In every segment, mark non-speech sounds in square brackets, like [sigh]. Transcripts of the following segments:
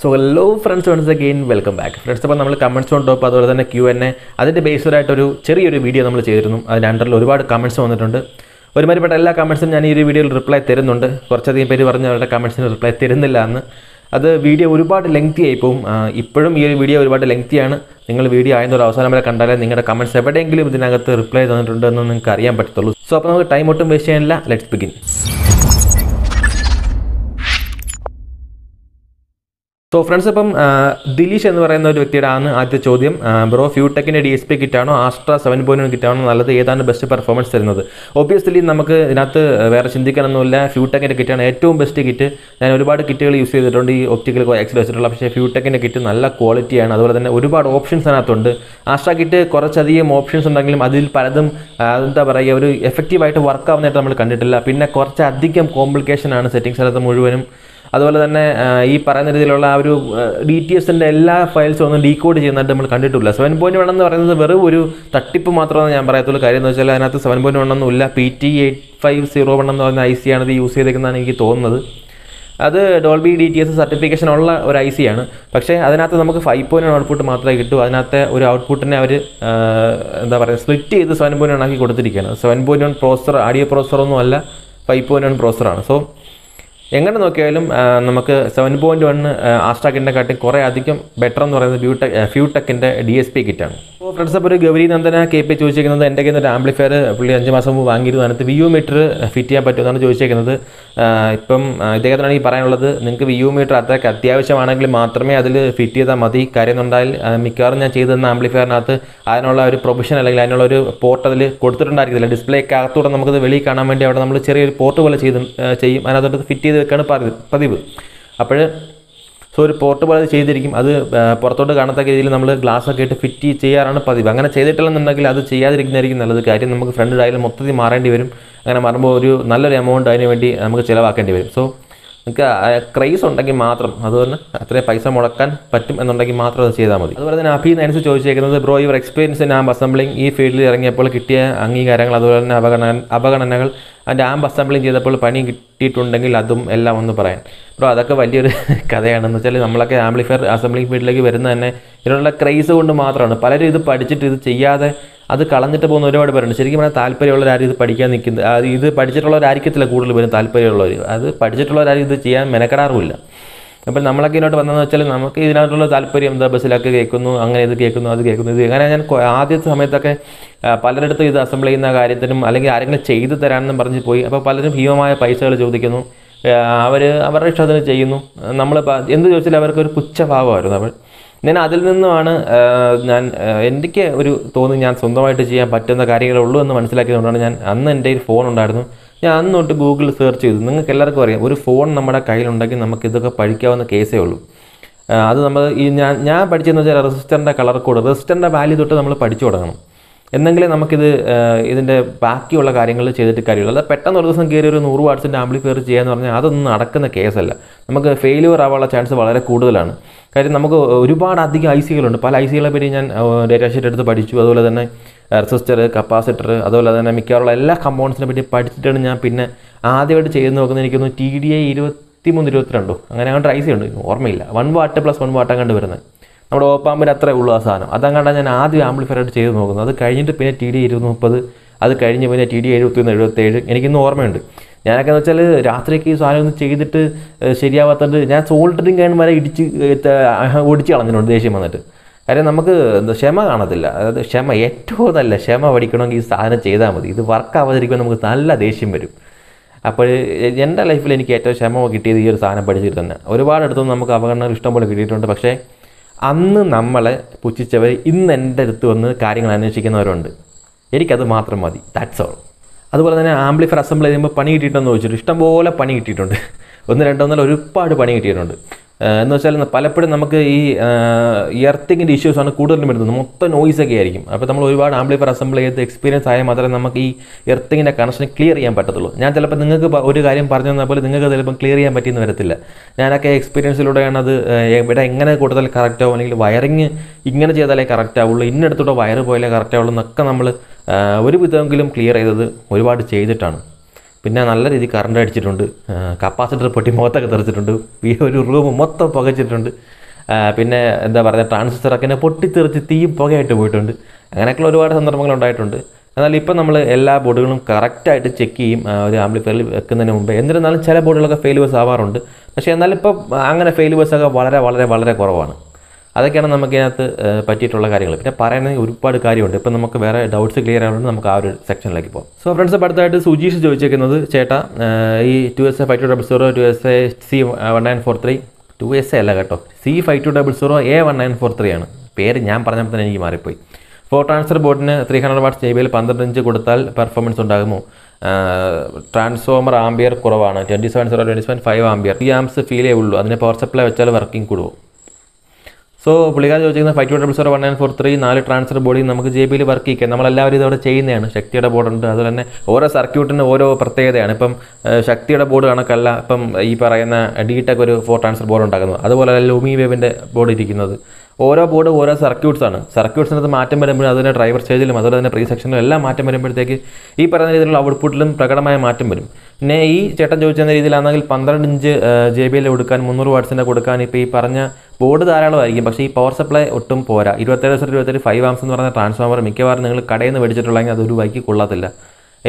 So hello friends once again welcome back friends അപ്പോൾ നമ്മൾ comments on top അതുപോലെ തന്നെ ക്യൂ എന്നെ അതിന്റെ ബേസ്ഡായിട്ടൊരു ചെറിയൊരു വീഡിയോ നമ്മൾ ചെയ്തിരുന്നു. അതിന്റെ അണ്ടറിൽ ഒരുപാട് കമൻസ് വന്നിട്ടുണ്ട്. ഒരുമാതിരിപ്പെട്ട എല്ലാ കമൻസും ഞാൻ ഈ ഒരു വീഡിയോയിൽ റിപ്ലൈ തരുന്നുണ്ട്. കുറച്ചധികം പേര് പറഞ്ഞ് അവരുടെ കമൻസിന് റിപ്ലൈ തരുന്നില്ല എന്ന്. അത് വീഡിയോ ഒരുപാട് ലെങ്തി ആയി പോകും. ഇപ്പോഴും ഈ ഒരു വീഡിയോ ഒരുപാട് ലെങ്തിയാണ് നിങ്ങൾ വീഡിയോ ആയതൊരു അവസാനം വരെ കണ്ടാലേ നിങ്ങളുടെ കമൻസ് എവിടെയെങ്കിലും ഇതിനകത്ത് റിപ്ലൈ തന്നിട്ടുണ്ട് എന്ന് നിങ്ങൾക്ക് അറിയാൻ പറ്റത്തുള്ളൂ. സോ അപ്പോൾ നമുക്ക് ടൈം ഒട്ടും വേസ്റ്റ് ചെയ്യാനില്ല. ലെറ്റ്സ് ബിഗിൻ സോ ഫ്രണ്ട്സ് ഇപ്പം ദിലീഷ് എന്ന് പറയുന്ന ഒരു വ്യക്തിയുടെ ആണ് ആദ്യത്തെ ചോദ്യം. ബ്രോ ഫ്യൂടെക്കിന്റെ ഡി എസ് പി കിറ്റാണോ ആസ്ട്ര സെവൻ പോയിന്റ് കിറ്റാണോ നല്ലത് ഏതാണ് ബെസ്റ്റ് പെർഫോമൻസ് തരുന്നത്? ഒബ്വിയസ്ലി നമുക്ക് ഇതിനകത്ത് വേറെ ചിന്തിക്കാനൊന്നുമില്ല. ഫ്യൂടെക്കിന്റെ കിറ്റാണ് ഏറ്റവും ബെസ്റ്റ് കിറ്റ് ഞാൻ ഒരുപാട് കിറ്റുകൾ യൂസ് ചെയ്തിട്ടുണ്ട്. ഈ ഒപ്റ്റിക്കൽ എക്സ് വെച്ചിട്ടുള്ള. പക്ഷേ ഫ്യൂടെക്കിന്റെ കിറ്റ് നല്ല ക്വാളിറ്റിയാണ് അതുപോലെ തന്നെ ഒരുപാട് ഓപ്ഷൻസ് അതിനകത്തുണ്ട്. ആസ്ട്ര കിറ്റ് കുറച്ചധികം ഓപ്ഷൻസ് ഉണ്ടെങ്കിലും അതിൽ പലതും എന്താ പറയുക ഒരു എഫക്റ്റീവായിട്ട് വർക്ക് ആവുന്നതായിട്ട് നമ്മൾ കണ്ടിട്ടില്ല. പിന്നെ കുറച്ചധികം കോംപ്ലിക്കേഷൻ ആണ് സെറ്റിങ്സ് അകത്ത് മുഴുവനും അതുപോലെ തന്നെ ഈ പറയുന്ന രീതിയിലുള്ള ആ ഒരു ഡി ടി എസിന്റെ എല്ലാ ഫയൽസും ഒന്നും ഡീകോഡ് ചെയ്യുന്നതായിട്ട് നമ്മൾ കണ്ടിട്ടില്ല. സെവൻ പോയിന്റ് വൺ എന്ന് പറയുന്നത് വെറും ഒരു തട്ടിപ്പ് മാത്രമാണ് ഞാൻ പറയത്തുള്ളൂ. കാര്യം എന്ന് വെച്ചാൽ അതിനകത്ത് സെവൻ പോയിന്റ് വൺ ഒന്നും ഇല്ല P T eight five zero one എന്ന് പറയുന്ന ഐ സി ആണ് ഇത് യൂസ് ചെയ്തേക്കുന്നതാണ് എനിക്ക് തോന്നുന്നത്. അത് Dolby D T S certification ഉള്ള ഒരു ഐ സി ആണ്. പക്ഷേ അതിനകത്ത് നമുക്ക് ഫൈവ് പോയിന്റ് ഔട്ട്പുട്ട് മാത്രമേ കിട്ടൂ. അതിനകത്തെ ഒരു ഔട്ട്പുട്ടിനെ അവർ എന്താ പറയുക സ്പ്ലിറ്റ് ചെയ്ത് സെവൻ പോയിന്റ് വൺ ആക്കി കൊടുത്തിരിക്കുകയാണ്. Seven point one processor audio പ്രോസറൊന്നും അല്ല ഫൈവ് പോയിന്റ് വൺ പ്രോസറാണ് സോ എങ്ങനെ നോക്കിയാലും നമുക്ക് സെവൻ പോയിന്റ് വൺ ആസ്ട്രാക്കിന്റെ കാട്ടി കുറേ അധികം ബെറ്റർ എന്ന് പറയുന്നത് ബ്യൂടെക് ഫ്യൂടെക്കിന്റെ ഡി എസ് പി കിറ്റാണ്. അപ്പോൾ ഫ്രണ്ട്സ് അപ്പോൾ ഒരു ഗൗരി നന്ദന കെ പി ചോദിച്ചിരിക്കുന്നത് എന്റെ കയ്യിൽ നിന്ന് ഒരു ആംപ്ലിഫയർ പുള്ളി അഞ്ച് മാസം മുമ്പ് വാങ്ങിയിരുന്നു. അതിനകത്ത് വി യു മീറ്റർ ഫിറ്റ് ചെയ്യാൻ പറ്റുമെന്നാണ് ചോദിച്ചിരിക്കുന്നത്. ഇപ്പം ഇദ്ദേഹത്തിനാണ് ഈ പറയാനുള്ളത്. നിങ്ങൾക്ക് വി യു മീറ്റർ അത്രയ്ക്ക് അത്യാവശ്യമാണെങ്കിൽ മാത്രമേ അതിൽ ഫിറ്റ് ചെയ്താൽ മതി. കാര്യം എന്നുണ്ടായാൽ മിക്കവാറും ഞാൻ ചെയ്തു തന്ന ആംപ്ലിഫയറിനകത്ത് അതിനുള്ള ഒരു പ്രൊഫഷൻ അല്ലെങ്കിൽ അതിനുള്ള ഒരു പോർട്ട് അതിൽ കൊടുത്തിട്ടുണ്ടായിരിക്കില്ല ഡിസ്പ്ലേക്ക് അകത്തൂടെ നമുക്കത് വെളിയിൽ കാണാൻ വേണ്ടി അവിടെ നമ്മൾ ചെറിയൊരു പോർട്ട് പോലെ ചെയ്ത് ചെയ്യും. അതിനകത്തോട്ട് ഫിറ്റ് ചെയ്ത് വെക്കാണ് പതിവ്. അപ്പോൾ സോ ഒരു പോർട്ട് പോലെ ചെയ്തിരിക്കും. അത് പുറത്തോട്ട് കാണത്തക്ക രീതിയിൽ നമ്മൾ ഗ്ലാസ് ഒക്കെ ഇട്ട് ഫിറ്റ് ചെയ്യാറാണ് പതിവ്. അങ്ങനെ ചെയ്തിട്ടില്ലെന്നുണ്ടെങ്കിൽ അത് ചെയ്യാതിരിക്കുന്നതായിരിക്കും നല്ലത്. കാര്യം നമുക്ക് ഫ്രണ്ട് ഡയൽ മൊത്തത്തിൽ മാറേണ്ടി വരും. അങ്ങനെ മാറുമ്പോൾ ഒരു നല്ലൊരു എമൗണ്ട് അതിന് വേണ്ടി നമുക്ക് ചിലവാക്കേണ്ടി വരും. സോ നിങ്ങൾക്ക് ക്രൈസ് ഉണ്ടെങ്കിൽ മാത്രം അതുകൊണ്ട് അത്രയും പൈസ മുടക്കാൻ പറ്റും എന്നുണ്ടെങ്കിൽ മാത്രം അത് ചെയ്താൽ മതി. അതുപോലെ തന്നെ Abhi nines ചോദിച്ചേക്കുന്നത് bro your experience in amp assembling ഈ ഫീൽഡിൽ ഇറങ്ങിയപ്പോൾ കിട്ടിയ അംഗീകാരങ്ങൾ അതുപോലെ തന്നെ അപഗണന അപഗണനകൾ അതിന്റെ ആംബ് അസംബ്ലിംഗ് ചെയ്തപ്പോൾ പണി കിട്ടിയിട്ടുണ്ടെങ്കിൽ അതും എല്ലാം ഒന്ന് പറയാൻ. ബ്രോ അതൊക്കെ വലിയൊരു [laughs] കഥയാണെന്ന് വെച്ചാൽ നമ്മളൊക്കെ ആംബ്ലിഫയർ അസംബ്ലിംഗ് ഫീൽഡിലേക്ക് വരുന്ന തന്നെ ഇതിനുള്ള ക്രൈസ് കൊണ്ട് മാത്രമാണ്. പലരും ഇത് പഠിച്ചിട്ട് ഇത് ചെയ്യാതെ അത് കളഞ്ഞിട്ട് പോകുന്ന ഒരുപാട് പേരുണ്ട്. ശരിക്കും പറഞ്ഞാൽ താല്പര്യമുള്ളവരാരും ഇത് പഠിക്കാൻ നിൽക്കുന്നത് അത് ഇത് പഠിച്ചിട്ടുള്ളവരായിരിക്കത്തില്ല കൂടുതൽ പേരും താല്പര്യമുള്ളവർ. അത് പഠിച്ചിട്ടുള്ളവരാരും ഇത് ചെയ്യാൻ മെനക്കെടാറുമില്ല. അപ്പോൾ നമ്മളൊക്കെ ഇതിനോട്ട് വന്നതെന്ന് വെച്ചാൽ നമുക്ക് ഇതിനകത്തുള്ള താല്പര്യം എന്താ ബസ്സിലൊക്കെ കേൾക്കുന്നു അങ്ങനെ ഇത് കേൾക്കുന്നു അത് കേൾക്കുന്നു ഇത് അങ്ങനെ ഞാൻ ആദ്യത്തെ സമയത്തൊക്കെ പലരിടത്തും ഇത് അസംബിൾ ചെയ്യുന്ന കാര്യത്തിനും അല്ലെങ്കിൽ ആരെങ്കിലും ചെയ്തു തരാമെന്നും പറഞ്ഞ് പോയി. അപ്പോൾ പലരും ഭീമമായ പൈസകൾ ചോദിക്കുന്നു. അവർ അവരുടെ ഇഷ്ടത്തിന് ചെയ്യുന്നു. നമ്മൾ എന്ത് ചോദിച്ചാലും അവർക്ക് ഒരു പുച്ഛഭാവമായിരുന്നു. അവർ ഞാൻ അതിൽ നിന്നുമാണ് ഞാൻ എനിക്ക് ഒരു തോന്നി ഞാൻ സ്വന്തമായിട്ട് ചെയ്യാൻ പറ്റുന്ന കാര്യങ്ങളേ ഉള്ളൂ എന്ന് മനസ്സിലാക്കിയതുകൊണ്ടാണ് ഞാൻ അന്ന് എന്റെ ഒരു ഫോൺ ഉണ്ടായിരുന്നു. ഞാൻ അന്ന് തൊട്ട് ഗൂഗിളിൽ സെർച്ച് ചെയ്തു. നിങ്ങൾക്ക് എല്ലാവർക്കും അറിയാം ഒരു ഫോൺ നമ്മുടെ കയ്യിലുണ്ടെങ്കിൽ നമുക്ക് ഇതൊക്കെ പഠിക്കാവുന്ന കേസേ ഉള്ളൂ. അത് നമ്മൾ ഈ ഞാൻ ഞാൻ പഠിച്ചതെന്ന് വെച്ചാൽ റെസിസ്റ്ററിന്റെ കളർ കോഡ് റെസിസ്റ്ററിന്റെ വാല്യൂ തൊട്ട് നമ്മൾ പഠിച്ചു തുടങ്ങണം. എന്നെങ്കിലേ നമുക്കിത് ഇതിന്റെ ബാക്കിയുള്ള കാര്യങ്ങൾ ചെയ്തിട്ട് കാര്യമുള്ളൂ അല്ല പെട്ടെന്ന് ഒരു ദിവസം കയറി ഒരു നൂറ് വാട്സിന്റെ ആംപ്ലിഫയർ ചെയ്യാന്ന് പറഞ്ഞാൽ അതൊന്നും നടക്കുന്ന കേസല്ല നമുക്ക് ഫെയിലുവർ ആവാനുള്ള ചാൻസ് വളരെ കൂടുതലാണ്. കാര്യം നമുക്ക് ഒരുപാട് അധികം ഐ സികളുണ്ട് പല ഐ സികളെ പറ്റി ഞാൻ ഡേറ്റാ ഷീറ്റ് എടുത്ത് പഠിച്ചു. അതുപോലെ തന്നെ റെസിസ്റ്റർ കപ്പാസിറ്റർ അതുപോലെ തന്നെ മിക്കവാറുള്ള എല്ലാ കമ്പൗണ്ട്സിനെ പറ്റി പഠിച്ചിട്ടാണ് ഞാൻ പിന്നെ ആദ്യമായിട്ട് ചെയ്ത് നോക്കുന്നത്. എനിക്കൊന്ന് ടി ഡി ഐ ഇരുപത്തി മൂന്ന് ഇരുപത്തിരണ്ടോ? അങ്ങനെ അങ്ങോട്ട് ഐ സി ഉണ്ട്. ഓർമ്മയില്ല. One watt plus one watt അങ്ങോട്ട് വരുന്നത്. നമ്മുടെ ഓപ്പാമ്പിന് അത്രേ ഉള്ളൂ ആ സാധനം. അതങ്ങാണ്ടാണ് ഞാൻ ആദ്യം ആംപ്ലിഫയർ ആയിട്ട് ചെയ്ത് നോക്കുന്നത്. അത് കഴിഞ്ഞിട്ട് പിന്നെ ടി ഡി ഇരുപത് മുപ്പത് അത് കഴിഞ്ഞ് പിന്നെ ടി ഡി എഴുപത്തി ഒന്ന് എഴുപത്തേഴ് എനിക്കിന്ന് ഓർമ്മയുണ്ട്. ഞാനൊക്കെ എന്ന് വെച്ചാൽ രാത്രിയൊക്കെ ഈ സാധനം ഒന്ന് ചെയ്തിട്ട് ശരിയാവാത്തത് ഞാൻ സോൾട്ടറിങ് കഴിയുമ്പോൾ വരെ ഇടിച്ച് ഓടിച്ച് കളഞ്ഞിട്ടുണ്ട് ദേഷ്യം വന്നിട്ട്. കാര്യം നമുക്ക് എന്താ ക്ഷമ കാണത്തില്ല. അതായത് ക്ഷമ ഏറ്റവും നല്ല ക്ഷമ പഠിക്കണമെങ്കിൽ ഈ സാധനം ചെയ്താൽ മതി. ഇത് വർക്ക് ആവാതിരിക്കുമ്പോൾ നമുക്ക് നല്ല ദേഷ്യം വരും. അപ്പോൾ എന്റെ ലൈഫിൽ എനിക്ക് ഏറ്റവും ക്ഷമ കിട്ടിയത് ഈ ഒരു സാധനം പഠിച്ചിട്ട് തന്നെ. ഒരുപാട് അടുത്തൊന്നും നമുക്ക് അപകടങ്ങൾ ഇഷ്ടംപോലെ കിട്ടിയിട്ടുണ്ട്. പക്ഷേ അന്ന് നമ്മളെ പുച്ഛിച്ചവർ ഇന്ന് എന്റെ അടുത്ത് വന്ന് കാര്യങ്ങൾ അന്വേഷിക്കുന്നവരുണ്ട്. എനിക്കത് മാത്രം മതി. ദാറ്റ്സ് ഓൾ അതുപോലെ തന്നെ ആംപ്ലിഫയർ അസംബിൾ ചെയ്യുമ്പോൾ പണി കിട്ടിയിട്ടുണ്ടെന്ന് ചോദിച്ചിട്ട് ഇഷ്ടംപോലെ പണി കിട്ടിയിട്ടുണ്ട്. ഒന്ന് രണ്ടൊന്നല്ല ഒരുപാട് പണി കിട്ടിയിട്ടുണ്ട്. എന്ന് വെച്ചാൽ പലപ്പോഴും നമുക്ക് ഈ എർത്തിങ്ങിന്റെ ഇഷ്യൂസാണ് കൂടുതലും വരുന്നത്. മൊത്തം നോയ്സ് ഒക്കെ ആയിരിക്കും. അപ്പോൾ നമ്മൾ ഒരുപാട് ആംപ്ലിഫയർ അസംബിൾ ചെയ്ത് എക്സ്പീരിയൻസ് ആയാൽ മാത്രമേ നമുക്ക് ഈ എർത്തിങ്ങിന്റെ കണക്ഷൻ ക്ലിയർ ചെയ്യാൻ പറ്റത്തുള്ളൂ. ഞാൻ ചിലപ്പോൾ നിങ്ങൾക്ക് ഒരു കാര്യം പറഞ്ഞു തന്നാൽ പോലും നിങ്ങൾക്ക് ചിലപ്പം ക്ലിയർ ചെയ്യാൻ പറ്റിയെന്ന് വരത്തില്ല. ഞാനൊക്കെ എക്സ്പീരിയൻസിലൂടെയാണ് അത് ഇവിടെ എങ്ങനെ കൂടുതൽ കറക്റ്റ് ആവും? അല്ലെങ്കിൽ വയറിങ് ഇങ്ങനെ ചെയ്താലേ കറക്റ്റ് ആവുള്ളൂ? ഇന്നടുത്തൂടെ വയറ് പോയാലേ കറക്റ്റ് ആവുള്ളൂ? എന്നൊക്കെ നമ്മൾ ഒരു വിധമെങ്കിലും ക്ലിയർ ചെയ്തത് ഒരുപാട് ചെയ്തിട്ടാണ്. പിന്നെ നല്ല രീതിയിൽ കറണ്ട് അടിച്ചിട്ടുണ്ട്. കപ്പാസിറ്റർ പൊട്ടി മുഖത്തൊക്കെ തെറിച്ചിട്ടുണ്ട്. ഈ ഒരു റൂം മൊത്തം പുകച്ചിട്ടുണ്ട്. പിന്നെ എന്താ പറയുക ട്രാൻസിസ്റ്ററൊക്കെ എന്നെ പൊട്ടിത്തെറിച്ച് തീയും പുകയായിട്ട് പോയിട്ടുണ്ട്. അങ്ങനെയൊക്കെയുള്ള ഒരുപാട് സന്ദർഭങ്ങൾ ഉണ്ടായിട്ടുണ്ട്. എന്നാൽ ഇപ്പം നമ്മൾ എല്ലാ ബോർഡുകളും കറക്റ്റായിട്ട് ചെക്ക് ചെയ്യും. ഒരു ആംപ്ലിഫയറിൽ വെക്കുന്നതിന് മുമ്പ്. എന്നിരുന്നാലും ചില ബോർഡുകളൊക്കെ ഫെയിലുവേഴ്സ് ആവാറുണ്ട്. പക്ഷേ എന്നാലിപ്പോൾ അങ്ങനെ ഫെയിലുവേഴ്സൊക്കെ വളരെ വളരെ വളരെ കുറവാണ്. അതൊക്കെയാണ് നമുക്ക് ഇതിനകത്ത് പറ്റിയിട്ടുള്ള കാര്യങ്ങൾ. പിന്നെ പറയുന്ന ഒരുപാട് കാര്യമുണ്ട്. ഇപ്പം നമുക്ക് വേറെ ഡൗട്ട്സ് ക്ലിയർ ആയതുകൊണ്ട് നമുക്ക് ആ ഒരു സെക്ഷനിലേക്ക് പോകാം. സോ ഫ്രണ്ട്സ് അപ്പോൾ അടുത്തായിട്ട് സുജീഷ് ചോദിച്ചേക്കുന്നത് ചേട്ടാ ഈ two S A five two double zero two S A C one nine four three two S A അല്ല കേട്ടോ. C five two double zero A one nine four three ആണ്. പേര് ഞാൻ പറഞ്ഞപ്പോൾ തന്നെ എനിക്ക് മാറിപ്പോയി. ഫോർ ട്രാൻസ്ഫർ ബോർഡിന് ത്രീ ഹൺഡ്രഡ് വാട്ട്സ് ജെ ബിയിൽ പന്ത്രണ്ട് ഇഞ്ച് കൊടുത്താൽ പെർഫോമൻസ് ഉണ്ടാകുമോ? ട്രാൻസ്ഫോമർ ആംബിയർ കുറവാണ്. Twenty seven zero twenty seven five ampere ഈ ആംസ് ഫീൽ ചെയ്യുള്ളൂ അതിന് പവർ സപ്ലൈ വെച്ചാൽ വർക്കിംഗ് കൂടുമോ സോ പുള്ളിക്കാർ ചോദിച്ചിരുന്ന five two double zero one nine four three നാല് ട്രാൻസ്ഫർ ബോഡി നമുക്ക് ജെ ബിയിൽ വർക്ക് ചെയ്യിക്കാം. നമ്മളെല്ലാവരും ഇതവിടെ ചെയ്യുന്നതാണ്. ശക്തിയുടെ ബോർഡുണ്ട് അതുപോലെ തന്നെ ഓരോ സർക്യൂട്ടിന് ഓരോ പ്രത്യേകതയാണ്. ഇപ്പം ശക്തിയുടെ ബോർഡ് കണക്കല്ല ഇപ്പം ഈ പറയുന്ന ഡി ടെക് ഒരു ഫോർ ട്രാൻസ്ഫർ ബോർഡ് ഉണ്ടാക്കുന്നത്. അതുപോലെ ലൂമി വേവിന്റെ ബോർഡ് ഇരിക്കുന്നത്. ഓരോ ബോർഡ് ഓരോ സർക്യൂട്ട്സ് ആണ്. സർക്യൂട്ട്സിനകത്ത് മാറ്റം വരുമ്പോൾ അതിന്റെ ഡ്രൈവർ സ്റ്റേജിലും അതുപോലെ തന്നെ പ്രീ സെക്ഷനിലും എല്ലാം മാറ്റം വരുമ്പോഴത്തേക്ക് ഈ പറയുന്ന രീതിയിലുള്ള ഔട്ട്പുട്ടിലും പ്രകടമായ മാറ്റം വരും. പിന്നെ ഈ ചേട്ടൻ ചോദിച്ച രീതിയിലാണെങ്കിൽ പന്ത്രണ്ട് ഇഞ്ച് ജെ ബി എൽ കൊടുക്കാൻ മുന്നൂറ് വാട്ട്സിന്റെ കൊടുക്കാൻ ഇപ്പോൾ ഈ പറഞ്ഞ ബോർഡ് ധാരാളമായിരിക്കും പക്ഷേ ഈ പവർ സപ്ലൈ ഒട്ടും പോരാ. ഇരുപത്തേഴ് ദിവസം ഇരുപത്തേഴ് ഫൈവ് ആംസ് എന്ന് പറഞ്ഞ ട്രാൻസ്ഫോമർ മിക്കവാറും നിങ്ങൾ കടയിൽ നിന്ന് മേടിച്ചിട്ടുള്ളതെങ്കിൽ അതൊരു വൈക്ക് കൊള്ളത്തില്ല.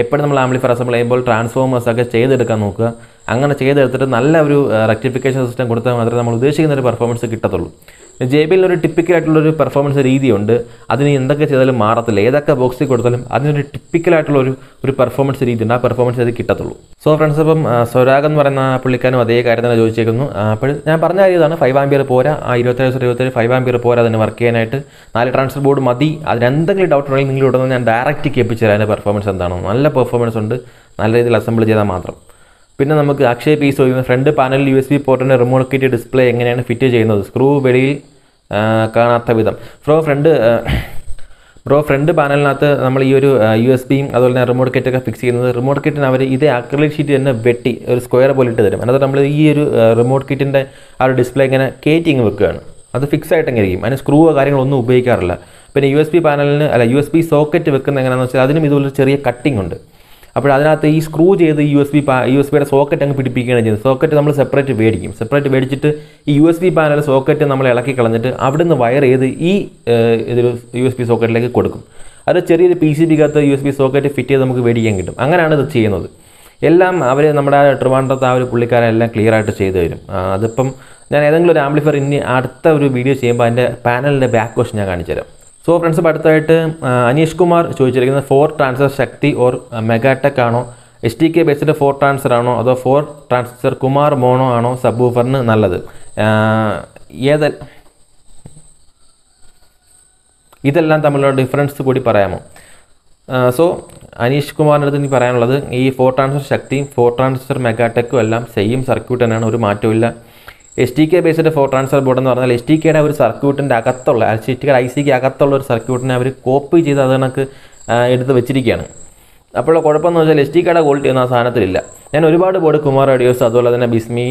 എപ്പോഴും നമ്മൾ ആംപ്ലിഫയർ അസംബിൾ ചെയ്യുമ്പോൾ ട്രാൻസ്ഫോമേഴ്സൊക്കെ ചെയ്തെടുക്കാൻ നോക്കുക. അങ്ങനെ ചെയ്തെടുത്തിട്ട് നല്ല ഒരു റെക്ടിഫിക്കേഷൻ സിസ്റ്റം കൊടുത്താൽ മാത്രമേ നമ്മൾ ഉദ്ദേശിക്കുന്ന ഒരു പെർഫോമൻസ് കിട്ടത്തുള്ളൂ. ജെ ബിയിൽ ഒരു ടിപ്പിക്കലായിട്ടുള്ളൊരു പെർഫോമൻസ് രീതിയുണ്ട്. അതിന് എന്തൊക്കെ ചെയ്താലും മാറത്തില്ല. ഏതൊക്കെ ബോക്സിൽ കൊടുത്താലും അതിനൊരു ടിപ്പിക്കലായിട്ടുള്ള ഒരു ഒരു പെർഫോമൻസ് രീതി ഉണ്ട് ആ പെർഫോമൻസ് അത് കിട്ടത്തുള്ളൂ. സോ ഫ്രണ്ട്സ് അപ്പം സ്വരാഗ് എന്ന് പറയുന്ന ആ പുള്ളിക്കാരും അതേ കാര്യം തന്നെ ചോദിച്ചേക്കുന്നു. അപ്പോൾ ഞാൻ പറഞ്ഞ കാര്യം ഇതാണ്. ഫൈവ് ആംബിയർ പോരാ. ആ ഇരുപത്തേഴ് ദിവസം ഇരുപത്തേഴ് ഫൈവ് ആംബിയർ പോരാ. അതിന് വർക്ക് ചെയ്യാനായിട്ട് നാല് ട്രാൻസ്ഫർ ബോർഡ് മതി. അതിനെന്തെങ്കിലും ഡൗട്ട് ഉണ്ടെങ്കിൽ നിങ്ങൾ ഇവിടെ നിന്ന് ഞാൻ ഡയറക്റ്റ് കേൾപ്പിച്ചു തരാം. അതിന്റെ പെർഫോമൻസ് എന്താണോ നല്ല പെർഫോമൻസ് ഉണ്ട്. നല്ല രീതിയിൽ അസംബിൾ ചെയ്താൽ മാത്രം. പിന്നെ നമുക്ക് അക്ഷയ പീസ് ചോദിക്കുന്നത് ഫ്രണ്ട് പാനലിൽ യു എസ് ബി പോർട്ടിന്റെ റിമോട്ട് കിറ്റ് ഡിസ്പ്ലേ എങ്ങനെയാണ് ഫിറ്റ് ചെയ്യുന്നത്? സ്ക്രൂ വെളിയിൽ കാണാത്ത വിധം. ഫ്രോ ഫ്രണ്ട് ബ്രോ ഫ്രണ്ട് പാനലിനകത്ത് നമ്മൾ ഈ ഒരു യു എസ് ബിയും അതുപോലെ തന്നെ റിമോട്ട് കിറ്റൊക്കെ ഫിക്സ് ചെയ്യുന്നത്. റിമോട്ട് കിറ്റിന് അവർ ഇതേ അക്രലിക് ഷീറ്റ് തന്നെ വെട്ടി ഒരു സ്ക്വയർ പോലെ ഇട്ട് തരും. എന്നിട്ട് നമ്മൾ ഈ ഒരു റിമോട്ട് കിറ്റിന്റെ ആ ഒരു ഡിസ്പ്ലേ ഇങ്ങനെ കേറ്റിങ് വെക്കുകയാണ്. അത് ഫിക്സ് ആയിട്ടെങ്കിൽ ഇരിക്കും. അതിന് സ്ക്രൂവോ കാര്യങ്ങളൊന്നും ഉപയോഗിക്കാറില്ല. പിന്നെ യു എസ് ബി പാനലിന് അല്ല യു എസ് ബി സോക്കറ്റ് വെക്കുന്ന എങ്ങനെയാണെന്ന് വെച്ചാൽ അതിനും ഇതുപോലെ ചെറിയ കട്ടിംഗ് ഉണ്ട്. അപ്പോൾ അതിനകത്ത് ഈ സ്ക്രൂ ചെയ്ത് യു എസ് ബി പാ യു എസ് ബിയുടെ സോക്കറ്റ് അങ്ങ് പിടിപ്പിക്കുകയാണ് ചെയ്യുന്നത്. സോക്കറ്റ് നമ്മൾ സെപ്പറേറ്റ് മേടിക്കും. സെപ്പറേറ്റ് മേടിച്ചിട്ട് ഈ U S B panel socket നമ്മൾ ഇളക്കി കളഞ്ഞിട്ട് അവിടെ നിന്ന് വയർ ചെയ്ത് ഈ ഇതിൽ യു എസ് ബി സോക്കറ്റിലേക്ക് കൊടുക്കും. അത് ചെറിയൊരു P C ബിക്കകത്ത് U S B socket fit ചെയ്ത് നമുക്ക് മേടിക്കാൻ കിട്ടും. അങ്ങനെയാണ് ഇത് ചെയ്യുന്നത്. എല്ലാം അവർ നമ്മുടെ ട്രിവാൻഡ്രത്ത് ആ ഒരു പുള്ളിക്കാരൻ എല്ലാം ക്ലിയർ ആയിട്ട് ചെയ്തു തരും. അതിപ്പം ഞാൻ ഏതെങ്കിലും ഒരു ആംപ്ലിഫയർ ഇനി അടുത്ത ഒരു വീഡിയോ ചെയ്യുമ്പോൾ അതിന്റെ പാനലിന്റെ ബാക്ക് വശം ഞാൻ കാണിച്ചു തരാം സോ ഫ്രണ്ട്സ് അടുത്തായിട്ട് അനീഷ് കുമാർ ചോദിച്ചിരിക്കുന്നത് ഫോർ ട്രാൻസർ ശക്തി ഓർ മെഗാടെക് ആണോ? H T K based four transfer ആണോ? അതോ ഫോർ ട്രാൻസ്ഫർ കുമാർ മോണോ ആണോ? സബ് ഊഫറിന് നല്ലത് ഏത ഇതെല്ലാം തമ്മിലുള്ള ഡിഫറൻസ് കൂടി പറയാമോ? സോ അനീഷ് കുമാറിന്റെ അടുത്ത് എനിക്ക് പറയാനുള്ളത് ഈ ഫോർ ട്രാൻസ്ഫർ ശക്തിയും ഫോർ ട്രാൻസ്ഫർ മെഗാടെക്കും എല്ലാം സെയിം സർക്യൂട്ട് തന്നെയാണ് ഒരു മാറ്റമില്ല S T K based four transfer board എന്ന് പറഞ്ഞാൽ എസ് ടി കെയുടെ ഒരു സർക്യൂട്ടിന്റെ അകത്തുള്ള എസ് ടി കെ ഐ സിക്ക് അകത്തുള്ള ഒരു സർക്യൂട്ടിനെ അവർ കോപ്പി ചെയ്ത് അത് കണക്ക് എടുത്ത് വെച്ചിരിക്കുകയാണ്. അപ്പോൾ കുഴപ്പമെന്ന് വെച്ചാൽ എസ് ടി കെയുടെ ക്വാളിറ്റി ഒന്നും ആ സാധനത്തിലില്ല. ഞാൻ ഒരുപാട് ബോർഡ് കുമാർ റേഡിയോസ് അതുപോലെ തന്നെ ബിസ്മി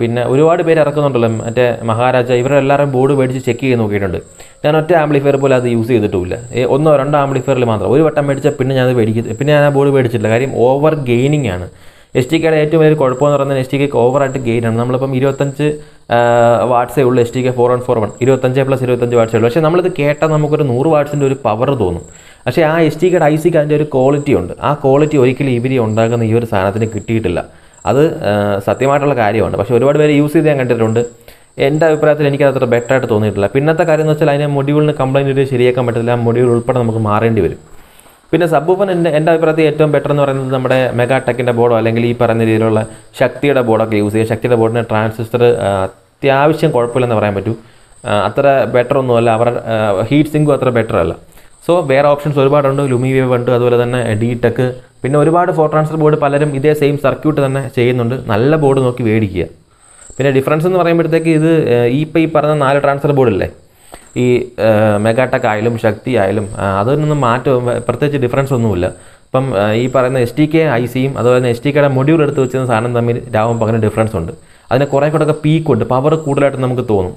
പിന്നെ ഒരുപാട് പേര് ഇറക്കുന്നുണ്ടല്ലോ മറ്റേ മഹാരാജ ഇവരെല്ലാവരും ബോർഡ് മേടിച്ച് ചെക്ക് ചെയ്ത് നോക്കിയിട്ടുണ്ട്. ഞാൻ ഒറ്റ ആംപ്ലിഫയർ പോലും അത് യൂസ് ചെയ്തിട്ടില്ല ഒന്നോ രണ്ടോ ആംപ്ലിഫയറിൽ മാത്രം. ഒരു വട്ടം മേടിച്ചാൽ പിന്നെ ഞാൻ അത് മേടിക്കും പിന്നെ ഞാൻ ആ ബോർഡ് മേടിച്ചിട്ടില്ല. കാര്യം ഓവർ ഗെയിനിങ് ആണ്. എസ് ടി കെയുടെ ഏറ്റവും വലിയ കുഴപ്പമെന്ന് പറയുന്നത് എസ് ടി കെക്ക് ഓവറായിട്ട് ഗെയിൻ ആണ്. നമ്മളിപ്പം ഇരുപത്തഞ്ച് വാട്ട്സേ ഉള്ളൂ S T K four one four one ഇരുപത്തഞ്ച് പ്ലസ് ഇരുപത്തഞ്ച് വാട്ട്സേ ഉള്ളൂ. പക്ഷേ നമ്മളിത് കേട്ടാൽ നമുക്കൊരു നൂറ് വാട്ട്സിന്റെ ഒരു പവർ തോന്നും. പക്ഷേ ആ എസ് ടി കെയുടെ ഐ സിക്ക് അതിന്റെ ഒരു ക്വാളിറ്റി ഉണ്ട്. ആ ക്വാളിറ്റി ഒരിക്കലും ഇവർ ഉണ്ടാകുന്ന ഈ ഒരു സാധനത്തിന് കിട്ടിയിട്ടില്ല. അത് സത്യമായിട്ടുള്ള കാര്യമാണ്. പക്ഷേ ഒരുപാട് പേര് യൂസ് ചെയ്ത് ഞാൻ കണ്ടിട്ടുണ്ട്. എന്റെ അഭിപ്രായത്തിൽ എനിക്ക് അത്ര ബെറ്റർ ആയിട്ട് തോന്നിയിട്ടില്ല. പിന്നത്തെ കാര്യം എന്ന് വെച്ചാൽ അതിനെ മൊഡ്യൂളിന് കംപ്ലൈന്റ് ശരിയാക്കാൻ പറ്റില്ല മൊഡ്യൂൾ ഉൾപ്പെടെ നമുക്ക് മാറേണ്ടി വരും. പിന്നെ സബ്ബൂഫൻ എന്റെ എന്റെ അഭിപ്രായത്തിൽ ഏറ്റവും ബെറ്റർ എന്ന് പറയുന്നത് നമ്മുടെ മെഗാ ടെക്കിന്റെ ബോർഡോ അല്ലെങ്കിൽ ഈ പറഞ്ഞ രീതിയിലുള്ള ശക്തിയുടെ ബോർഡൊക്കെ യൂസ് ചെയ്യുക. ശക്തിയുടെ ബോർഡിന് ട്രാൻസിസ്റ്റർ അത്യാവശ്യം കുഴപ്പമില്ലെന്ന് പറയാൻ പറ്റൂ. അത്ര ബെറ്റർ ഒന്നുമല്ല. അവരുടെ ഹീറ്റ് സിങ്കും അത്ര ബെറ്റർ അല്ല. സോ വേറെ ഓപ്ഷൻസ് ഒരുപാടുണ്ട്. ലുമി വേവ് ഉണ്ട് അതുപോലെ തന്നെ ഡി ടെക്ക് പിന്നെ ഒരുപാട് ഫോർ ട്രാൻസ്ഫർ ബോർഡ് പലരും ഇതേ സെയിം സർക്യൂട്ട് തന്നെ ചെയ്യുന്നുണ്ട്. നല്ല ബോർഡ് നോക്കി മേടിക്കുക. പിന്നെ ഡിഫറൻസ് എന്ന് പറയുമ്പോഴത്തേക്ക് ഇത് ഈ ഇപ്പോൾ ഈ പറഞ്ഞ നാല് ട്രാൻസ്ഫർ ബോർഡില്ലേ ഈ മെഗാടെക് ആയാലും ശക്തി ആയാലും അതൊന്നും മാറ്റം പ്രത്യേകിച്ച് ഡിഫറൻസ് ഒന്നുമില്ല. ഇപ്പം ഈ പറയുന്ന എസ് ടി കെ ഐ സിയും അതുപോലെ തന്നെ എസ് ടി കെയുടെ മൊഡ്യൂൾ എടുത്ത് വെച്ചിരുന്ന സാധനം തമ്മിൽ രാവും പകരം ഡിഫറൻസ് ഉണ്ട്. അതിന് കുറേ കൂടെ പീക്കുണ്ട് പവർ കൂടുതലായിട്ട് നമുക്ക് തോന്നും.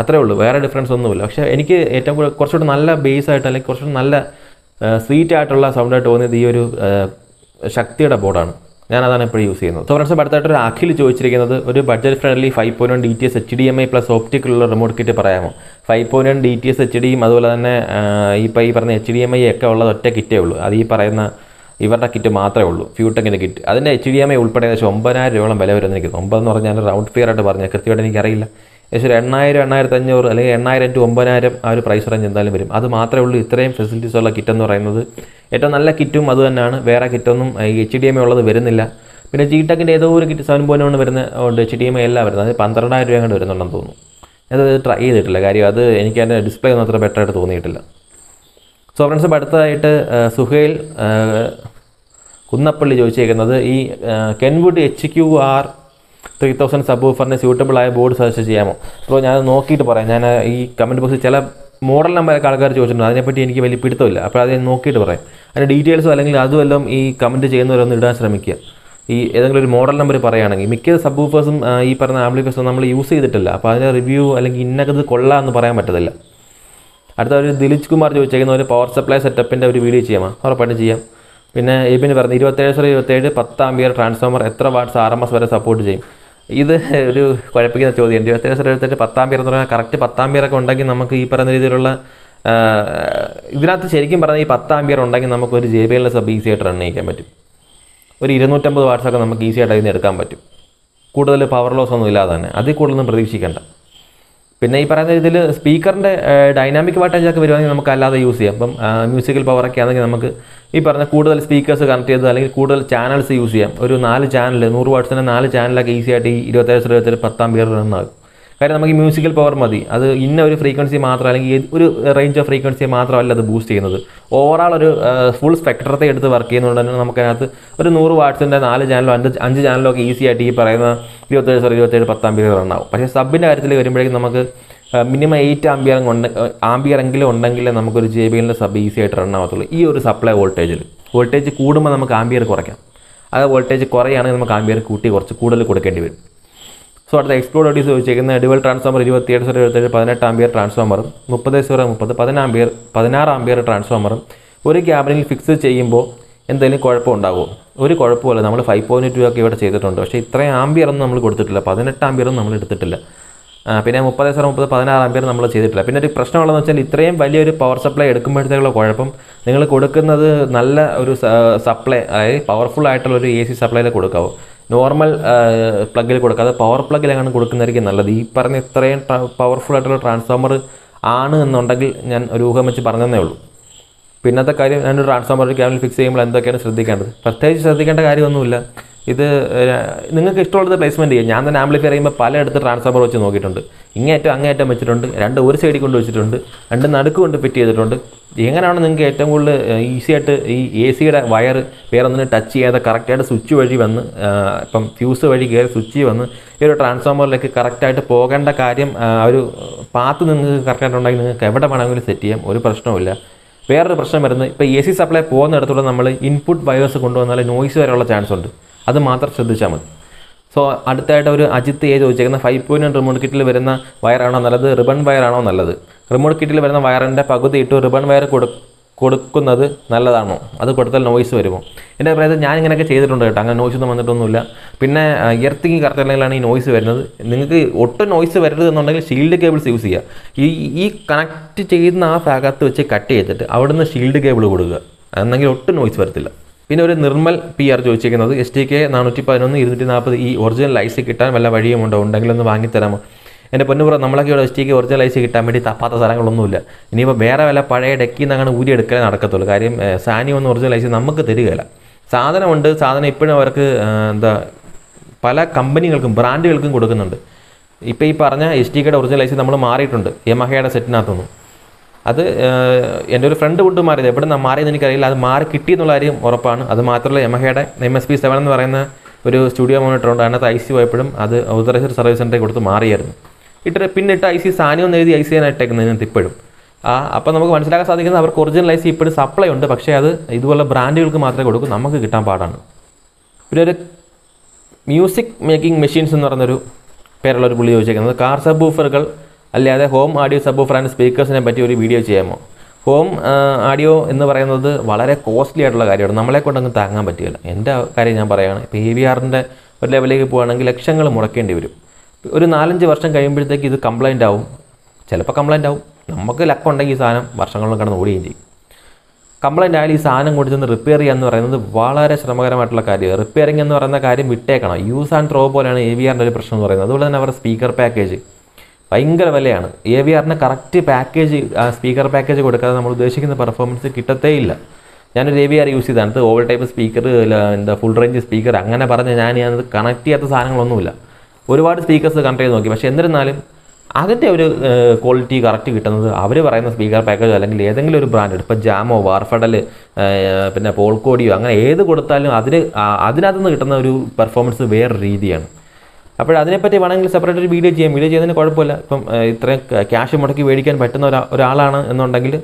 അത്രേ ഉള്ളൂ. വേറെ ഡിഫറൻസ് ഒന്നുമില്ല. പക്ഷേ എനിക്ക് ഏറ്റവും കൂടുതൽ കുറച്ചുകൂടി നല്ല ബേസ് ആയിട്ട് അല്ലെങ്കിൽ കുറച്ചുകൂടി നല്ല സ്വീറ്റ് ആയിട്ടുള്ള സൗണ്ടായിട്ട് തോന്നിയത് ഈ ഒരു ശക്തിയുടെ ബോർഡാണ് ഞാൻ അതാണ് എപ്പോഴും യൂസ് ചെയ്യുന്നത്. സോ ഫ്രണ്ട്സ് അടുത്തായിട്ട് ഒരു അഖിൽ ചോദിച്ചിരിക്കുന്നത് ഒരു budget friendly five point one D T S H D M I plus ഓപ്റ്റിക്കുള്ള remote kit പറയാമോ? Five point one D T S H ഡിയും അതുപോലെ തന്നെ ഇപ്പോൾ ഈ പറഞ്ഞ എച്ച് ഡി എം ഐ ഒക്കെ ഉള്ളത് ഒറ്റ കിറ്റേ ഉള്ളൂ. അത് ഈ പറയുന്ന ഇവരുടെ കിറ്റ് മാത്രമേ ഉള്ളൂ ഫ്യൂടെക്കിന്റെ കിറ്റ് അതിന്റെ എച്ച് ഡി എം ഐ ഉൾപ്പെടെ ഏകദേശം ഒമ്പതിനായിരം രൂപയോളം വില വരുന്ന എനിക്ക് ഒമ്പത് എന്ന് പറഞ്ഞാൽ റൗണ്ട് ഫിയർ ആയിട്ട് പറഞ്ഞാൽ കൃത്യമായിട്ട് എനിക്കറിയില്ല. ഏകദേശം ഒരു എണ്ണായിരം എണ്ണായിരത്തി അഞ്ഞൂറ് അല്ലെങ്കിൽ എണ്ണായിരം ടു ഒമ്പതിനായിരം ആ ഒരു പ്രൈസ് റേഞ്ച് എന്തായാലും വരും. അത് മാത്രമേ ഉള്ളൂ. ഇത്രയും ഫെസിലിറ്റീസ് ഉള്ള കിറ്റ് എന്ന് പറയുന്നത്. ഏറ്റവും നല്ല കിറ്റും അത് തന്നെയാണ്. വേറെ കിറ്റൊന്നും എച്ച് ഡി എം ഉള്ളത് വരുന്നില്ല. പിന്നെ ജി ടെക്കിന്റെ ഏതോ ഒരു കിറ്റ് സെവൻ പോയിന്റ് കൊണ്ട് വരുന്ന ഉണ്ട്. എച്ച് ഡി എം എല്ലാം വരുന്നത്. അത് പന്ത്രണ്ടായിരം രൂപ കൊണ്ട് വരുന്നുണ്ടെന്ന് തോന്നുന്നു. ഞാനത് ട്രൈ ചെയ്തിട്ടില്ല. കാര്യം അത് എനിക്ക് അതിന്റെ ഡിസ്പ്ലേ ഒന്നും അത്ര ബെറ്റർ ആയിട്ട് തോന്നിയിട്ടില്ല. സോ ഫ്രണ്ട്സ് ഇപ്പോൾ അടുത്തതായിട്ട് സുഹൈൽ കുന്നപ്പള്ളി ചോദിച്ചേക്കുന്നത് ഈ Kenwood H Q R three thousand sub ഓഫറിന് suitable ആയ ബോർഡ് സജസ്റ്റ് ചെയ്യാമോ? അപ്പോൾ ഞാൻ നോക്കിയിട്ട് പറയാം. ഞാൻ ഈ കമന്റ് ബോക്സിൽ ചില മോഡൽ നമ്പറൊക്കെ ആൾക്കാർ ചോദിച്ചിട്ടുണ്ട്. അതിനെപ്പറ്റി എനിക്ക് വലിയ പിടുത്തമില്ല. അപ്പോൾ അത് നോക്കിയിട്ട് പറയാം. അതിന്റെ ഡീറ്റെയിൽസോ അല്ലെങ്കിൽ അതുമെല്ലാം ഈ കമന്റ് ചെയ്യുന്നവരൊന്ന് ഇടാൻ ശ്രമിക്കുക. ഈ ഏതെങ്കിലും ഒരു മോഡൽ നമ്പർ പറയുകയാണെങ്കിൽ. മിക്ക സബ് ഊഫേഴ്സും ഈ പറഞ്ഞ ആംബ്ലിഫേഴ്സും നമ്മൾ യൂസ് ചെയ്തിട്ടില്ല. അപ്പോൾ അതിന്റെ റിവ്യൂ അല്ലെങ്കിൽ ഇന്നകത്ത് കൊള്ളാം എന്ന് പറയാൻ പറ്റത്തില്ല. അടുത്ത ഒരു ദിലീജ് കുമാർ ചോദിച്ചേക്കുന്ന ഒരു പവർ സപ്ലൈ സെറ്റപ്പിന്റെ ഒരു വീഡിയോ ചെയ്യാമോ ഉറപ്പായിട്ടും ചെയ്യാം. പിന്നെ എബിന് പറഞ്ഞു ഇരുപത്തേഴ് ഇരുപത്തേഴ് പത്ത് ആംബിയർ ട്രാൻസ്ഫോമർ എത്ര വാട്ട്സ് ആർ എം എസ് വരെ സപ്പോർട്ട് ചെയ്യും? ഇത് ഒരു കുഴപ്പിക്കുന്ന ചോദ്യം. ഇരുപത്തേഴ് സ്ഥലത്തിന്റെ പത്താം പേർ എന്ന് പറഞ്ഞാൽ കറക്റ്റ് പത്താം പേരൊക്കെ ഉണ്ടെങ്കിൽ നമുക്ക് ഈ പറയുന്ന രീതിയിലുള്ള ഇതിനകത്ത് ശരിക്കും പറഞ്ഞാൽ ഈ പത്താം പേർ ഉണ്ടെങ്കിൽ നമുക്ക് ഒരു J B L sub easy ആയിട്ട് റൺ ചെയ്യിക്കാൻ പറ്റും. ഒരു ഇരുന്നൂറ്റമ്പത് വാട്സൊക്കെ നമുക്ക് ഈസി ആയിട്ട് അതിൽ നിന്ന് എടുക്കാൻ പറ്റും. കൂടുതൽ പവർ ലോസ് ഒന്നും ഇല്ലാതെ തന്നെ. അതിൽ കൂടുതലൊന്നും പ്രതീക്ഷിക്കേണ്ട. പിന്നെ ഈ പറയുന്ന ഇതിൽ സ്പീക്കറിന്റെ ഡൈനാമിക് വാട്ടേജ് ഒക്കെ വരുവാണെങ്കിൽ നമുക്ക് അല്ലാതെ യൂസ് ചെയ്യാം. അപ്പം മ്യൂസിക്കൽ പവറൊക്കെ ആണെങ്കിൽ നമുക്ക് ഈ പറഞ്ഞ കൂടുതൽ സ്പീക്കേഴ്സ് കണക്ട് ചെയ്ത് അല്ലെങ്കിൽ കൂടുതൽ ചാനൽസ് യൂസ് ചെയ്യാം. ഒരു നാല് ചാനൽ നൂറ് വാട്ട്സിന്റെ നാല് ചാനലൊക്കെ ഈസി ആയിട്ട് ഈ ഇരുപത്തേഴ് ഇരുപത്തേഴ് പത്താം പേർ നിന്നാകും കാര്യം നമുക്ക് ഈ മ്യൂസിക്കൽ പവർ മതി. അത് ഇന്ന ഒരു ഫ്രീക്വൻസി മാത്രം അല്ലെങ്കിൽ ഒരു റേഞ്ച് ഓഫ് ഫ്രീക്വൻസി മാത്രമല്ല അത് ബൂസ്റ്റ് ചെയ്യുന്നത്. ഓവറാൾ ഒരു ഫുൾ സ്പെക്ട്രത്തെ എടുത്ത് വർക്ക് ചെയ്യുന്നതുകൊണ്ട് തന്നെ നമുക്കതിനകത്ത് ഒരു നൂറ് വാട്സിന്റെ നാല് ചാനലോ അഞ്ച് അഞ്ച് ചാനലോ ഒക്കെ ഈസി ആയിട്ട് ഈ പറയുന്ന ഇരുപത്തേഴ് സോറി ഇരുപത്തേഴ് പത്താം പേര് ഉണ്ടാവും പക്ഷേ സബിന്റെ കാര്യത്തിൽ വരുമ്പോഴേക്കും നമുക്ക് മിനിമം എയ്റ്റ് ആംബിയർ ഉണ്ട് ആംബിയർ എങ്കിലും ഉണ്ടെങ്കിലേ നമുക്കൊരു ജെ ബി എല്ലിന്റെ സബ് ഈസി ആയിട്ട് റൺ ഈ ഒരു സപ്ലൈ വോൾട്ടേജിൽ വോൾട്ടേജ് കൂടുമ്പോൾ നമുക്ക് ആംബിയർ കുറയ്ക്കാം. അത് വോൾട്ടേജ് കുറയുകയാണെങ്കിൽ നമുക്ക് ആംബിയർ കൂട്ടി കുറച്ച് കൂടുതൽ കൊടുക്കേണ്ടി വരും. സോ അടുത്ത എക്സ്പ്ലോഡ് ഓഡീസ് ചോദിച്ചിരിക്കുന്ന ഡിവൽ ട്രാൻസ്ഫോമർ ഇരുപത്തി ഏഴ് സീറോ എഴുപത്തേഴ് പതിനെട്ട് ആംബിയർ ട്രാൻസ്ഫോമറും മുപ്പത് സീറോ മുപ്പത് പതിനാമ്പിയർ പതിനാറ് ആംബിയർ ട്രാൻസ്ഫോമറും ഒരു ക്യാബിനിൽ ഫിക്സ് ചെയ്യുമ്പോൾ എന്തെങ്കിലും കുഴപ്പമുണ്ടാകുമോ ഒരു കുഴപ്പമില്ല നമ്മൾ ഫൈവ് പോയിന്റ് ടു ഒക്കെ ഇവിടെ ചെയ്തിട്ടുണ്ട്. പക്ഷേ ഇത്രയും ആംബിയർ ഒന്നും നമ്മൾ കൊടുത്തിട്ടില്ല. പതിനെട്ട് ആംബിയറും നമ്മൾ എടുത്തിട്ടില്ല. പിന്നെ മുപ്പത് സീറോ മുപ്പത് പതിനാറ് ആംബിയർ നമ്മൾ ചെയ്തിട്ടില്ല. പിന്നെ ഒരു പ്രശ്നമുള്ളതെന്ന് വെച്ചാൽ ഇത്രയും വലിയൊരു പവർ സപ്ലൈ എടുക്കുമ്പോഴത്തേക്കുള്ള കുഴപ്പം നിങ്ങൾ കൊടുക്കുന്നത് നല്ല ഒരു സപ്ലൈ അതായത് പവർഫുൾ ആയിട്ടുള്ള ഒരു എ സി സപ്ലൈയിൽ കൊടുക്കാവോ. നോർമൽ പ്ലഗിൽ കൊടുക്കാതെ പവർ പ്ലഗിലാണ് കൊടുക്കുന്നതായിരിക്കും നല്ലത്. ഈ പറഞ്ഞ ഇത്രയും പവർഫുൾ ആയിട്ടുള്ള ട്രാൻസ്ഫോമർ ആണ് എന്നുണ്ടെങ്കിൽ ഞാൻ ഒരു ഊഹം വെച്ച് പറഞ്ഞതേ ഉള്ളൂ. പിന്നത്തെ കാര്യം ഞാനൊരു ട്രാൻസ്ഫോമർ ഒരു ക്യാബിനിൽ ഫിക്സ് ചെയ്യുമ്പോൾ എന്തൊക്കെയാണ് ശ്രദ്ധിക്കേണ്ടത്? പ്രത്യേകിച്ച് ശ്രദ്ധിക്കേണ്ട കാര്യമൊന്നുമില്ല. ഇത് നിങ്ങൾക്ക് ഇഷ്ടമുള്ളത് പ്ലേസ്മെന്റ് ചെയ്യാം. ഞാൻ തന്നെ ആംപ്ലിഫയർ ചെയ്യുമ്പോൾ പലയിടത്ത് ട്രാൻസ്ഫോമർ വെച്ച് നോക്കിയിട്ടുണ്ട്. ഇങ്ങേറ്റം അങ്ങേറ്റം വെച്ചിട്ടുണ്ട്. രണ്ട് ഒരു സൈഡിൽ കൊണ്ട് വെച്ചിട്ടുണ്ട്. രണ്ട് നടുക്ക് കൊണ്ട് ഫിറ്റ് ചെയ്തിട്ടുണ്ട്. എങ്ങനെയാണ് നിങ്ങൾക്ക് ഏറ്റവും കൂടുതൽ ഈസി ആയിട്ട് ഈ എ സിയുടെ വയർ വേറെ ഒന്നിനും ടച്ച് ചെയ്യാതെ കറക്റ്റായിട്ട് സ്വിച്ച് വഴി വന്ന് ഇപ്പം ഫ്യൂസ് വഴി കയറി സ്വിച്ച് വന്ന് ഈ ഒരു ട്രാൻസ്ഫോമറിലേക്ക് കറക്റ്റായിട്ട് പോകേണ്ട കാര്യം ഒരു പാത്ത് നിങ്ങൾക്ക് കറക്റ്റായിട്ട് ഉണ്ടെങ്കിൽ നിങ്ങൾക്ക് എവിടെ വേണമെങ്കിലും സെറ്റ് ചെയ്യാം. ഒരു പ്രശ്നവുമില്ല. വേറൊരു പ്രശ്നം വരുന്നത് ഇപ്പോൾ എ സി സപ്ലൈ പോകുന്നിടത്തോളം നമ്മൾ ഇൻപുട്ട് വയേഴ്സ് കൊണ്ടുവന്നാൽ നോയ്സ് വരെയുള്ള ചാൻസ് ഉണ്ട്. അത് മാത്രം ശ്രദ്ധിച്ചാൽ മതി. സോ അടുത്തായിട്ട് ഒരു അജിത്ത് ഏ ചോദിച്ചേക്കുന്ന ഫൈവ് പോയിന്റ് റിമോട്ട് കിറ്റിൽ വരുന്ന വയറാണോ നല്ലത്? റിബൺ വയറാണോ നല്ലത്? റിമോട്ട് കിറ്റിൽ വരുന്ന വയറിന്റെ പകുതി ഇട്ട് റിബൺ വയർ കൊടു കൊടുക്കുന്നത് നല്ലതാണോ? അത് കൊടുത്താൽ നോയ്സ് വരുമോ? എന്റെ അഭിപ്രായത്തിൽ ഞാൻ ഇങ്ങനെയൊക്കെ ചെയ്തിട്ടുണ്ട് കേട്ടോ. അങ്ങനെ നോയ്സ് ഒന്നും വന്നിട്ടൊന്നുമില്ല. പിന്നെ ഇയർത്തിങ് കറക്റ്റ് അല്ലെങ്കിലാണ് ഈ നോയ്സ് വരുന്നത്. നിങ്ങൾക്ക് ഒട്ടും നോയ്സ് വരരുത് എന്നുണ്ടെങ്കിൽ ഷീൽഡ് കേബിൾസ് യൂസ് ചെയ്യുക ഈ ഈ കണക്ട് ചെയ്യുന്ന ആ ഭാഗത്ത് വെച്ച് കട്ട് ചെയ്തിട്ട് അവിടുന്ന് ഷീൽഡ് കേബിൾ കൊടുക്കുക. എന്നെങ്കിൽ ഒട്ടും നോയ്സ് വരത്തില്ല. പിന്നെ ഒരു നിർമ്മൽ പി ആർ ചോദിച്ചിരിക്കുന്നത് എസ് ടി കെ നാനൂറ്റി പതിനൊന്ന് ഇരുന്നൂറ്റി നാൽപ്പത് ഈ ഒറിജിനൽ ലൈസ് കിട്ടാൻ വല്ല വഴിയുമുണ്ടോ? ഉണ്ടെങ്കിൽ ഒന്ന് വാങ്ങിത്തരാമോ? എന്റെ പൊന്നുപുറം നമ്മളൊക്കെ ഇവിടെ എസ് കെ ഒറിജിനൽ ഐസി കിട്ടാൻ വേണ്ടി തപ്പാത്ത സ്ഥലങ്ങളൊന്നുമില്ല. ഇനിയിപ്പോൾ വേറെ വല്ല പഴയ ഡെക്കിൽ നിന്ന് അങ്ങനെ ഊരി എടുക്കലേ നടക്കത്തുള്ളൂ. കാര്യം സാനി ഒന്ന് ഒറിജിനൽ ഐസി നമുക്ക് തരികയില്ല. സാധനമുണ്ട് സാധനം ഇപ്പോഴും അവർക്ക് എന്താ പല കമ്പനികൾക്കും ബ്രാൻഡുകൾക്കും കൊടുക്കുന്നുണ്ട്. ഇപ്പോൾ ഈ പറഞ്ഞ എസ് ടി കെയുടെ ഒറിജിനൽ ഐസി നമ്മൾ മാറിയിട്ടുണ്ട്. യമഹയുടെ സെറ്റിനകത്തൊന്നും അത് എന്റെ ഒരു ഫ്രണ്ട് കൊണ്ട് മാറിയത്. എവിടെ നിന്ന് എനിക്കറിയില്ല. അത് മാറി കിട്ടി എന്നുള്ള കാര്യം ഉറപ്പാണ്. അത് മാത്രമല്ല യമഹയുടെ എം എസ് പി സെവൻ എന്ന് പറയുന്ന ഒരു സ്റ്റുഡിയോ മോണിറ്റർ ഉണ്ട്. അതിനകത്ത് ഐ സി പോയപ്പോഴും അത് ഔതറൈസ്ഡ് സർവീസ് സെന്ററിൽ കൊടുത്ത് മാറിയായിരുന്നു. ഇട്ട് പിന്നിട്ട് ഐ സി സാനിയോ എന്ന് എഴുതി ഐ സി ആണ് ഇട്ടേക്കുന്നതിനകത്ത് ഇപ്പോഴും. ആ അപ്പോൾ നമുക്ക് മനസ്സിലാക്കാൻ സാധിക്കുന്നത് അവർക്ക് ഒറിജിനൽ ഐ സി ഇപ്പോഴും സപ്ലൈ ഉണ്ട്. പക്ഷേ അത് ഇതുപോലെ ബ്രാൻഡുകൾക്ക് മാത്രമേ കൊടുക്കൂ. നമുക്ക് കിട്ടാൻ പാടാണ്. പിന്നെ ഒരു മ്യൂസിക് മേക്കിംഗ് മെഷീൻസ് എന്ന് പറയുന്നൊരു പേരുള്ള ഒരു പുള്ളി ചോദിച്ചേക്കുന്നത്. കാർ സബ് ഊഫറുകൾ അല്ലാതെ ഹോം ആഡിയോ സബ് ഫ്രണ്ട് സ്പീക്കേഴ്സിനെ പറ്റി ഒരു വീഡിയോ ചെയ്യാമോ? ഹോം ആഡിയോ എന്ന് പറയുന്നത് വളരെ കോസ്റ്റ്ലി ആയിട്ടുള്ള കാര്യമാണ്. നമ്മളെ കൊണ്ടങ്ങ് താങ്ങാൻ പറ്റില്ല എന്റെ കാര്യം ഞാൻ പറയുകയാണ്. ഇപ്പോൾ വി ആറിന്റെ ഒരു ലെവലിലേക്ക് പോകുകയാണെങ്കിൽ ലക്ഷങ്ങൾ മുടക്കേണ്ടി വരും. ഒരു നാലഞ്ച് വർഷം കഴിയുമ്പോഴത്തേക്ക് ഇത് കംപ്ലൈന്റ് ആവും. ചിലപ്പോൾ കംപ്ലൈന്റ് ആവും. നമുക്ക് ലക്കുണ്ടെങ്കിൽ ഈ സാധനം വർഷങ്ങളോളം കടന്ന് ഓടുകയും ചെയ്യും. കംപ്ലൈന്റ് ആയാലും ഈ സാധനം കൊണ്ടുചെന്ന് റിപ്പയർ ചെയ്യുക എന്ന് പറയുന്നത് വളരെ ശ്രമകരമായിട്ടുള്ള കാര്യമാണ്. റിപ്പയറിംഗ് എന്ന് പറയുന്ന കാര്യം വിട്ടേക്കണം. യൂസ് ആൻഡ് ത്രോ പോലെയാണ് എ വി ആറിന്റെ ഒരു പ്രശ്നം എന്ന് പറയുന്നത്. അതുപോലെ തന്നെ അവരുടെ സ്പീക്കർ പാക്കേജ് ഭയങ്കര വിലയാണ്. എ വി ആറിന് കറക്റ്റ് പാക്കേജ് സ്പീക്കർ പാക്കേജ് കൊടുക്കാതെ നമ്മൾ ഉദ്ദേശിക്കുന്ന പെർഫോമൻസ് കിട്ടത്തേ ഇല്ല. ഞാനൊരു എ വി ആർ യൂസ് ചെയ്താണ് ഓവർ ടൈപ്പ് സ്പീക്കർ എന്താ ഫുൾ റേഞ്ച് സ്പീക്കർ അങ്ങനെ പറഞ്ഞ് ഞാൻ ഞാനത് കണക്ട് ചെയ്യാത്ത സാധനങ്ങളൊന്നുമില്ല. ഒരുപാട് സ്പീക്കേഴ്സ് കണക്ട് ചെയ്ത് നോക്കി. പക്ഷേ എന്നിരുന്നാലും അതിന്റെ ഒരു ക്വാളിറ്റി കറക്റ്റ് കിട്ടുന്നത് അവർ പറയുന്ന സ്പീക്കർ പാക്കേജ് അല്ലെങ്കിൽ ഏതെങ്കിലും ഒരു ബ്രാൻഡ് ഇപ്പോൾ ജാമോ വാർഫഡൽ പിന്നെ പോൾക്കോഡിയോ അങ്ങനെ ഏത് കൊടുത്താലും അതിന് അതിനകത്തുനിന്ന് കിട്ടുന്ന ഒരു പെർഫോമൻസ് വേറെ രീതിയാണ്. അപ്പോൾ അതിനെപ്പറ്റി വേണമെങ്കിൽ സെപ്പറേറ്റ് ഒരു വീഡിയോ ചെയ്യാം. വീഡിയോ ചെയ്യുന്നതിന് കുഴപ്പമില്ല. ഇപ്പം ഇത്രയും ക്യാഷ് മുടക്കി മേടിക്കാൻ പറ്റുന്ന ഒരാ ഒരാളാണ് എന്നുണ്ടെങ്കിൽ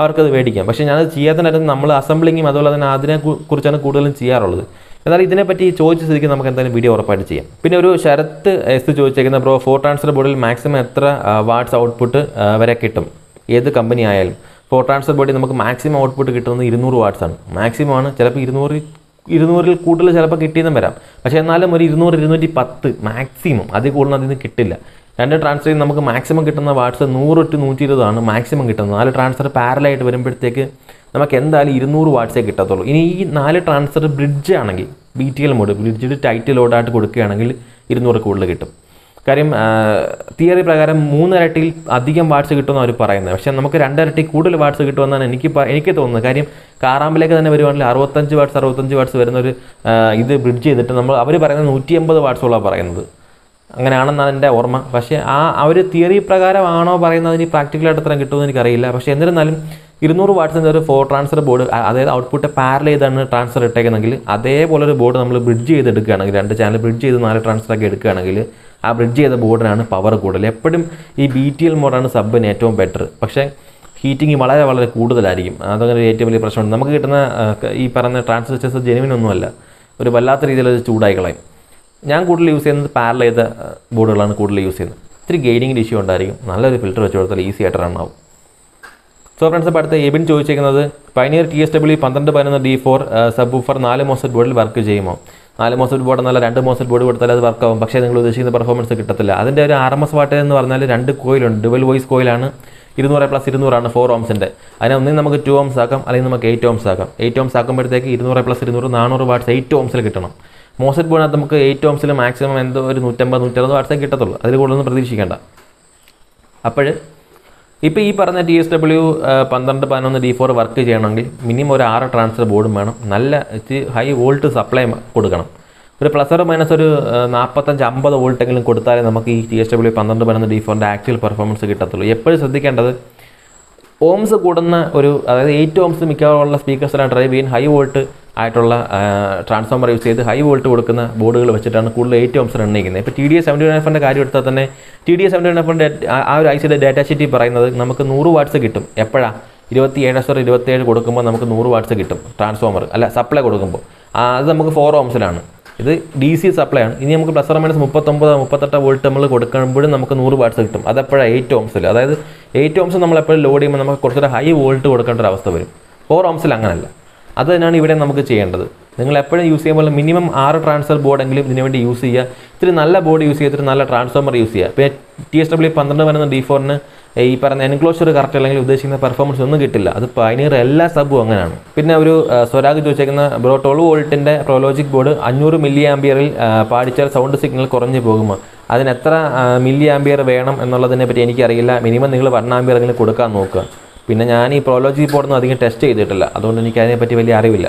അവർക്കത് മേടിക്കാം. പക്ഷേ ഞാനത് ചെയ്യാത്തതിനകത്ത് നമ്മൾ അസംബ്ലിങ്ങും അതുപോലെ തന്നെ അതിനെ കുറിച്ചാണ് കൂടുതലും ചെയ്യാറുള്ളത്. എന്നാൽ ഇതിനെപ്പറ്റി ചോദിച്ച സ്ഥിതിക്ക് നമുക്ക് എന്തായാലും വീഡിയോ ഉറപ്പായിട്ട് ചെയ്യാം. പിന്നെ ഒരു ശരത്ത് എസ് ചോദിച്ചേക്കുന്ന ബ്രോ ഫോർ ട്രാൻസ്ഫർ ബോർഡിൽ മാക്സിമം എത്ര വാട്ട്സ് ഔട്ട്പുട്ട് വരെ കിട്ടും? ഏത് കമ്പനി ആയാലും? ഫോർ ട്രാൻസ്ഫർ ബോർഡിൽ നമുക്ക് മാക്സിമം ഔട്ട്പുട്ട് കിട്ടുന്നത് ഇരുന്നൂറ് വാട്ട്സ് ആണ്. മാക്സിമം ആണ്. ചിലപ്പോൾ ഇരുന്നൂറ് ഇരുന്നൂറിൽ കൂടുതൽ ചിലപ്പോൾ കിട്ടിയെന്നും വരാം. പക്ഷെ എന്നാലും ഒരു ഇരുന്നൂറ് ഇരുന്നൂറ്റി പത്ത് മാക്സിമം അതിൽ കൂടുതൽ അതിൽ നിന്ന് കിട്ടില്ല. രണ്ട് ട്രാൻസ്ഫർ നമുക്ക് മാക്സിമം കിട്ടുന്ന വാട്സ് നൂറ് ടു നൂറ്റി ഇരുപതാണ് മാക്സിമം കിട്ടുന്നത്. നാല് ട്രാൻസ്ഫർ പാരലായിട്ട് വരുമ്പോഴത്തേക്ക് നമുക്ക് എന്തായാലും ഇരുന്നൂറ് വാട്സേ കിട്ടത്തുള്ളൂ. ഇനി ഈ നാല് ട്രാൻസ്ഫർ ബ്രിഡ്ജ് ആണെങ്കിൽ ബി ടി എൽ മോഡ് ബ്രിഡ്ജിൽ ടൈറ്റ് ലോഡായിട്ട് കൊടുക്കുകയാണെങ്കിൽ ഇരുന്നൂറ് കൂടുതൽ കിട്ടും. കാര്യം തിയറി പ്രകാരം മൂന്നിരട്ടിയിൽ അധികം വാട്ട്സ് കിട്ടുമെന്ന് അവർ പറയുന്നത്. പക്ഷേ നമുക്ക് രണ്ടിരട്ടി കൂടുതൽ വാട്ട്സ് കിട്ടുമെന്നാണ് എനിക്ക് എനിക്ക് തോന്നുന്നത്. കാര്യം കാറാമ്പിലേക്ക് തന്നെ വരുവാണെങ്കിൽ അറുപത്തഞ്ച് വാട്ട്സ് അറുപത്തഞ്ച് വാട്ട്സ് വരുന്ന ഒരു ഇത് ബ്രിഡ്ജ് ചെയ്തിട്ട് നമ്മൾ അവർ പറയുന്നത് നൂറ്റി എൺപത് വാട്ട്സോളാണ് പറയുന്നത്. അങ്ങനെയാണെന്നാണ് എന്റെ ഓർമ്മ. പക്ഷേ ആ അവർ തിയറി പ്രകാരമാണോ പറയുന്നത് ഇനി പ്രാക്ടിക്കലായിട്ട് എത്ര കിട്ടുമെന്ന് എനിക്കറിയില്ല. പക്ഷേ എന്നിരുന്നാലും ഇരുന്നൂറ് വാട്ട്സിന്റെ ഒരു ഫോർ ട്രാൻസ്ഫർ ബോർഡ് അതായത് ഔട്ട്പുട്ട് പാരൽ ചെയ്താണ് ട്രാൻസ്ഫർ ഇട്ടേക്കുന്നതെങ്കിൽ അതേപോലെ ഒരു ബോർഡ് നമ്മൾ ബ്രിഡ്ജ് ചെയ്ത് എടുക്കുകയാണെങ്കിൽ രണ്ട് ചാനൽ ബ്രിഡ്ജ് ചെയ്ത് നാല് ട്രാൻസ്ഫർ ആക്കി എടുക്കുകയാണെങ്കിൽ ആ ബ്രിഡ്ജ് ചെയ്ത ബോർഡിനാണ് പവർ കൂടുതൽ. എപ്പോഴും ഈ ബി ടി എൽ മോഡാണ് സബ്ബിന് ഏറ്റവും ബെറ്റർ പക്ഷേ ഹീറ്റിംഗ് വളരെ വളരെ കൂടുതലായിരിക്കും. അതങ്ങനെ ഏറ്റവും വലിയ പ്രശ്നമുണ്ട്. നമുക്ക് കിട്ടുന്ന ഈ പറഞ്ഞ ട്രാൻസിസ്റ്റേഴ്സ് ജെനുവിൻ ഒന്നുമല്ല. ഒരു വല്ലാത്ത രീതിയിൽ അത് ചൂടായി കളയും. ഞാൻ കൂടുതൽ യൂസ് ചെയ്യുന്നത് പാരൽ ചെയ്ത ബോർഡുകളാണ് കൂടുതൽ യൂസ് ചെയ്യുന്നത്. ഇത്തിരി ഗെയിനിങ്ങിന്റെ ഇഷ്യൂ ഉണ്ടായിരിക്കും. നല്ലൊരു ഫിൽറ്റർ വെച്ച് കൊടുത്താൽ ഈസി ആയിട്ട് റൺ ആവും. സോ ഫ്രണ്ട്സ് അപ്പോൾ അടുത്ത എബിൻ ചോദിച്ചിരിക്കുന്നത് പൈനിയർ ടി എസ് ഡബ്ല്യു പന്ത്രണ്ട് പതിനൊന്ന് ഡി ഫോർ സബ് ഫോർ നാല് മോസറ്റ് ബോർഡിൽ വർക്ക് ചെയ്യുമോ? നാല് മോസറ്റ് ബോർഡ് എന്നല്ല രണ്ട് മോസറ്റ് ബോർഡ് കൊടുത്താൽ അത് വർക്കാവും പക്ഷേ നിങ്ങൾ ഉദ്ദേശിക്കുന്ന പെർഫോമൻസ് കിട്ടത്തില്ല. അതിന്റെ ഒരു ആർ എം എസ് വാട്ട് എന്ന് പറഞ്ഞാൽ രണ്ട് കോയിലുണ്ട് ഡുവൽ വോയിസ് കോയിലാണ് ഇരുന്നൂറ് പ്ലസ് ഇരുന്നൂറാണ് ഫോർ ഓംസിന്റെ അതിനെ ഒന്നും നമുക്ക് ടു ഓംസ് ആക്കാം അല്ലെങ്കിൽ നമുക്ക് എയ്റ്റ് ഓംസ് ആക്കാം. എയ്റ്റ് ഓംസ് ആക്കുമ്പോഴത്തേക്ക് ഇരുന്നൂറ് പ്ലസ് ഇരുന്നൂറ് നാനൂറ് വാട്ട്സ് എയ്റ്റ് ഓംസിൽ കിട്ടണം. മോസറ്റ് ബോർഡിനകത്ത് നമുക്ക് എയ്റ്റ് ഓംസിൽ മാക്സിമം എന്തോ ഒരു നൂറ്റമ്പത് നൂറ്ററുപത് വാട്ട്സേ കിട്ടത്തുള്ളൂ. അതിൽ കൂടുതലൊന്നും പ്രതീക്ഷിക്കേണ്ട. അപ്പോൾ ഇപ്പോൾ ഈ പറഞ്ഞ ടി എസ് ഡബ്ല്യു പന്ത്രണ്ട് പതിനൊന്ന് ഡി ഫോർ വർക്ക് ചെയ്യണമെങ്കിൽ മിനിമം ഒരു ആറ് ട്രാൻസ്ഫർ ബോർഡും വേണം. നല്ല ഹൈ വോൾട്ട് സപ്ലൈ കൊടുക്കണം. ഒരു പ്ലസ് ഒരു മൈനസ് ഒരു നാൽപ്പത്തഞ്ച് അമ്പത് വോൾട്ടെങ്കിലും കൊടുത്താലേ നമുക്ക് ഈ ടി എസ് ഡബ്ല്യു പന്ത്രണ്ട് പതിനൊന്ന് ഡി ഫോറിന്റെ ആക്ച്വൽ പെർഫോമൻസ് കിട്ടത്തുള്ളൂ. എപ്പോഴും ശ്രദ്ധിക്കേണ്ടത് ഓംസ് കൂടുന്ന ഒരു അതായത് എയ്റ്റ് ഓംസ് മിക്കവാറുള്ള സ്പീക്കേഴ്സിലാണ് ഡ്രൈവ് ചെയ്യാൻ ഹൈ വോൾട്ട് ആയിട്ടുള്ള ട്രാൻസ്ഫോമർ യൂസ് ചെയ്ത് ഹൈ വോൾട്ട് കൊടുക്കുന്ന ബോർഡുകൾ വെച്ചിട്ടാണ് കൂടുതൽ എയ്റ്റ് ഓംസ് റൺ ചെയ്യുന്നത്. ഇപ്പോൾ T D S seventy one എഫിന്റെ കാര്യം എടുത്താൽ തന്നെ T D S seventy one എഫിന്റെ ആ ഒരു ഐ സിയുടെ ഡാറ്റ ഷീറ്റിൽ പറയുന്നത് നമുക്ക് നൂറ് വാട്ട്സ് കിട്ടും. എപ്പോഴാണ് ഇരുപത്തി ഏഴ് സോറി ഇരുപത്തേഴ് കൊടുക്കുമ്പോൾ നമുക്ക് നൂറ് വാട്ട്സ് കിട്ടും ട്രാൻസ്ഫോമർ അല്ല സപ്ലൈ കൊടുക്കുമ്പോൾ. അത് നമുക്ക് ഫോർ ഓംസിലാണ് ഇത് ഡി സി സപ്ലൈ ആണ്. ഇനി നമുക്ക് പ്ലസ് മൈനസ് മുപ്പത്തൊമ്പത് മുപ്പത്തെട്ട് വോൾട്ട് നമ്മൾ കൊടുക്കുമ്പോഴും നമുക്ക് നൂറ് വാട്ട്സ് കിട്ടും. അതെപ്പോഴാണ് എയ്റ്റ് ഓംസിൽ അതായത് എയ്റ്റ് ഓംസ് നമ്മളെപ്പോഴും ലോഡ് ചെയ്യുമ്പോൾ നമുക്ക് കുറച്ചുകൂടെ ഹൈ വോൾട്ട് കൊടുക്കേണ്ട ഒരു അവസ്ഥ വരും. ഫോർ ഓംസിൽ അങ്ങനല്ല. അത് തന്നെയാണ് ഇവിടെ നമുക്ക് ചെയ്യേണ്ടത്. നിങ്ങൾ എപ്പോഴും യൂസ് ചെയ്യുമ്പോൾ മിനിമം ആറ് ട്രാൻസ്ഫർ ബോർഡെങ്കിലും ഇതിനു വേണ്ടി യൂസ് ചെയ്യുക. ഇത്തിരി നല്ല ബോർഡ് യൂസ് ചെയ്യുക ഇത്തിരി നല്ല ട്രാൻസ്ഫോമർ യൂസ് ചെയ്യുക. ഇപ്പോൾ ടി എസ് ഡബ്ല്യു പന്ത്രണ്ട് വരുന്ന ഡി ഫോറിന് ഈ പറഞ്ഞ എൻക്ലോഷർ കറക്റ്റ് അല്ലെങ്കിൽ ഉദ്ദേശിക്കുന്ന പെർഫോമൻസ് ഒന്നും കിട്ടില്ല. അത് പൈനിയർ എല്ലാ സബും അങ്ങനെയാണ്. പിന്നെ ഒരു സ്വരാഗ് ചോദിച്ചേക്കുന്ന ബ്രോ ട്വൽവ് വോൾട്ടിന്റെ പ്രോലോജിക് ബോർഡ് അഞ്ഞൂറ് മില്ലി ആംബിയറിൽ പാടിച്ചാൽ സൗണ്ട് സിഗ്നൽ കുറഞ്ഞു പോകുമോ? അതിന് എത്ര മില്ലി ആംബിയർ വേണം എന്നുള്ളതിനെ പറ്റി എനിക്കറിയില്ല. മിനിമം നിങ്ങൾ വൺ ആംബിയർ എങ്കിലും കൊടുക്കാൻ നോക്കുക. പിന്നെ ഞാൻ ഈ പ്രോലോജി ബോർഡൊന്നും അധികം ടെസ്റ്റ് ചെയ്തിട്ടില്ല. അതുകൊണ്ട് എനിക്ക് അതിനെപ്പറ്റി വലിയ അറിവില്ല.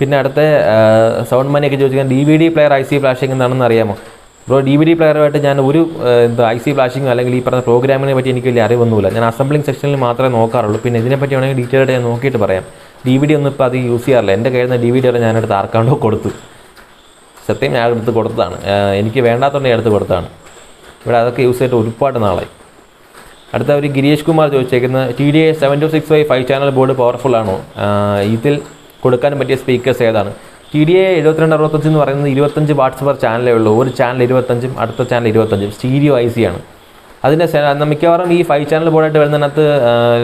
പിന്നെ അടുത്ത സൗണ്ട് മണിയൊക്കെ ചോദിച്ചാൽ D V D player I C flashing എന്താണെന്ന് അറിയാമോ? ബ്രോ ഡി വി ഡി പ്ലെയറുമായിട്ട് ഞാൻ ഒരു എന്താ ഐ സി ഫ്ലാഷിങ്ങോ അല്ലെങ്കിൽ ഈ പറഞ്ഞ പ്രോഗ്രാമിനെ പറ്റി എനിക്ക് വലിയ അറിവൊന്നുമില്ല. ഞാൻ അസംബ്ലിംഗ് സെക്ഷനിൽ മാത്രമേ നോക്കാറുള്ളൂ. പിന്നെ ഇതിനെ പറ്റി വേണമെങ്കിൽ ഡീറ്റെയിൽ ആയിട്ട് ഞാൻ നോക്കിയിട്ട് പറയാം. ഡി വി ഡി ഒന്നും ഇപ്പോൾ അത് യൂസ് ചെയ്യാറില്ല. എന്റെ കയ്യിൽ നിന്ന് ഡി വി ഡി വരെ ഞാനെടുത്ത് ആർക്കാണ്ടോ കൊടുത്തു. സത്യം ഞാൻ എടുത്ത് കൊടുത്തതാണ്. എനിക്ക് വേണ്ടാത്തതുകൊണ്ട് എടുത്ത് കൊടുത്തതാണ്. ഇവിടെ അതൊക്കെ യൂസ് ചെയ്തിട്ട് ഒരുപാട് നാളായി. അടുത്ത ഒരു Girish Kumar ചോദിച്ചേക്കുന്ന T D A seven two six five five channel board powerful ആണോ? ഇതിൽ കൊടുക്കാൻ പറ്റിയ സ്പീക്കേഴ്സ് ഏതാണ്? ടി ഡി എ എഴുപത്തിരണ്ട് അറുപത്തഞ്ച് എന്ന് പറയുന്നത് ഇരുപത്തഞ്ച് വാട്സ് പെർ ചാനലേ ഉള്ളൂ. ഒരു ചാനൽ ഇരുപത്തഞ്ചും അടുത്ത ചാനൽ ഇരുപത്തഞ്ചും. സ്റ്റീരിയോ ഐ സി ആണ്. അതിന്റെ മിക്കവാറും ഈ ഫൈവ് ചാനൽ ബോർഡായിട്ട് വരുന്നതിനകത്ത്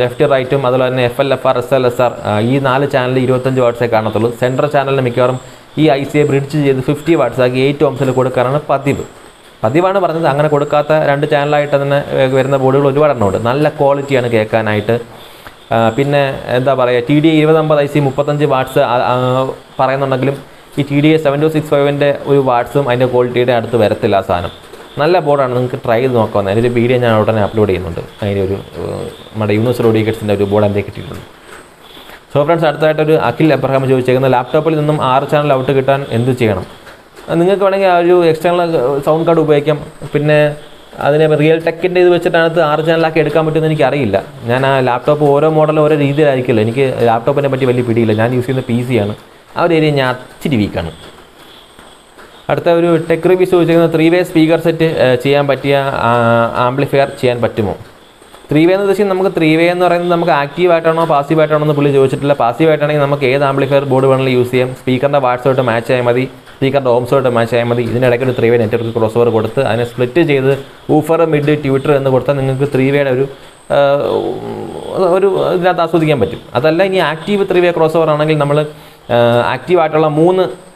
ലെഫ്റ്റ് റൈറ്റും അതുപോലെ തന്നെ F L F R S L S R ഈ നാല് ചാനൽ ഇരുപത്തഞ്ച് വാട്ട്സേ കാണത്തുള്ളൂ. സെൻട്രൽ ചാനലിന് മിക്കവാറും ഈ ഐ സിയെ ബ്രിഡ്ജ് ചെയ്ത് ഫിഫ്റ്റി വാട്സ് ആക്കി എയ്റ്റ് ഓംസിൽ കൊടുക്കാറാണ് പതിവ്. പതിവാണ് പറഞ്ഞത്. അങ്ങനെ കൊടുക്കാത്ത രണ്ട് ചാനലായിട്ട് തന്നെ വരുന്ന ബോർഡുകൾ ഒരുപാട് ഉണ്ട് നല്ല ക്വാളിറ്റിയാണ് കേൾക്കാനായിട്ട്. പിന്നെ എന്താ പറയുക ടി ഡി ഇരുപത്തമ്പത് ഐ സി മുപ്പത്തഞ്ച് വാട്ട്സ് പറയുന്നുണ്ടെങ്കിലും ഈ T D A seven two six ഫൈവിന്റെ ഒരു വാട്സും അതിന്റെ ക്വാളിറ്റിയുടെ അടുത്ത് വരത്തില്ല ആ സാധനം. നല്ല ബോർഡാണ് നിങ്ങൾക്ക് ട്രൈ ചെയ്ത് നോക്കാം അതിന്റെ വീഡിയോ ഞാൻ ഉടനെ അപ്ലോഡ് ചെയ്യുന്നുണ്ട്. അതിന്റെ ഒരു നമ്മുടെ യൂണിവേഴ്സൽ ഓഡിയേക്കറ്റ്സിന്റെ ഒരു ബോർഡ് എന്റെ കിട്ടിയിട്ടുണ്ട്. സോ ഫ്രണ്ട്സ് അടുത്തായിട്ട് ഒരു അഖിൽ അബ്രഹാം ചോദിച്ചേക്കുന്ന ലാപ്ടോപ്പിൽ നിന്നും ആറ് ചാനൽ ഔട്ട് കിട്ടാൻ എന്ത് ചെയ്യണം? നിങ്ങൾക്ക് വേണമെങ്കിൽ ആ ഒരു എക്സ്റ്റേണൽ സൗണ്ട് കാർഡ് ഉപയോഗിക്കാം. പിന്നെ അതിനെ റിയൽ ടെക്കിന്റെ ഇത് വെച്ചിട്ടാണ് ആറ് ചാനലാക്കി എടുക്കാൻ പറ്റുമെന്ന് എനിക്ക് അറിയില്ല ഞാൻ ആ ലാപ്ടോപ്പ് ഓരോ മോഡലും ഓരോ രീതിയിലായിരിക്കില്ല എനിക്ക് ലാപ്ടോപ്പിനെ പറ്റി വലിയ പിടിയില്ല. ഞാൻ യൂസ് ചെയ്യുന്ന പി സി ആണ്. ആ ഒരു ഏരിയ ഞാൻ വീക്കാണ് അടുത്ത ഒരു ടെക് റിവ്യൂ ചോദിച്ചിരിക്കുന്നത് ത്രീ വേ സ്പീക്കർ സെറ്റ് ചെയ്യാൻ പറ്റിയ ആംപ്ലിഫയർ ചെയ്യാൻ പറ്റുമോ? ത്രീ വേ എന്ന് ഉദ്ദേശിക്കുന്നത് നമുക്ക് ത്രീ വേ എന്ന് പറയുന്നത് നമുക്ക് ആക്റ്റീവ് ആയിട്ടാണോ പാസീവ് ആയിട്ടാണോ എന്ന് പുള്ളി ചോദിച്ചിട്ടില്ല. പാസീവ് ആയിട്ടാണെങ്കിൽ നമുക്ക് ഏത് ആംപ്ലിഫയർ ബോർഡ് വേണമെങ്കിലും യൂസ് ചെയ്യാം. സ്പീക്കറിന്റെ വാട്സായിട്ട് മാച്ച് ആയാൽ മതി. സ്പീക്കറിന്റെ ഓംസോട്ട് മാച്ച് ആയാൽ മതി. ഇതിനിടയ്ക്ക് ഒരു three way network crossover കൊടുത്ത് അതിനെ സ്പ്ലിറ്റ് ചെയ്ത് ഊഫർ മിഡ് ട്വിറ്റർ എന്ന് കൊടുത്താൽ നിങ്ങൾക്ക് ത്രീ വേയുടെ ഒരു ഒരു ഇതിനകത്ത് ആസ്വദിക്കാൻ പറ്റും. അതല്ല ഇനി active three way crossover ആണെങ്കിൽ നമ്മൾ ആക്റ്റീവ് ആയിട്ടുള്ള മൂന്ന്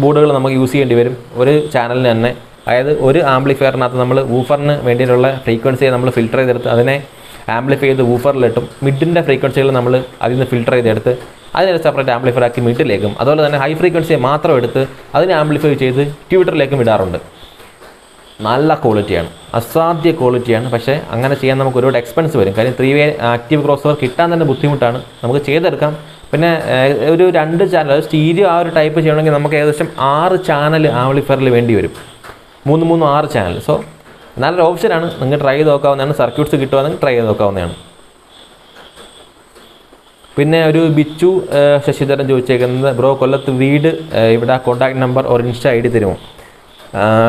ബോർഡുകൾ നമുക്ക് യൂസ് ചെയ്യേണ്ടി വരും. ഒരു ചാനലിന് തന്നെ. അതായത് ഒരു ആംപ്ലിഫയറിനകത്ത് നമ്മൾ വൂഫറിന് വേണ്ടിയിട്ടുള്ള ഫ്രീക്വൻസിയെ നമ്മൾ ഫിൽറ്റർ ചെയ്തെടുത്ത് അതിനെ ആംപ്ലിഫൈ ചെയ്ത് വൂഫറിലിട്ടും മിഡിന്റെ ഫ്രീക്വൻസികൾ നമ്മൾ അതിൽ നിന്ന് ഫിൽറ്റർ ചെയ്തെടുത്ത് അതിനെ സെപ്പറേറ്റ് ആംപ്ലിഫയർ ആക്കി മിഡിലേക്കും. അതുപോലെ തന്നെ ഹൈ ഫ്രീക്വൻസിയെ മാത്രം എടുത്ത് അതിനെ ആംപ്ലിഫൈ ചെയ്ത് ട്യൂട്ടറിലേക്കും ഇടാറുണ്ട്. നല്ല ക്വാളിറ്റിയാണ്. അസാധ്യ ക്വാളിറ്റിയാണ്. പക്ഷേ അങ്ങനെ ചെയ്യാൻ നമുക്ക് ഒരുപാട് എക്സ്പെൻസ് വരും. കാര്യം three way active crossover കിട്ടാൻ തന്നെ ബുദ്ധിമുട്ടാണ്. നമുക്ക് ചെയ്തെടുക്കാം. പിന്നെ ഒരു രണ്ട് ചാനൽ സ്റ്റീരിയോ ആ ഒരു ടൈപ്പ് ചെയ്യണമെങ്കിൽ നമുക്ക് ഏകദേശം ആറ് ചാനൽ ആംപ്ലിഫയറിൽ വേണ്ടി വരും. മൂന്ന് മൂന്ന് ആറ് ചാനൽ സോ നല്ലൊരു ഓപ്ഷനാണ് നിങ്ങൾക്ക് ട്രൈ ചെയ്ത് നോക്കാവുന്നതാണ്. സർക്യൂട്ട്സ് കിട്ടുവാണെങ്കിൽ ട്രൈ ചെയ്ത് നോക്കാവുന്നതാണ്. പിന്നെ ഒരു ബിച്ചു ശശിധരൻ ചോദിച്ചേക്കുന്നത് ബ്രോ കൊല്ലത്ത് വീട് ഇവിടെ കോൺടാക്ട് നമ്പർ ഒരു ഇൻസ്റ്റ ഐ ഡി തരുമോ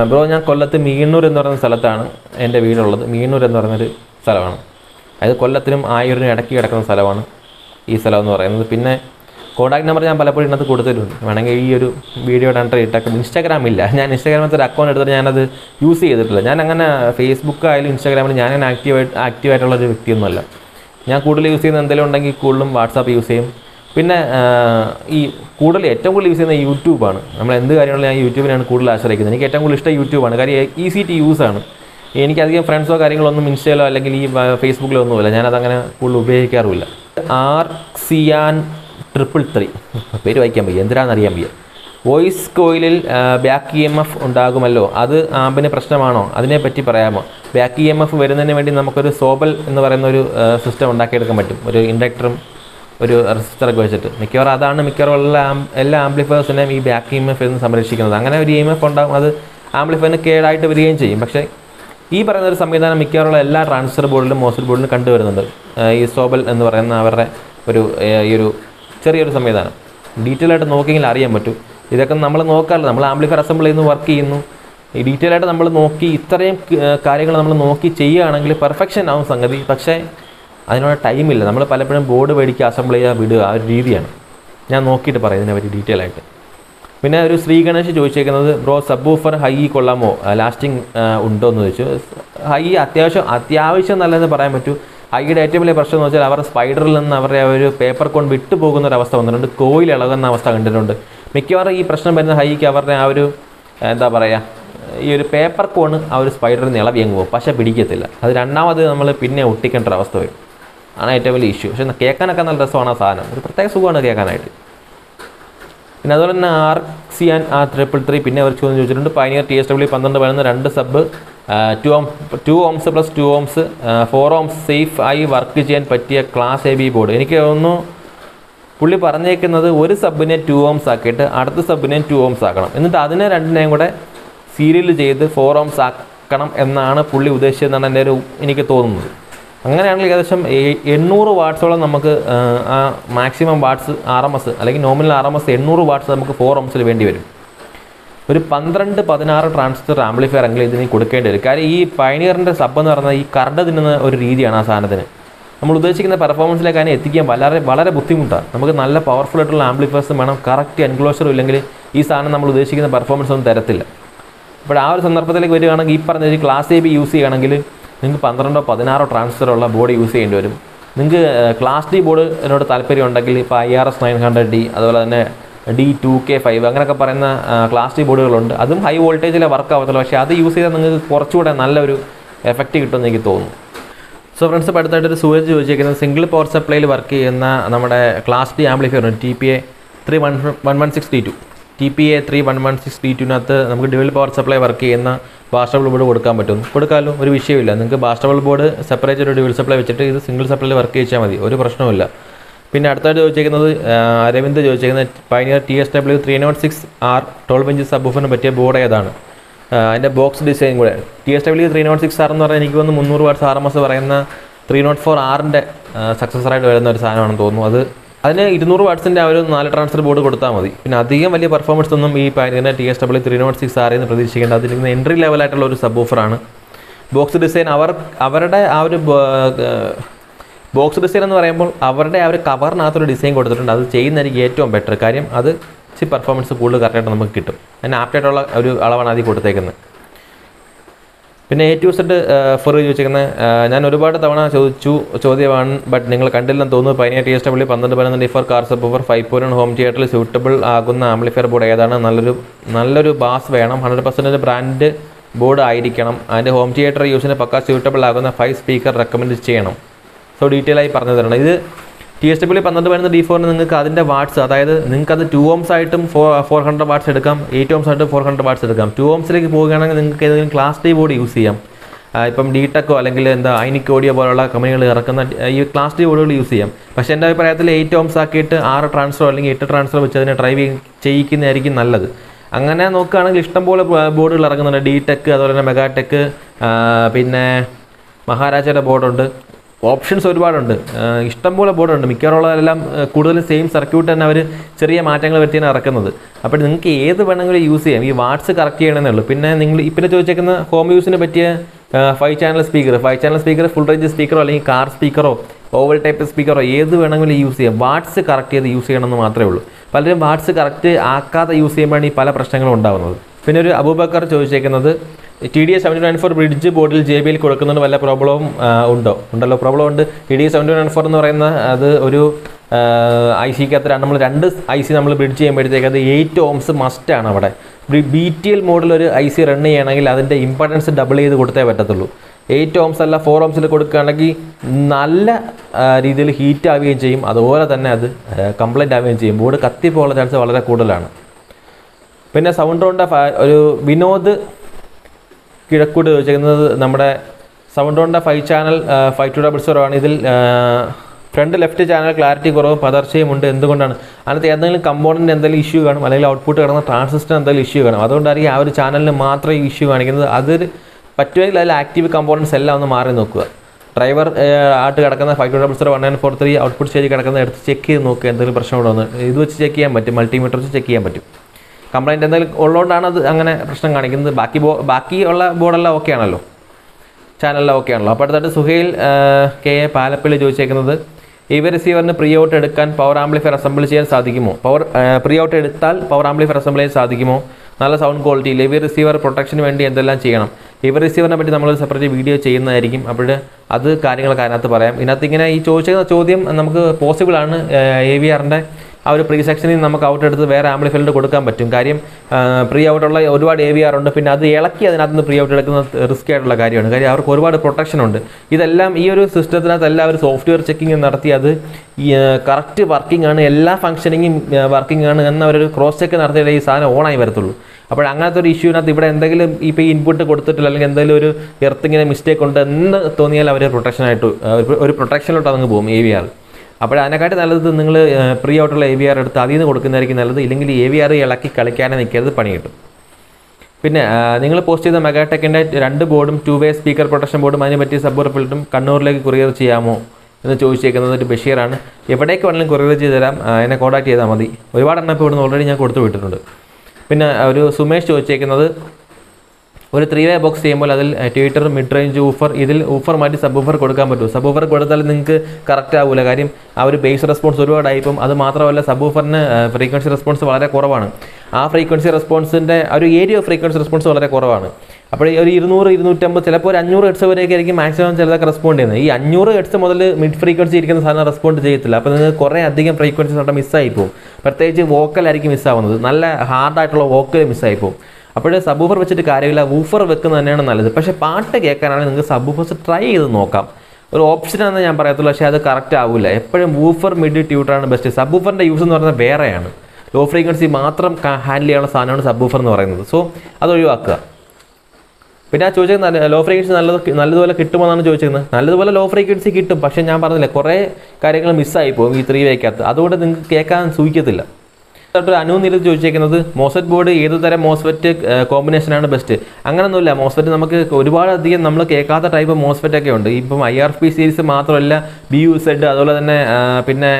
ബ്രോ ഞാൻ കൊല്ലത്ത് മീണൂർ എന്ന് പറയുന്ന സ്ഥലത്താണ് എന്റെ വീടുള്ളത്. മീണൂർ എന്ന് പറയുന്നൊരു സ്ഥലമാണ്. അതായത് കൊല്ലത്തിനും ആയൂരിനും ഇടയ്ക്ക് കിടക്കുന്ന സ്ഥലമാണ്. ഈ സ്ഥലം എന്ന് പറയുന്നത്. പിന്നെ കോൺടാക്ട് നമ്പർ ഞാൻ പലപ്പോഴും ഇതിനകത്ത് കൊടുത്തിട്ടുണ്ട്. വേണമെങ്കിൽ ഈ ഒരു വീഡിയോ അണ്ടർ ഇട്ടേക്കും. ഇൻസ്റ്റാഗ്രാം ഇല്ല. ഞാൻ ഇൻസ്റ്റാഗ്രാമിലത്തെ ഒരു അക്കൗണ്ട് എടുത്തിട്ട് ഞാനത് യൂസ് ചെയ്തിട്ടില്ല. ഞാൻ അങ്ങനെ ഫേസ്ബുക്ക് ആയാലും ഇൻസ്റ്റാഗ്രാമിൽ ഞാൻ അങ്ങനെ ആക്റ്റീവായിട്ട് ആക്റ്റീവായിട്ടുള്ള ഒരു വ്യക്തിയൊന്നുമല്ല. ഞാൻ കൂടുതൽ യൂസ് ചെയ്യുന്ന എന്തെങ്കിലും ഉണ്ടെങ്കിൽ കൂടുതലും വാട്സാപ്പ് യൂസ് ചെയ്യും. പിന്നെ ഈ കൂടുതൽ ഏറ്റവും കൂടുതൽ യൂസ് ചെയ്യുന്ന യൂട്യൂബാണ് നമ്മൾ എന്ത് കാര്യങ്ങളും ഞാൻ യൂട്യൂബിനാണ് കൂടുതൽ ആശ്രയിക്കുന്നത്. എനിക്ക് ഏറ്റവും കൂടുതൽ ഇഷ്ടം യൂട്യൂബാണ് കാര്യം ഈസി ടു യൂസ് ആണ്. എനിക്കധികം ഫ്രണ്ട്സോ കാര്യങ്ങളൊന്നും ഇൻസ്റ്റയിലോ അല്ലെങ്കിൽ ഈ ഫേസ്ബുക്കിലോ ഒന്നുമില്ല. ഞാനതങ്ങനെ കൂടുതൽ ഉപയോഗിക്കാറുമില്ല. ആർ സിയാൻ ട്രിപ്പിൾ ത്രീ പേര് വായിക്കാൻ വയ്യ എന്തിനാണെന്നറിയാൻ വയ്യ. വോയിസ് കോയിലിൽ ബാക്ക് ഇ എം എഫ് ഉണ്ടാകുമല്ലോ. അത് ആമ്പിന് പ്രശ്നമാണോ? അതിനെപ്പറ്റി പറയാമോ? ബാക്ക് ഇ എം എഫ് വരുന്നതിന് വേണ്ടി നമുക്കൊരു സോബൽ എന്ന് പറയുന്ന ഒരു സിസ്റ്റം ഉണ്ടാക്കിയെടുക്കാൻ പറ്റും. ഒരു ഇൻഡക്ടറും ഒരു റെസിസ്റ്ററൊക്കെ വെച്ചിട്ട്. മിക്കവാറും അതാണ് മിക്കവാറും എല്ലാ എല്ലാ ആംപ്ലിഫയേഴ്സിനെയും ഈ ബാക്ക് ഇ എം എഫ് എന്ന് സംരക്ഷിക്കുന്നത്. അങ്ങനെ ഒരു ഇ എം എഫ് ഉണ്ടാകും അത് ആംപ്ലിഫയറിന് കേടായിട്ട് വരികയും ചെയ്യും. പക്ഷേ ഈ പറയുന്ന ഒരു സംവിധാനം മിക്കവാറുള്ള എല്ലാ ട്രാൻസ്ഫർ ബോർഡിലും മോസ്റ്റർ ബോർഡിലും കണ്ടുവരുന്നുണ്ട്. ആ, ഈ സോബൽ എന്ന് പറയുന്ന അവരുടെ ഒരു ഈ ഒരു ചെറിയൊരു സംവിധാനം. ഡീറ്റെയിൽ ആയിട്ട് നോക്കിയെങ്കിൽ അറിയാൻ പറ്റും. ഇതൊക്കെ നമ്മൾ നോക്കാറില്ല. നമ്മൾ ആംപ്ലിഫയർ അസംബിൾ ചെയ്യുന്നു വർക്ക് ചെയ്യുന്നു. ഈ ഡീറ്റെയിൽ ആയിട്ട് നമ്മൾ നോക്കി ഇത്രയും കാര്യങ്ങൾ നമ്മൾ നോക്കി ചെയ്യുകയാണെങ്കിൽ പെർഫെക്ഷൻ ആവും സംഗതി. പക്ഷേ അതിനുള്ള ടൈമില്ല നമ്മൾ പലപ്പോഴും ബോർഡ് മേടിക്കുക അസംബിൾ ചെയ്യുക വിടുക ആ ഒരു രീതിയാണ്. ഞാൻ നോക്കിയിട്ട് പറയാം ഇതിനെപ്പറ്റി ഡീറ്റെയിൽ ആയിട്ട്. പിന്നെ ഒരു ശ്രീ ഗണേഷ് ചോദിച്ചേക്കുന്നത് ബ്രോ സബ് ഊഫർ ഹൈ കൊള്ളാമോ? ലാസ്റ്റിംഗ് ഉണ്ടോ എന്ന് ചോദിച്ചു. ഹൈ അത്യാവശ്യം അത്യാവശ്യം നല്ലതെന്ന് പറയാൻ പറ്റൂ. ഹൈയുടെ ഏറ്റവും വലിയ പ്രശ്നം എന്ന് വെച്ചാൽ അവരുടെ സ്പൈഡറിൽ നിന്ന് അവരുടെ ഒരു പേപ്പർ കോൺ വിട്ടു പോകുന്ന ഒരു അവസ്ഥ വന്നിട്ടുണ്ട്. കോയിൽ ഇളകുന്ന അവസ്ഥ കണ്ടിട്ടുണ്ട്. മിക്കവാറും ഈ പ്രശ്നം വരുന്ന ഹൈക്ക് അവരുടെ ആ ഒരു എന്താ പറയുക ഈ ഒരു പേപ്പർ കോൺ ആ ഒരു സ്പൈഡറിൽ നിന്ന് ഇളവി അങ്ങ് പോകും. പക്ഷേ പിടിക്കത്തില്ല. അത് രണ്ടാമത് നമ്മൾ പിന്നെ ഒട്ടിക്കേണ്ട ഒരു അവസ്ഥ വരും. ആണ് ഏറ്റവും വലിയ ഇഷ്യൂ പക്ഷേ കേൾക്കാനൊക്കെ നല്ല രസമാണ് ആ സാധനം. ഒരു പ്രത്യേക സുഖമാണ് കേൾക്കാനായിട്ട്. പിന്നെ അതുപോലെ തന്നെ ആർ സി ആൻ ആ ട്രിപ്പിൾ ത്രീ പിന്നെ അവർ ചോദ്യം ചോദിച്ചിട്ടുണ്ട്. പൈനിയർ ടി എസ് ഡബ്ല്യൂ പന്ത്രണ്ട് പതിനൊന്ന് രണ്ട് sub two ohm two ohms plus two ohms four ohms safe ആയി വർക്ക് ചെയ്യാൻ പറ്റിയ ക്ലാസ് എ ബി ബോർഡ് എനിക്ക് തോന്നുന്നു പുള്ളി പറഞ്ഞേക്കുന്നത് ഒരു സബിനെ ടു ഓംസ് ആക്കിയിട്ട് അടുത്ത സബിനെ ടു ഓംസ് ആക്കണം. എന്നിട്ട് അതിനെ രണ്ടിനെയും കൂടെ സീരിയൽ ചെയ്ത് ഫോർ ഓംസ് ആക്കണം എന്നാണ് പുള്ളി ഉദ്ദേശിച്ചതെന്നാണ് എന്റെ ഒരു എനിക്ക് തോന്നുന്നത്. അങ്ങനെയാണെങ്കിൽ ഏകദേശം എണ്ണൂറ് വാട്ട്സോളം നമുക്ക് ആ, ആ maximum watts R M S അല്ലെങ്കിൽ നോമിനൽ ആർ എം എസ് എണ്ണൂറ് വാട്ട്സ് നമുക്ക് ഫോർ ഓംസിൽ വേണ്ടി വരും. ഒരു പന്ത്രണ്ട് പതിനാറ് ട്രാൻസിസ്റ്റർ ആംപ്ലിഫയർ എങ്കിലും ഇതിന് കൊടുക്കേണ്ടി വരും. കാര്യം ഈ പയനിയറിന്റെ സബ് എന്ന് പറഞ്ഞാൽ ഈ കറണ്ട് തിന്നുന്ന ഒരു രീതിയാണ് ആ സാധനത്തിന്. നമ്മൾ ഉദ്ദേശിക്കുന്ന പെർഫോമൻസിലേക്ക് അതിനെ എത്തിക്കാൻ വളരെ വളരെ ബുദ്ധിമുട്ടാണ്. നമുക്ക് നല്ല പവർഫുൾ ആയിട്ടുള്ള ആംപ്ലിഫയേഴ്സും വേണം. കറക്റ്റ് എൻക്ലോഷറും ഇല്ലെങ്കിൽ ഈ സാധനം നമ്മൾ ഉദ്ദേശിക്കുന്ന പെർഫോമൻസ് ഒന്നും തരത്തില്ല. അപ്പോൾ ആ ഒരു സന്ദർഭത്തിലേക്ക് വരികയാണെങ്കിൽ ഈ പറഞ്ഞ ഒരു ക്ലാസ് എ ബി യൂസ് ചെയ്യുകയാണെങ്കിൽ നിങ്ങൾക്ക് പന്ത്രണ്ടോ പതിനാറോ ട്രാൻസ്ഫറുള്ള ബോർഡ് യൂസ് ചെയ്യേണ്ടി വരും. നിങ്ങൾക്ക് ക്ലാസ് ഡി ബോർഡിനോട് താല്പര്യം ഉണ്ടെങ്കിൽ ഇപ്പോൾ I R S nine hundred D അതുപോലെ തന്നെ ഡി ടു കെ ഫൈവ് അങ്ങനെയൊക്കെ പറയുന്ന ക്ലാസ് ഡി ബോർഡുകളുണ്ട്. അതും ഹൈ വോൾട്ടേജിലെ വർക്ക് ആവത്തുള്ളൂ പക്ഷേ അത് യൂസ് ചെയ്താൽ നിങ്ങൾക്ക് കുറച്ചുകൂടെ നല്ലൊരു എഫക്റ്റ് കിട്ടുമെന്ന് എനിക്ക് തോന്നുന്നു. സോ ഫ്രണ്ട്സ് ഇപ്പോൾ അടുത്തായിട്ട് ഒരു സൂരജ് ചോദിച്ചിരിക്കുന്നത് സിംഗിൾ പവർ സപ്ലൈയിൽ വർക്ക് ചെയ്യുന്ന നമ്മുടെ class D amplifier T P A three one one one six T two T P A three one one six T ടുവിനകത്ത് നമുക്ക് ഡ്യുവൽ പവർ സപ്ലൈ വർക്ക് ചെയ്യുന്ന ബാസ്റ്റബിൾ ബോർഡ് കൊടുക്കാൻ പറ്റും. കൊടുക്കാമല്ലോ ഒരു വിഷയമില്ല നിങ്ങൾക്ക് ബാസ്റ്റബിൾ ബോർഡ് സെപ്പറേറ്റ് ഒരു ഡ്യുവൽ സപ്ലൈ വെച്ചിട്ട് ഇത് സിംഗിൾ സപ്ലൈയിൽ വർക്ക് ചെയ്യിച്ചാൽ മതി. ഒരു പ്രശ്നവുമില്ല. പിന്നെ അടുത്തായിട്ട് ചോദിച്ചേക്കുന്നത് അരവിന്ദ് ചോദിച്ചിരിക്കുന്നത് Pioneer T S W three nought six R twelve inch സബ്ബൂഫറിന് പറ്റിയ ബോർഡ് ഏതാണ്? അതിന്റെ ബോക്സ് ഡിസൈൻ കൂടെ. T S W three nought six R എന്ന് പറഞ്ഞാൽ എനിക്ക് വന്ന് മുന്നൂറ് വാട്ട്സ് ആർ എം എസ് പറയുന്ന ത്രീ നോട്ട് ഫോർ ആറിന്റെ സക്സസറായിട്ട് വരുന്ന ഒരു സാധനമാണെന്ന് തോന്നുന്നു. അത് അതിന് ഇരുന്നൂറ് വാട്ട്സിന്റെ ആ ഒരു നാല് ട്രാൻസ്ഫർ ബോർഡ് കൊടുത്താൽ മതി. പിന്നെ അധികം വലിയ പെർഫോമൻസ് ഒന്നും ഈ പൈനിയറിന്റെ T S W three nought six ആറിൽ നിന്ന് പ്രതീക്ഷിക്കേണ്ട. അതിന് എൻട്രി ലെവലായിട്ടുള്ള ഒരു സബ് ഓഫറാണ് ബോക്സ് ഡിസൈൻ അവർ അവരുടെ ആ ഒരു ബോക്സ് ഡിസൈൻ എന്ന് പറയുമ്പോൾ അവരുടെ ആ ഒരു കവറിനകത്തൊരു ഡിസൈൻ കൊടുത്തിട്ടുണ്ട്. അത് ചെയ്യുന്നതായിരിക്കും ഏറ്റവും ബെറ്റർ കാര്യം അത് ഇച്ചിരി പെർഫോമൻസ് കൂടുതൽ കറക്റ്റായിട്ട് നമുക്ക് കിട്ടും. അതിന് ആപ്റ്റായിട്ടുള്ള ഒരു അളവാണ് അതിൽ കൊടുത്തേക്കുന്നത്. പിന്നെ എ ടു സെഡ് ഫോർ ചോദിച്ചിരിക്കുന്നത് ഞാൻ ഒരുപാട് തവണ ചോദിച്ചു ചോദ്യമാണ് ബട്ട് നിങ്ങൾ കണ്ടില്ലെന്ന് തോന്നുന്നു. പതിനെട്ട് എസ് ഡബ്ല്യൂ പന്ത്രണ്ട് പതിനൊന്ന് four car over five point home തിയേറ്ററിൽ സ്യൂട്ടബിൾ ആകുന്ന ആംപ്ലിഫയർ ബോർഡ് ഏതാണ്? നല്ലൊരു നല്ലൊരു ബാസ് വേണം. ഹൺഡ്രഡ് പെർസെന്റേജ് ബ്രാൻഡ് ബോർഡ് ആയിരിക്കണം. അതിന്റെ ഹോം തിയേറ്റർ യൂസിന് പക്ക സ്യൂട്ടബിൾ ആകുന്ന ഫൈവ് സ്പീക്കർ റെക്കമെൻഡ് ചെയ്യണം. സോ ഡീറ്റെയിൽ ആയി പറഞ്ഞു തരണം. ഇത് ടി എസ് ഡബ്ല്യൂ പന്ത്രണ്ട് പതിനൊന്ന് ഡി ഫോറിന് നിങ്ങൾക്ക് അതിന്റെ വാട്ട്സ് അതായത് നിങ്ങൾക്ക് അത് ടു ഓംസ് ആയിട്ടും ഫോർ ഫോർ ഹൺഡ്രഡ് വാട്ട്സ് എടുക്കാം എയ്റ്റ് ഓംസ് ആയിട്ടും ഫോർ ഹൺഡ്രഡ് വാട്ട്സ് എടുക്കാം. ടു ഓംസിലേക്ക് പോവുകയാണെങ്കിൽ നിങ്ങൾക്ക് ഏതെങ്കിലും ക്ലാസ് ഡി ബോർഡ് യൂസ് ചെയ്യാം. ഇപ്പം ഡി ടെക്കോ അല്ലെങ്കിൽ എന്താ ഐനിക് ഓഡിയോ പോലുള്ള കമ്പനികൾ ഇറക്കുന്ന ഈ ക്ലാസ് ഡി ബോർഡുകൾ യൂസ് ചെയ്യാം. പക്ഷേ എന്റെ അഭിപ്രായത്തിൽ എയ്റ്റ് ഓംസ് ആക്കിയിട്ട് ആറ് ട്രാൻസ്ഫർ അല്ലെങ്കിൽ എട്ട് ട്രാൻസ്ഫർ വെച്ച് അതിനെ ഡ്രൈവ് ചെയ്യിക്കുന്നതായിരിക്കും നല്ലത്. അങ്ങനെ നോക്കുകയാണെങ്കിൽ ഇഷ്ടംപോലെ ബോർഡുകൾ ഇറങ്ങുന്നുണ്ട്. ഡി ടെക്ക് അതുപോലെ തന്നെ മെഗാടെക്ക് പിന്നെ മഹാരാജയുടെ ബോർഡുണ്ട് ഓപ്ഷൻസ് ഒരുപാടുണ്ട്. ഇഷ്ടംപോലെ ബോർഡുണ്ട്. മിക്കവാറുള്ളതെല്ലാം കൂടുതലും സെയിം സർക്യൂട്ട് തന്നെ അവർ ചെറിയ മാറ്റങ്ങൾ വരുത്തിയാണ് ഇറക്കുന്നത്. അപ്പോൾ നിങ്ങൾക്ക് ഏത് വേണമെങ്കിലും യൂസ് ചെയ്യാം. ഈ വാട്സ് കറക്റ്റ് ചെയ്യണമെന്നേ ഉള്ളൂ. പിന്നെ നിങ്ങൾ ഇപ്പം ചോദിച്ചേക്കുന്ന ഹോം യൂസിന് പറ്റിയ five channel speaker five channel speaker full range സ്പീക്കറോ അല്ലെങ്കിൽ കാർ സ്പീക്കറോ ഓവൽ ടൈപ്പ് സ്പീക്കറോ ഏത് വേണമെങ്കിലും യൂസ് ചെയ്യാം. വാട്സ് കറക്റ്റ് ചെയ്ത് യൂസ് ചെയ്യണമെന്ന് മാത്രമേ ഉള്ളൂ. പലരും വാട്സ് കറക്റ്റ് ആക്കാതെ യൂസ് ചെയ്യുമ്പോഴാണ് ഈ പല പ്രശ്നങ്ങളും ഉണ്ടാകുന്നത് പിന്നെ ഒരു Abubakar ചോദിച്ചേക്കുന്നത് T D S seventy nine four bridge ബോർഡിൽ ജെ ബിയിൽ കൊടുക്കുന്നതിന് വല്ല പ്രോബ്ലവും ഉണ്ടോ? ഉണ്ടല്ലോ. പ്രോബ്ലം ഉണ്ട്. T D S seventy nine four എന്ന് പറയുന്ന അത് ഒരു ഐ സിക്കകത്ത് നമ്മൾ രണ്ട് ഐ സി നമ്മൾ ബ്രിഡ്ജ് ചെയ്യുമ്പോഴത്തേക്ക് അത് എയ്റ്റ് ഓംസ് മസ്റ്റ് ആണ് അവിടെ. ബി ടി എൽ മോഡിൽ ഒരു ഐ സി റൺ ചെയ്യണമെങ്കിൽ അതിന്റെ ഇമ്പോർട്ടൻസ് ഡബിൾ ചെയ്ത് കൊടുത്തേ പറ്റത്തുള്ളൂ. എയ്റ്റ് ഓംസ് അല്ല ഫോർ ഓംസിൽ കൊടുക്കുകയാണെങ്കിൽ നല്ല രീതിയിൽ ഹീറ്റ് ആവുകയും ചെയ്യും. അതുപോലെ തന്നെ അത് കംപ്ലൈന്റ് ആവുകയും ചെയ്യും. ബോർഡ് കത്തിപ്പോകാനുള്ള ചാൻസ് വളരെ കൂടുതലാണ്. പിന്നെ സൗണ്ട് റൗണ്ട് ഒരു വിനോദ് കിഴക്കൂട് ചോദിച്ചിരിക്കുന്നത് നമ്മുടെ sound round five channel five two double zero ആണ്. ഇതിൽ ഫ്രണ്ട് ലെഫ്റ്റ് ചാനൽ ക്ലാരിറ്റി കുറവ് പതർച്ചയും ഉണ്ട്. എന്തുകൊണ്ടാണ്? അതിനകത്ത് എന്തെങ്കിലും കമ്പോണന്റ് എന്തെങ്കിലും ഇഷ്യൂ കാണും അല്ലെങ്കിൽ ഔട്ട്പുട്ട് കിടന്ന ട്രാൻസിസ്റ്റർ എന്തെങ്കിലും ഇഷ്യൂ കാണും. അതുകൊണ്ടായിരിക്കും ആ ഒരു ചാനലിന് മാത്രമേ ഇഷ്യൂ കാണിക്കുന്നത്. അതൊരു പറ്റുമെങ്കിൽ അതിൽ ആക്റ്റീവ് കമ്പോണൻസ് എല്ലാം ഒന്ന് മാറി നോക്കുക. ഡ്രൈവർ ആയിട്ട് കിടക്കുന്ന five two double zero one nine four three output stage കിടക്കുന്ന എടുത്ത് ചെക്ക് ചെയ്ത് നോക്കുക. എന്തെങ്കിലും പ്രശ്നമുണ്ടോ എന്ന്. ഇത് വെച്ച് ചെക്ക് ചെയ്യാൻ പറ്റും. മൾട്ടിമീറ്റർ വെച്ച് ചെക്ക് ചെയ്യാൻ പറ്റും. കംപ്ലൈന്റ് എന്തെങ്കിലും ഉള്ളതുകൊണ്ടാണ് അത് അങ്ങനെ പ്രശ്നം കാണിക്കുന്നത്. ബാക്കി ബോ ബാക്കിയുള്ള ബോർഡെല്ലാം ഓക്കെ ആണല്ലോ. ചാനലെല്ലാം ഓക്കെ ആണല്ലോ. അപ്പോൾ അടുത്തായിട്ട് സുഹൈൽ കെ എ പാലപ്പള്ളി ചോദിച്ചേക്കുന്നത് ഇവ റിസീവറിന് പ്രീ ഔട്ട് എടുക്കാൻ പവർ ആംപ്ലിഫയർ അസംബിൾ ചെയ്യാൻ സാധിക്കുമോ? പവർ പ്രീ ഔട്ട് എടുത്താൽ പവർ ആംപ്ലിഫയർ അസംബിൾ ചെയ്യാൻ സാധിക്കുമോ? നല്ല സൗണ്ട് ക്വാളിറ്റി ലെവി റിസീവർ പ്രൊട്ടക്ഷന് വേണ്ടി എന്തെല്ലാം ചെയ്യണം? ഇവർ റിസീവറിനെ പറ്റി നമ്മൾ സെപ്പറേറ്റ് വീഡിയോ ചെയ്യുന്നതായിരിക്കും. അപ്പോൾ അത് കാര്യങ്ങളൊക്കെ അതിനകത്ത് പറയാം. ഇതിനകത്ത് ഇങ്ങനെ ഈ ചോദിച്ച ചോദ്യം നമുക്ക് പോസിബിളാണ് എ വി ആറിന്റെ ആ ഒരു പ്രീ സെക്ഷനിൽ നമുക്ക് ഔട്ട് എടുത്ത് വേറെ ആംപ്ലിഫയറിൽ കൊടുക്കാൻ പറ്റും. കാര്യം പ്രീ ഔട്ടുള്ള ഒരുപാട് എ വി ആർ ഉണ്ട്. പിന്നെ അത് ഇളക്കി അതിനകത്ത് നിന്ന് പ്രീ ഔട്ട് എടുക്കുന്നത് റിസ്ക് ആയിട്ടുള്ള കാര്യമാണ്. കാര്യം അവർക്ക് ഒരുപാട് പ്രൊട്ടക്ഷൻ ഉണ്ട്. ഇതെല്ലാം ഈ ഒരു സിസ്റ്റത്തിനകത്ത് എല്ലാവരും സോഫ്റ്റ്വെയർ ചെക്കിംഗ് നടത്തി അത് കറക്റ്റ് വർക്കിംഗ് ആണ്. എല്ലാ ഫംഗ്ഷനിങ്ങും വർക്കിംഗ് ആണ് എന്ന ഒരു ക്രോസ് ചെക്ക് നടത്തിയിട്ടേ ഈ സാധനം ഓണായി വരത്തുള്ളൂ. അപ്പോൾ അങ്ങനത്തെ ഒരു ഇഷ്യൂവിനകത്ത് ഇവിടെ എന്തെങ്കിലും ഇപ്പോൾ ഈ ഇൻപുട്ട് കൊടുത്തിട്ടില്ല അല്ലെങ്കിൽ എന്തെങ്കിലും ഒരു എർത്തിങ്ങനെ മിസ്റ്റേക്ക് ഉണ്ട് എന്ന് തോന്നിയാൽ അവർ പ്രൊട്ടക്ഷനായിട്ട് ഒരു പ്രൊട്ടക്ഷനിലോട്ട് അതങ്ങ് പോകും എ വി ആർ അപ്പോൾ അതിനെക്കാട്ടി നല്ലത് നിങ്ങൾ പ്രീ ആയിട്ടുള്ള എ വി ആർ എടുത്ത് അതിൽ നിന്ന് കൊടുക്കുന്നതായിരിക്കും നല്ലത്. ഇല്ലെങ്കിൽ എ വി ആർ ഇളക്കി കളിക്കാനേ നിൽക്കരുത് പണി കിട്ടും. പിന്നെ നിങ്ങൾ പോസ്റ്റ് ചെയ്ത മെഗാടെക്കിന്റെ രണ്ട് ബോർഡും ടു വേ സ്പീക്കർ പ്രൊട്ടക്ഷൻ ബോർഡും അതിനെ പറ്റിയ സബ് റിപ്പിൾട്ടും കണ്ണൂരിലേക്ക് കൊറിയർ ചെയ്യാമോ എന്ന് ചോദിച്ചേക്കുന്നത് ഒരു ബഷീറാണ്. എവിടേക്ക് വേണമെങ്കിലും കൊറിയർ ചെയ്ത് തരാം. എന്നെ കോൺടാക്ട് ചെയ്താൽ മതി. ഒരുപാട് എണ്ണം ഇപ്പോൾ ഇവിടുന്ന് ഓൾറെഡി ഞാൻ കൊടുത്തു വിട്ടിട്ടുണ്ട്. പിന്നെ ഒരു സുമേഷ് ചോദിച്ചേക്കുന്നത് ഒരു ത്രീ വേ ബോക്സ് ചെയ്യുമ്പോൾ അതിൽ ട്വീറ്റർ മിഡ് റേഞ്ച് ഊഫർ ഇതിൽ ഊഫർ മാറ്റി സബ് ഊഫർ കൊടുക്കാൻ പറ്റും. സബ് ഊഫർ കൊടുത്താൽ നിങ്ങൾക്ക് കറക്റ്റ് ആവില്ല കാര്യം ആ ഒരു ബേസ് റെസ്പോൺസ് ഒരുപാടായി ഇപ്പം അത് മാത്രമല്ല സബ് ഊഫറിന് ഫ്രീക്വൻസി റെസ്പോൺസ് വളരെ കുറവാണ്. ആ ഫ്രീക്വൻസി റെസ്പോൺസിന്റെ ഒരു ഏരിയ ഓഫ് ഫ്രീക്വൻസി റെസ്പോൺസ് വളരെ കുറവാണ്. അപ്പോൾ ഈ ഒരു ഇരുന്നൂറ് ഇരുന്നൂറ്റമ്പത് ചിലപ്പോൾ ഒരു അഞ്ഞൂറ് ഹെഡ്സ് വരെയൊക്കെ ആയിരിക്കും മാക്സിമം ചിലതൊക്കെ റെസ്പോണ്ട് ചെയ്യുന്നത്. ഈ അഞ്ഞൂറ് ഹെഡ്സ് മുതൽ മിഡ് ഫ്രീക്വൻസി ഇരിക്കുന്ന സാധനം റെസ്പോണ്ട് ചെയ്യത്തില്ല. അപ്പോൾ നിങ്ങൾക്ക് കുറേ അധികം ഫ്രീക്വൻസി മിസ്സായി പോകും. പ്രത്യേകിച്ച് വോക്കലായിരിക്കും മിസ്സാവുന്നത് നല്ല ഹാർഡായിട്ടുള്ള വോക്കൽ മിസ്സായി പോകും. അപ്പോൾ സബൂഫർ വെച്ചിട്ട് കാര്യമില്ല വൂഫർ വെക്കുന്നത് തന്നെയാണ് നല്ലത്. പക്ഷേ പാട്ട് കേൾക്കാനാണെങ്കിൽ നിങ്ങൾക്ക് സബ് ട്രൈ ചെയ്ത് നോക്കാം. ഒരു ഓപ്ഷനാണെന്ന് ഞാൻ പറയത്തുള്ളൂ പക്ഷേ അത് കറക്റ്റ് ആവില്ല എപ്പോഴും വൂഫർ മിഡ് ട്യൂട്ടറാണ് ബെസ്റ്റ് സബൂഫറിന്റെ യൂസ് എന്ന് പറഞ്ഞാൽ വേറെയാണ്. ലോ ഫ്രീക്വൻസി മാത്രം ഹാൻഡിൽ ചെയ്യാനുള്ള സാധനമാണ് സബൂഫർ എന്ന് പറയുന്നത്. സോ അത് ഒഴിവാക്കുക. പിന്നെ ആ ചോദിച്ചത് ലോ ഫ്രീക്വൻസി നല്ലത് നല്ലതുപോലെ കിട്ടുമെന്നാണ് ചോദിച്ചിരുന്നത് നല്ലതുപോലെ ലോ ഫ്രീക്വൻസി കിട്ടും. പക്ഷേ ഞാൻ പറഞ്ഞില്ല കുറേ കാര്യങ്ങൾ മിസ്സായി പോകും ഈ ത്രീ വേക്കകത്ത് അതുകൊണ്ട് നിങ്ങൾക്ക് കേൾക്കാൻ സൂഹിക്കത്തില്ല ഒരു അനു നിരത് ചോദിച്ചേക്കുന്നത് മോസ്ഫെറ്റ് ബോർഡ് ഏത് തരം മോസ്ഫെറ്റ് കോമ്പിനേഷനാണ് ബെസ്റ്റ് അങ്ങനെയൊന്നുമില്ല മോസ്ഫെറ്റ് നമുക്ക് ഒരുപാടധികം നമ്മൾ കേൾക്കാത്ത ടൈപ്പ് മോസ്ഫെറ്റ് ഒക്കെ ഉണ്ട്. ഇപ്പം ഐ ആർ പി സീരീസ് മാത്രമല്ല ബി യു സെഡ് അതുപോലെ തന്നെ പിന്നെ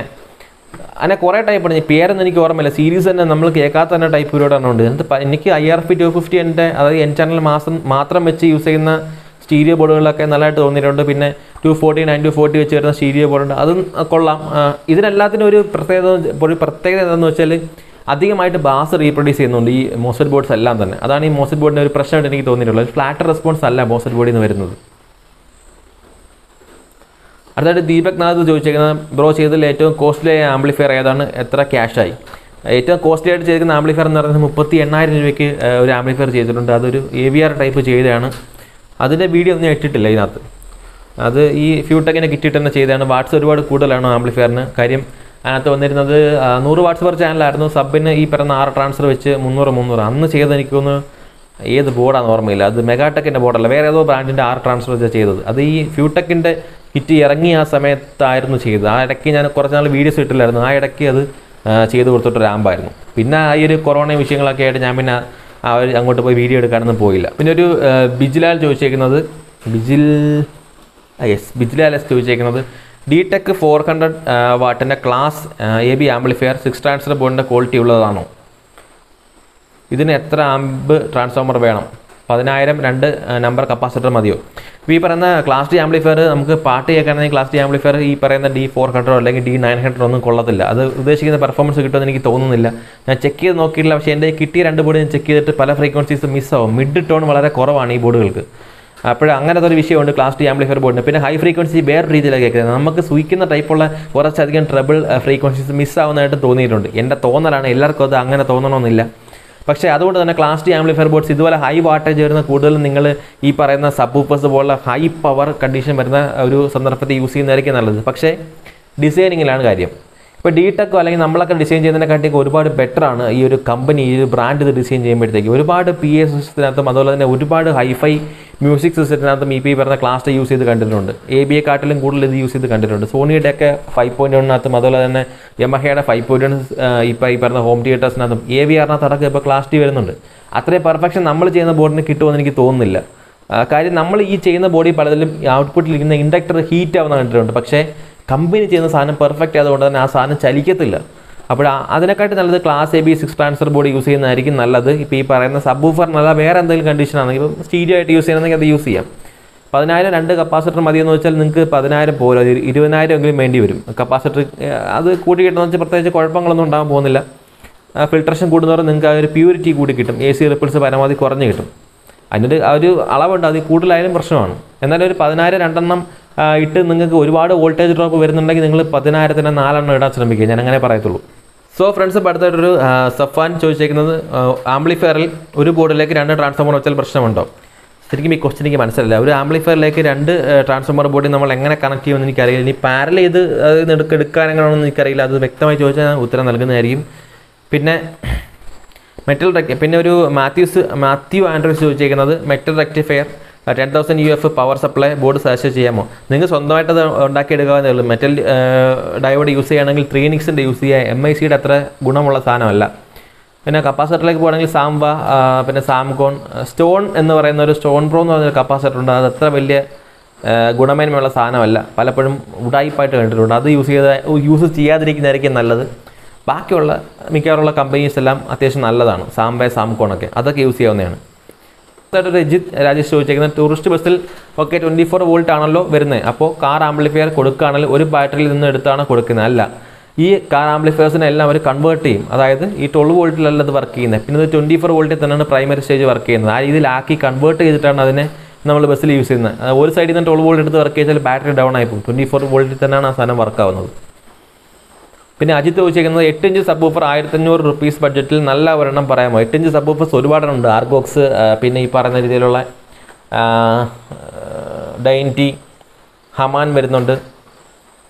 അങ്ങനെ കുറേ ടൈപ്പ് ഉണ്ട്. പേരൊന്നും എനിക്ക് ഓർമ്മയില്ല. സീരീസ് തന്നെ നമ്മൾ കേൾക്കാത്ത തന്നെ ടൈപ്പ് ഒരുപാട് എണ്ണം ഉണ്ട്. എനിക്ക് I R P two fifty എന്റെ അതായത് എൻ ചാനൽ മാസം മാത്രം വെച്ച് യൂസ് ചെയ്യുന്ന സ്റ്റീരിയോ ബോർഡുകളിലൊക്കെ നല്ലതായിട്ട് തോന്നിയിട്ടുണ്ട്. പിന്നെ two forty nine two forty വെച്ച് വരുന്ന സ്റ്റീരിയോ ബോർഡുണ്ട്. അതും കൊള്ളാം. ഇതിനെല്ലാത്തിനും ഒരു പ്രത്യേകത ഒരു പ്രത്യേകത എന്താണെന്ന് വെച്ചാൽ അധികമായിട്ട് ബാസ് റീപ്രൊഡ്യൂസ് ചെയ്യുന്നുണ്ട് ഈ മോസറ്റ് ബോർഡ്സ് എല്ലാം തന്നെ. അതാണ് ഈ മോസറ്റ് ബോർഡിന്റെ ഒരു പ്രശ്നമായിട്ട് എനിക്ക് തോന്നിയിട്ടുള്ളത്. ഫ്ലാറ്റ് റെസ്പോൺസ് അല്ല മോസറ്റ് ബോർഡിൽ നിന്ന് വരുന്നത്. അടുത്തായിട്ട് ദീപക് നാഥ് ചോദിച്ചേക്കുന്നത് ബ്രോ ചെയ്തതിൽ ഏറ്റവും കോസ്റ്റ്ലി ആയ ആംപ്ലിഫയർ ഏതാണ്? എത്ര ക്യാഷായി ഏറ്റവും കോസ്റ്റ്ലി ആയിട്ട് ചെയ്തിരിക്കുന്ന ആംപ്ലിഫയർ എന്ന് പറയുന്നത് മുപ്പത്തി എണ്ണായിരം രൂപയ്ക്ക് ഒരു ആംപ്ലിഫയർ ചെയ്തിട്ടുണ്ട്. അതൊരു എ വി ആർ ടൈപ്പ് ചെയ്തതാണ്. അതിന്റെ വീഡിയോ ഒന്നും ഇട്ടിട്ടില്ല ഇതിനകത്ത്. അത് ഈ ഫ്യൂടെക്കിനെ കിട്ടിയിട്ട് തന്നെ ചെയ്തതാണ്. വാട്സ് ഒരുപാട് കൂടുതലാണ് ആംപ്ലിഫയറിന് കാര്യം അതിനകത്ത് വന്നിരുന്നത് നൂറ് വാട്സ് പെർ ചാനലായിരുന്നു സബിന് ഈ പറയുന്ന ആറ് ട്രാൻസ്ഫർ വെച്ച് മുന്നൂറ് മുന്നൂറ്. അന്ന് ചെയ്ത് എനിക്കൊന്ന് ഏത് ബോർഡാണെന്ന് ഓർമ്മയില്ല. അത് മെഗാടെക്കിന്റെ ബോർഡല്ല വേറെ ഏതോ ബ്രാൻഡിന്റെ ആറ് ട്രാൻസ്ഫർ വെച്ചാൽ ചെയ്തത്. അത് ഈ ഫ്യൂടെക്കിന്റെ കിറ്റ് ഇറങ്ങി ആ സമയത്തായിരുന്നു ചെയ്തത്. ആ ഇടയ്ക്ക് ഞാൻ കുറച്ച് നാൾ വീഡിയോസ് ഇട്ടില്ലായിരുന്നു. ആ ഇടയ്ക്ക് അത് ചെയ്ത് കൊടുത്തിട്ടൊരു ആമ്പായിരുന്നു പിന്നെ ഈ ഒരു കൊറോണ വിഷയങ്ങളൊക്കെ ആയിട്ട് ഞാൻ പിന്നെ ഒരു അങ്ങോട്ട് പോയി വീഡിയോ എടുക്കാനൊന്നും പോയില്ല. പിന്നെ ഒരു ബിജിലാൽ ചോദിച്ചേക്കുന്നത് ബിജിൽ യെസ് ബിജിലാൽ എസ് ചോദിച്ചേക്കുന്നത് D tech four hundred വാട്ടിന്റെ class A B amplifier six transfer ബോർഡിന്റെ ക്വാളിറ്റി ഉള്ളതാണോ? ഇതിന് എത്ര ആംബ് ട്രാൻസ്ഫോമർ വേണം? പതിനായിരം രണ്ട് നമ്പർ കപ്പാസിറ്റർ മതിയോ? ഇപ്പോൾ ഈ പറയുന്ന ക്ലാസ് ഡി ആംപ്ലിഫയർ നമുക്ക് പാട്ട് കേൾക്കണമെങ്കിൽ ക്ലാസ് ഡി ആംപ്ലിഫയർ ഈ പറയുന്ന ഡി ഫോർ ഹൺഡ്രഡോ അല്ലെങ്കിൽ ഡി നയൻ ഹൺഡ്രഡ് ഒന്നും കൊള്ളത്തില്ല. അത് ഉദ്ദേശിക്കുന്ന പെർഫോമൻസ് കിട്ടുമെന്ന് എനിക്ക് തോന്നുന്നില്ല. ഞാൻ ചെക്ക് ചെയ്ത് നോക്കിയിട്ടില്ല. പക്ഷേ എന്റെ കിട്ടിയ രണ്ട് ബോർഡ് ഞാൻ ചെക്ക് ചെയ്തിട്ട് പല ഫ്രീക്വൻസീസ് മിസ്സാവും മിഡ് ടോൺ വളരെ കുറവാണ് ഈ ബോർഡുകൾക്ക് അപ്പോൾ അങ്ങനത്തെ ഒരു വിഷയമുണ്ട് ക്ലാസ് ഡി ആംപ്ലിഫയർ ബോർഡിന് പിന്നെ ഹൈ ഫ്രീക്വൻസി വേറെ രീതിയിലാണ് കേൾക്കുന്നത്. നമുക്ക് സൂക്ഷിക്കുന്ന ടൈപ്പുള്ള കുറച്ചധികം ട്രബിൾ ഫ്രീക്വൻസീസ് മിസ്സാവുന്നതായിട്ട് തോന്നിയിട്ടുണ്ട്. എന്റെ തോന്നലാണ്. എല്ലാവർക്കും അത് അങ്ങനെ തോന്നണമെന്നില്ല പക്ഷേ അതുകൊണ്ട് തന്നെ ക്ലാസ് ഡി ആംപ്ലിഫയർ ബോർഡ്സ് ഇതുപോലെ ഹൈ വാട്ടേജ് വരുന്ന കൂടുതലും നിങ്ങൾ ഈ പറയുന്ന സബ് പോലുള്ള ഹൈ പവർ കണ്ടീഷൻ വരുന്ന ഒരു സന്ദർഭത്തിൽ യൂസ് ചെയ്യുന്നതായിരിക്കും നല്ലത്. പക്ഷേ ഡിസൈനിങ്ങിലാണ് കാര്യം. ഇപ്പോൾ ഡി ടെക്കോ അല്ലെങ്കിൽ നമ്മളൊക്കെ ഡിസൈൻ ചെയ്യുന്നതിനെക്കാട്ടിയൊക്കെ ഒരുപാട് ബെറ്റർ ആണ് ഈ ഒരു കമ്പനി ഈ ഒരു ബ്രാൻഡ് ഇത് ഡിസൈൻ ചെയ്യുമ്പോഴത്തേക്ക്. ഒരുപാട് പി എ സിസ്റ്റത്തിനകത്തും അതുപോലെ തന്നെ ഒരുപാട് ഹൈഫൈ മ്യൂസിക് സിസ്റ്റത്തിനകത്തും ഈ പി പറഞ്ഞ ക്ലാസ്റ്റ് യൂസ് ചെയ്ത് കണ്ടിട്ടുണ്ട്. എ ബി കാട്ടിലും കൂടുതൽ ഇത് യൂസ് ചെയ്ത് കണ്ടിട്ടുണ്ട്. സോണിയുടെ ഒക്കെ ഫൈവ് പോയിന്റ് വണ്ണിനകത്തും അതുപോലെ തന്നെ യമഹയുടെ ഫൈവ് പോയിന്റ് വൺ ഇപ്പോൾ ഈ പറഞ്ഞ ഹോം തിയേറ്റേഴ്സിനകത്തും എ വി ആറിനകത്ത് അടക്കം ഇപ്പോൾ ക്ലാസ് ടി വരുന്നുണ്ട്. അത്രയും പെർഫെക്ഷൻ നമ്മൾ ചെയ്യുന്ന ബോർഡിന് കിട്ടുമെന്ന് എനിക്ക് തോന്നുന്നില്ല. കാര്യം നമ്മൾ ഈ ചെയ്യുന്ന ബോഡി പലതിലും ഔട്ട്പുട്ടിൽ ഇരിക്കുന്ന ഇൻഡക്ടർ ഹീറ്റ് ആവുന്ന കണ്ടിട്ടുണ്ട്. പക്ഷേ കമ്പനി ചെയ്യുന്ന സാധനം പെർഫെക്റ്റ് ആയതുകൊണ്ട് തന്നെ ആ സാധനം ചലിക്കത്തില്ല. അപ്പോൾ അതിനെക്കാട്ടി നല്ലത് class A B six transfer board use ചെയ്യുന്നതായിരിക്കും നല്ലത്. ഇപ്പോൾ ഈ പറയുന്ന സബ് ഊഫറിനല്ല വേറെ എന്തെങ്കിലും കണ്ടീഷൻ ആണെങ്കിൽ ഇപ്പം സ്റ്റീരിയോ ആയിട്ട് യൂസ് ചെയ്യണമെങ്കിൽ അത് യൂസ് ചെയ്യാം. പതിനായിരം രണ്ട് കപ്പാസിറ്റർ മതിയെന്ന് വെച്ചാൽ നിങ്ങൾക്ക് പതിനായിരം പോലും അത് ഇരുപതിനായിരം എങ്കിലും വേണ്ടി വരും. കപ്പാസിറ്റർ അത് കൂടി കിട്ടുന്ന വെച്ചാൽ പ്രത്യേകിച്ച് കുഴപ്പങ്ങളൊന്നും ഉണ്ടാകാൻ പോകുന്നില്ല. ഫിൽട്രേഷൻ കൂടുന്നവരെ നിങ്ങൾക്ക് ആ ഒരു പ്യൂരിറ്റി കൂടി കിട്ടും. എ സി റിപ്പിൾസ് പരമാവധി കുറഞ്ഞ് കിട്ടും. അതിന്റെ ഒരു അളവുണ്ട്. അതിൽ കൂടുതലായാലും പ്രശ്നമാണ്. എന്നാലും ഒരു പതിനായിരം രണ്ടെണ്ണം ഇട്ട് നിങ്ങൾക്ക് ഒരുപാട് വോൾട്ടേജ് ഡ്രോപ്പ് വരുന്നുണ്ടെങ്കിൽ നിങ്ങൾ പതിനായിരത്തിന് നാലെണ്ണം ഇടാൻ ശ്രമിക്കുക. ഞാൻ അങ്ങനെ പറയത്തുള്ളൂ. സോ ഫ്രണ്ട്സ് ഇപ്പോൾ അടുത്തായിട്ടൊരു സഫാൻ ചോദിച്ചേക്കുന്നത് ആംപ്ലിഫയറിൽ ഒരു ബോർഡിലേക്ക് രണ്ട് ട്രാൻസ്ഫോമർ വെച്ചാൽ പ്രശ്നമുണ്ടോ? ശരിക്കും ഈ ക്വസ്റ്റ്യൻ എനിക്ക് മനസ്സിലായില്ല. ഒരു ആംപ്ലിഫയറിലേക്ക് രണ്ട് ട്രാൻസ്ഫോമർ ബോർഡിൽ നമ്മൾ എങ്ങനെ കണക്ട് ചെയ്യുമെന്ന് എനിക്കറിയില്ല. ഇനി പാരൽ ചെയ്ത് അത് എടുക്ക- എടുക്കാൻ എങ്ങനെയാണെന്ന് എനിക്കറിയില്ല. അത് വ്യക്തമായി ചോദിച്ചാൽ ഞാൻ ഉത്തരം നൽകുന്നതായിരിക്കും. പിന്നെ മെറ്റൽ റെക്ടി പിന്നെ ഒരു Mathews Mathew Andrews ചോദിച്ചേക്കുന്നത് metal rectifier ten thousand U F power supply board suggest ചെയ്യാമോ? നിങ്ങൾ സ്വന്തമായിട്ട് അത് ഉണ്ടാക്കിയെടുക്കാവുന്നേ ഉള്ളൂ മെറ്റൽ ഡയോഡ് യൂസ് ചെയ്യുകയാണെങ്കിൽ ത്രീനിക്സിന്റെ യൂസ് ചെയ്യുക എം ഐ സിയുടെ അത്ര ഗുണമുള്ള സാധനമല്ല. പിന്നെ കപ്പാസിറ്ററിലേക്ക് പോകുകയാണെങ്കിൽ സാംവ പിന്നെ സാംകോൺ സ്റ്റോൺ എന്ന് പറയുന്ന ഒരു സ്റ്റോൺ പ്രോ എന്ന് പറഞ്ഞൊരു കപ്പാസിറ്റർ ഉണ്ട്. അത് അത്ര വലിയ ഗുണമേന്മയുള്ള സാധനമല്ല. പലപ്പോഴും ഉടായിപ്പായിട്ട് കണ്ടിട്ടുണ്ട്. അത് യൂസ് ചെയ്ത യൂസ് ചെയ്യാതിരിക്കുന്നതായിരിക്കും നല്ലത്. ബാക്കിയുള്ള മിക്കവാറുള്ള കമ്പനീസ് എല്ലാം അത്യാവശ്യം നല്ലതാണ്. സാംബ സാംകോണൊക്കെ. അതൊക്കെ യൂസ് ചെയ്യാവുന്നതാണ്. രജിത് രാജേഷ് ചോദിച്ചേക്കുന്നത് ടൂറിസ്റ്റ് ബസ്സിൽ ഒക്കെ ട്വന്റി ഫോർ വോൾട്ട് ആണല്ലോ വരുന്നത് അപ്പോൾ കാർ ആംപ്ലിഫയർ കൊടുക്കുകയാണെങ്കിൽ ഒരു ബാറ്ററിയിൽ നിന്ന് എടുത്താണ് കൊടുക്കുന്നത്. അല്ല ഈ കാർ ആംപ്ലിഫയേഴ്സിനെ എല്ലാം അവർ കൺവേർട്ട് ചെയ്യും. അതായത് ഈ ട്വൽവ് വോൾട്ടിലല്ല അത് വർക്ക് ചെയ്യുന്നത്. പിന്നെ ഇത് ട്വന്റി ഫോർ വോൾട്ടിൽ തന്നെയാണ് പ്രൈമറി സ്റ്റേജ് വർക്ക് ചെയ്യുന്നത്. ആ രീതിയിലാക്കി കൺവേർട്ട് ചെയ്തിട്ടാണ് അതിനെ നമ്മൾ ബസ്സിൽ യൂസ് ചെയ്യുന്നത്. ഒരു സൈഡിൽ നിന്ന് ട്വൽവ് വോൾട്ട് എടുത്ത് വർക്ക് ചെയ്താൽ ബാറ്ററി ഡൗൺ ആയി പോകും. ട്വന്റി ഫോർ വോൾട്ടിൽ തന്നെയാണ് ആ സാധനം വർക്ക് ആവുന്നത്. പിന്നെ അജിത്ത് ചോദിച്ചിരിക്കുന്നത് എട്ട് ഇഞ്ച് സബ് ഊഫർ ആയിരത്തഞ്ഞൂറ് റുപ്പീസ് ബഡ്ജറ്റിൽ നല്ല ഒരെണ്ണം പറയാമോ? എട്ട് ഇഞ്ച് സബ് ഊഫേഴ്സ് ആർ ആർഗോക്സ് പിന്നെ ഈ പറയുന്ന രീതിയിലുള്ള ഡൈന്റി ഹമാൻ വരുന്നുണ്ട്.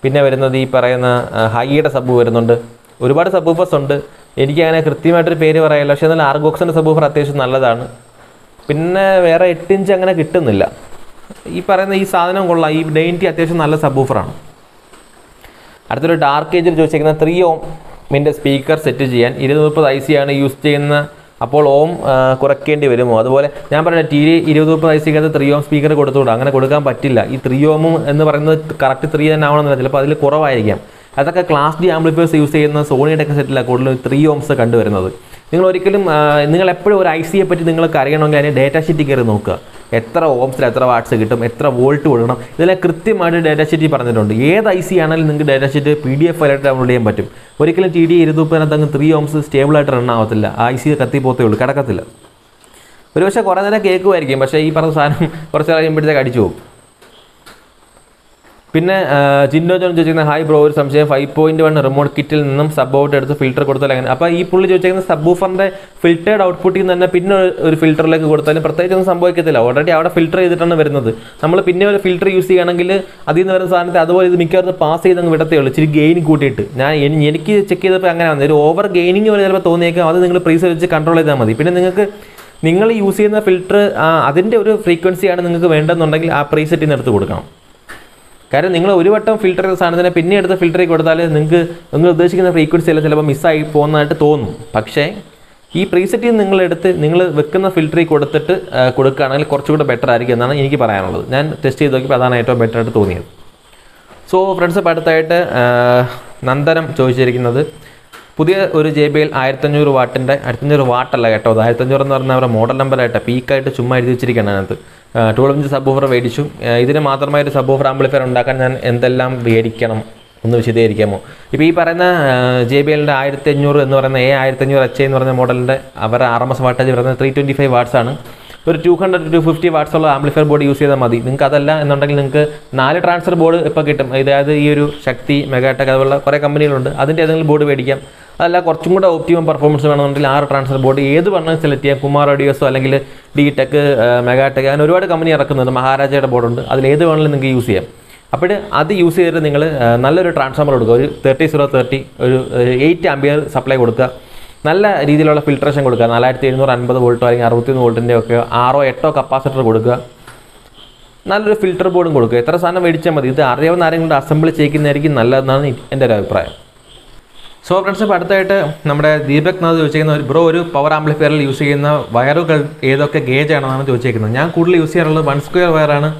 പിന്നെ വരുന്നത് ഈ പറയുന്ന ഹൈയുടെ സബ് വരുന്നുണ്ട്. ഒരുപാട് സബ് ഊഫേഴ്സ് ഉണ്ട്. എനിക്ക് അങ്ങനെ കൃത്യമായിട്ടൊരു പേര് പറയാമല്ലോ പക്ഷേ എന്നാൽ ആർഗോക്സിന്റെ സബ് ഊഫർ അത്യാവശ്യം നല്ലതാണ്. പിന്നെ വേറെ എട്ട് ഇഞ്ച് അങ്ങനെ കിട്ടുന്നില്ല. ഈ പറയുന്ന ഈ സാധനം കൊള്ളാം. ഈ ഡൈന്റി അത്യാവശ്യം നല്ല സബ് ഊഫറാണ് അടുത്തൊരു ഡാർക്ക് ഏജിൽ ചോദിച്ചിരിക്കുന്ന ത്രീ ഓമിന്റെ സ്പീക്കർ സെറ്റ് ചെയ്യാൻ ഇരുന്നൂറ് മുപ്പത് ഐ സി ആണ് യൂസ് ചെയ്യുന്ന അപ്പോൾ ഓം കുറയ്ക്കേണ്ടി വരുമോ? അതുപോലെ ഞാൻ പറഞ്ഞ ടി വി ഇരുപത് മുപ്പത് ഐ സിക്കകത്ത് ത്രീ ഓം സ്പീക്കർ കൊടുത്തുകൂടാ അങ്ങനെ കൊടുക്കാൻ പറ്റില്ല. ഈ ത്രീ ഓമും എന്ന് പറയുന്നത് കറക്റ്റ് ത്രീ തന്നെ ആവണമെന്നില്ല ചിലപ്പോൾ അതിൽ കുറവായിരിക്കാം. അതൊക്കെ ക്ലാസ് ഡി ആംപ്ലിഫയേഴ്സ് യൂസ് ചെയ്യുന്ന സോണിയുടെ ഒക്കെ സെറ്റിലാണ് കൂടുതലും ത്രീ ഓംസ് കണ്ടുവരുന്നത്. നിങ്ങൾ ഒരിക്കലും നിങ്ങൾ എപ്പോഴും ഒരു ഐ സിയെ പറ്റി നിങ്ങൾക്ക് അറിയണമെങ്കിൽ അതിന് ഡേറ്റ ഷീറ്റിൽ കയറി നോക്കുക. എത്ര ഓംസിൽ എത്ര വാട്ട്സ് കിട്ടും എത്ര വോൾട്ട് കൊടുക്കണം ഇതെല്ലാം കൃത്യമായിട്ട് ഡേറ്റ ഷീറ്റിൽ പറഞ്ഞിട്ടുണ്ട്. ഏത് ഐ സി ആണെങ്കിലും നിങ്ങൾക്ക് data sheet P D F ആയിട്ട് ഡൗൺലോഡ് ചെയ്യാൻ പറ്റും. ഒരിക്കലും ടി ഡി ഇരുന്നൂപ്പതിനകത്ത് അങ്ങ് ത്രീ ഓംസ് സ്റ്റേബിളായിട്ട് റൺ ആവത്തില്ല. ആ ഐ സി കത്തി പോത്തേ ഉള്ളൂ കിടക്കത്തില്ല. ഒരു പക്ഷേ കുറേ നേരം കേൾക്കുമായിരിക്കും പക്ഷേ ഈ പറഞ്ഞ സാധനം കുറച്ച് കഴിയുമ്പോഴത്തേക്ക് അടിച്ചു പോകും. പിന്നെ ജിൻഡോ ജോൺ ചോദിച്ചിരുന്ന ഹായ് ബ്രോ ഒരു സംശയം. ഫൈവ് പോയിന്റ് വൺ റിമോട്ട് കിറ്റിൽ നിന്നും സബ് ഔട്ട് എടുത്ത് ഫിൽറ്റർ കൊടുത്താൽ അങ്ങനെ അപ്പോൾ ഈ പുള്ളി ചോദിച്ചിരിക്കുന്ന സബ് ഊഫറിന്റെ ഫിൽറ്റേഡ് ഔട്ട്പുട്ടിൽ നിന്ന് തന്നെ പിന്നെ ഒരു- ഫിൽറ്ററിലേക്ക് കൊടുത്താലും പ്രത്യേകിച്ച് ഒന്നും സംഭവിക്കത്തില്ല. ഓൾറെഡി അവിടെ ഫിൽറ്റർ ചെയ്തിട്ടാണ് വരുന്നത്. നമ്മൾ പിന്നെ ഒരു ഫിൽറ്റർ യൂസ് ചെയ്യുകയാണെങ്കിൽ അതിൽ നിന്ന് വരുന്ന സാധനത്തെ അതുപോലെ ഇത് മിക്കവാറും പാസ് ചെയ്ത് അങ്ങ് വിടത്തേ ഉള്ളൂ. ഇച്ചിരി ഗെയിൻ കൂട്ടിയിട്ട്. ഞാൻ എനി- എനിക്ക് ചെക്ക് ചെയ്തപ്പോൾ അങ്ങനെ വന്നത് ഒരു ഓവർ ഗെയിനിങ് പോലെ ചിലപ്പോൾ തോന്നിയേക്കാം. അത് നിങ്ങൾ പ്രീസ് വെച്ച് കൺട്രോൾ ചെയ്താൽ മതി. പിന്നെ നിങ്ങൾക്ക് നിങ്ങൾ യൂസ് ചെയ്യുന്ന ഫിൽറ്റർ അതിന്റെ ഒരു ഫ്രീക്വൻസിയാണ് നിങ്ങൾക്ക് വേണ്ടെന്നുണ്ടെങ്കിൽ ആ പ്രീസെറ്റിൽ നിന്ന് എടുത്ത് കൊടുക്കണം. കാര്യം നിങ്ങൾ ഒരു വട്ടം ഫിൽട്ടർ ചെയ്ത സാധനത്തിനെ പിന്നെ എടുത്ത് ഫിൽട്ടർ ചെയ്ത് കൊടുത്താൽ നിങ്ങൾക്ക് നിങ്ങൾ ഉദ്ദേശിക്കുന്ന ഫ്രീക്വൻസി എല്ലാം ചിലപ്പോൾ മിസ്സായി പോകുന്നതായിട്ട് തോന്നും. പക്ഷേ ഈ പ്രീസെറ്റിൽ നിങ്ങൾ എടുത്ത് നിങ്ങൾ വെക്കുന്ന ഫിൽറ്ററിൽ കൊടുത്തിട്ട് കൊടുക്കുകയാണെങ്കിൽ കുറച്ചുകൂടെ ബെറ്റർ ആയിരിക്കും എന്നാണ് എനിക്ക് പറയാനുള്ളത്. ഞാൻ ടെസ്റ്റ് ചെയ്ത് നോക്കിയപ്പോൾ അതാണ് ഏറ്റവും ബെറ്റർ ആയിട്ട് തോന്നിയത്. സോ ഫ്രണ്ട്സ് അടുത്തായിട്ട് നന്ദനം ചോദിച്ചിരിക്കുന്നത്. പുതിയ ഒരു ജെ ബി എൽ ആയിരത്തഞ്ഞൂറ് വാട്ടിന്റെ ആയിരത്തഞ്ഞൂറ് വാട്ടല്ല കേട്ടോ അത്. ആയിരത്തഞ്ഞൂറ് എന്ന് പറഞ്ഞാൽ അവരുടെ മോഡൽ നമ്പർ നമ്പറായിട്ട് പീക്കായിട്ട് ചുമ്മാ എഴുതി വെച്ചിരിക്കുകയാണ് അതിനകത്ത്. ട്വൽവ് ഇഞ്ച് സബ് ഓഫർ മേടിച്ചു ഇതിന് മാത്രമായി ഒരു സബ് ഓഫർ ആംപ്ലിഫയർ ഉണ്ടാക്കാൻ ഞാൻ എന്തെല്ലാം മേടിക്കണം ഒന്ന് വിശദീകരിക്കാമോ? ഇപ്പോൾ ഈ പറയുന്ന ജെ ബി എല്ലിന്റെ ആയിരത്തി അഞ്ഞൂറ് എന്ന് പറയുന്ന എ ആയിരത്തി അഞ്ഞൂറ് എച്ച് എന്ന് പറഞ്ഞ മോഡലിന്റെ അവരുടെ ആർ എം എസ് വാട്ടേജ് പറയുന്നത് ത്രീ ട്വന്റി ഫൈവ് വാട്ട്സ് ആണ്. ഒരു two hundred two fifty watts ഉള്ള ആംപ്ലിഫയർ ബോർഡ് യൂസ് ചെയ്താൽ മതി. നിങ്ങൾക്ക് അതല്ല എന്നുണ്ടെങ്കിൽ നിങ്ങൾക്ക് നാല് ട്രാൻസ്ഫർ ബോർഡ് ഇപ്പോൾ കിട്ടും. അതായത് ഈ ഒരു ശക്തി മെഗാടെക് അതുപോലുള്ള കുറേ കമ്പനികളുണ്ട്. അതിന്റെ ഏതെങ്കിലും ബോർഡ് മേടിക്കാം. അതല്ല കുറച്ചും കൂടെ ഓപ്റ്റിമം പെർഫോമൻസ് വേണമെന്നുണ്ടെങ്കിൽ ആറ് ട്രാൻസ്ഫർ ബോർഡ് ഏത് വേണമെങ്കിലും സെലക്ട് ചെയ്യാം. കുമാർ ഓഡിയോസോ അല്ലെങ്കിൽ ഡി ടെക് മെഗാടെക് അങ്ങനെ ഒരുപാട് കമ്പനി ഇറക്കുന്നുണ്ട് മഹാരാജയുടെ ബോർഡുണ്ട് അതിൽ ഏത് വേണമെങ്കിലും നിങ്ങൾക്ക് യൂസ് ചെയ്യാം. അപ്പോൾ അത് യൂസ് ചെയ്തിട്ട് നിങ്ങൾ നല്ലൊരു ട്രാൻസ്ഫോമർ കൊടുക്കുക ഒരു തേർട്ടി സീറോ തേർട്ടി ഒരു എയ്റ്റ് ആംബിയർ സപ്ലൈ കൊടുക്കുക. നല്ല രീതിയിലുള്ള ഫിൽട്രേഷൻ കൊടുക്കുക. നാലായിരത്തി എഴുന്നൂറ് അൻപത് വോൾട്ടോ അല്ലെങ്കിൽ അറുപത്തിയൊന്ന് വോൾട്ടിന്റെ ഒക്കെ ആറോ എട്ടോ കപ്പാസിറ്റർ കൊടുക്കുക. നല്ലൊരു ഫിൽറ്റർ ബോർഡും കൊടുക്കുക. എത്ര സാധനം മേടിച്ചാൽ മതി. ഇത് അറിയാവുന്ന ആരെങ്കിലും അസംബിൾ ചെയ്യിക്കുന്നതായിരിക്കും നല്ലതെന്നാണ് എന്റെ ഒരു അഭിപ്രായം. സോ ഫ്രണ്ട്സ് ഇപ്പോൾ അടുത്തായിട്ട് നമ്മുടെ ദീപക് നാഥ് ചോദിച്ചിരിക്കുന്ന ഒരു ബ്രോ ഒരു പവർ ആംപ്ലിഫയറിൽ യൂസ് ചെയ്യുന്ന വയറുകൾ ഏതൊക്കെ ഗേജ് ആണെന്നാണ് ചോദിച്ചിരിക്കുന്നത്? ഞാൻ കൂടുതൽ യൂസ് ചെയ്യാറുള്ളത് വൺ സ്ക്വയർ വയറാണ്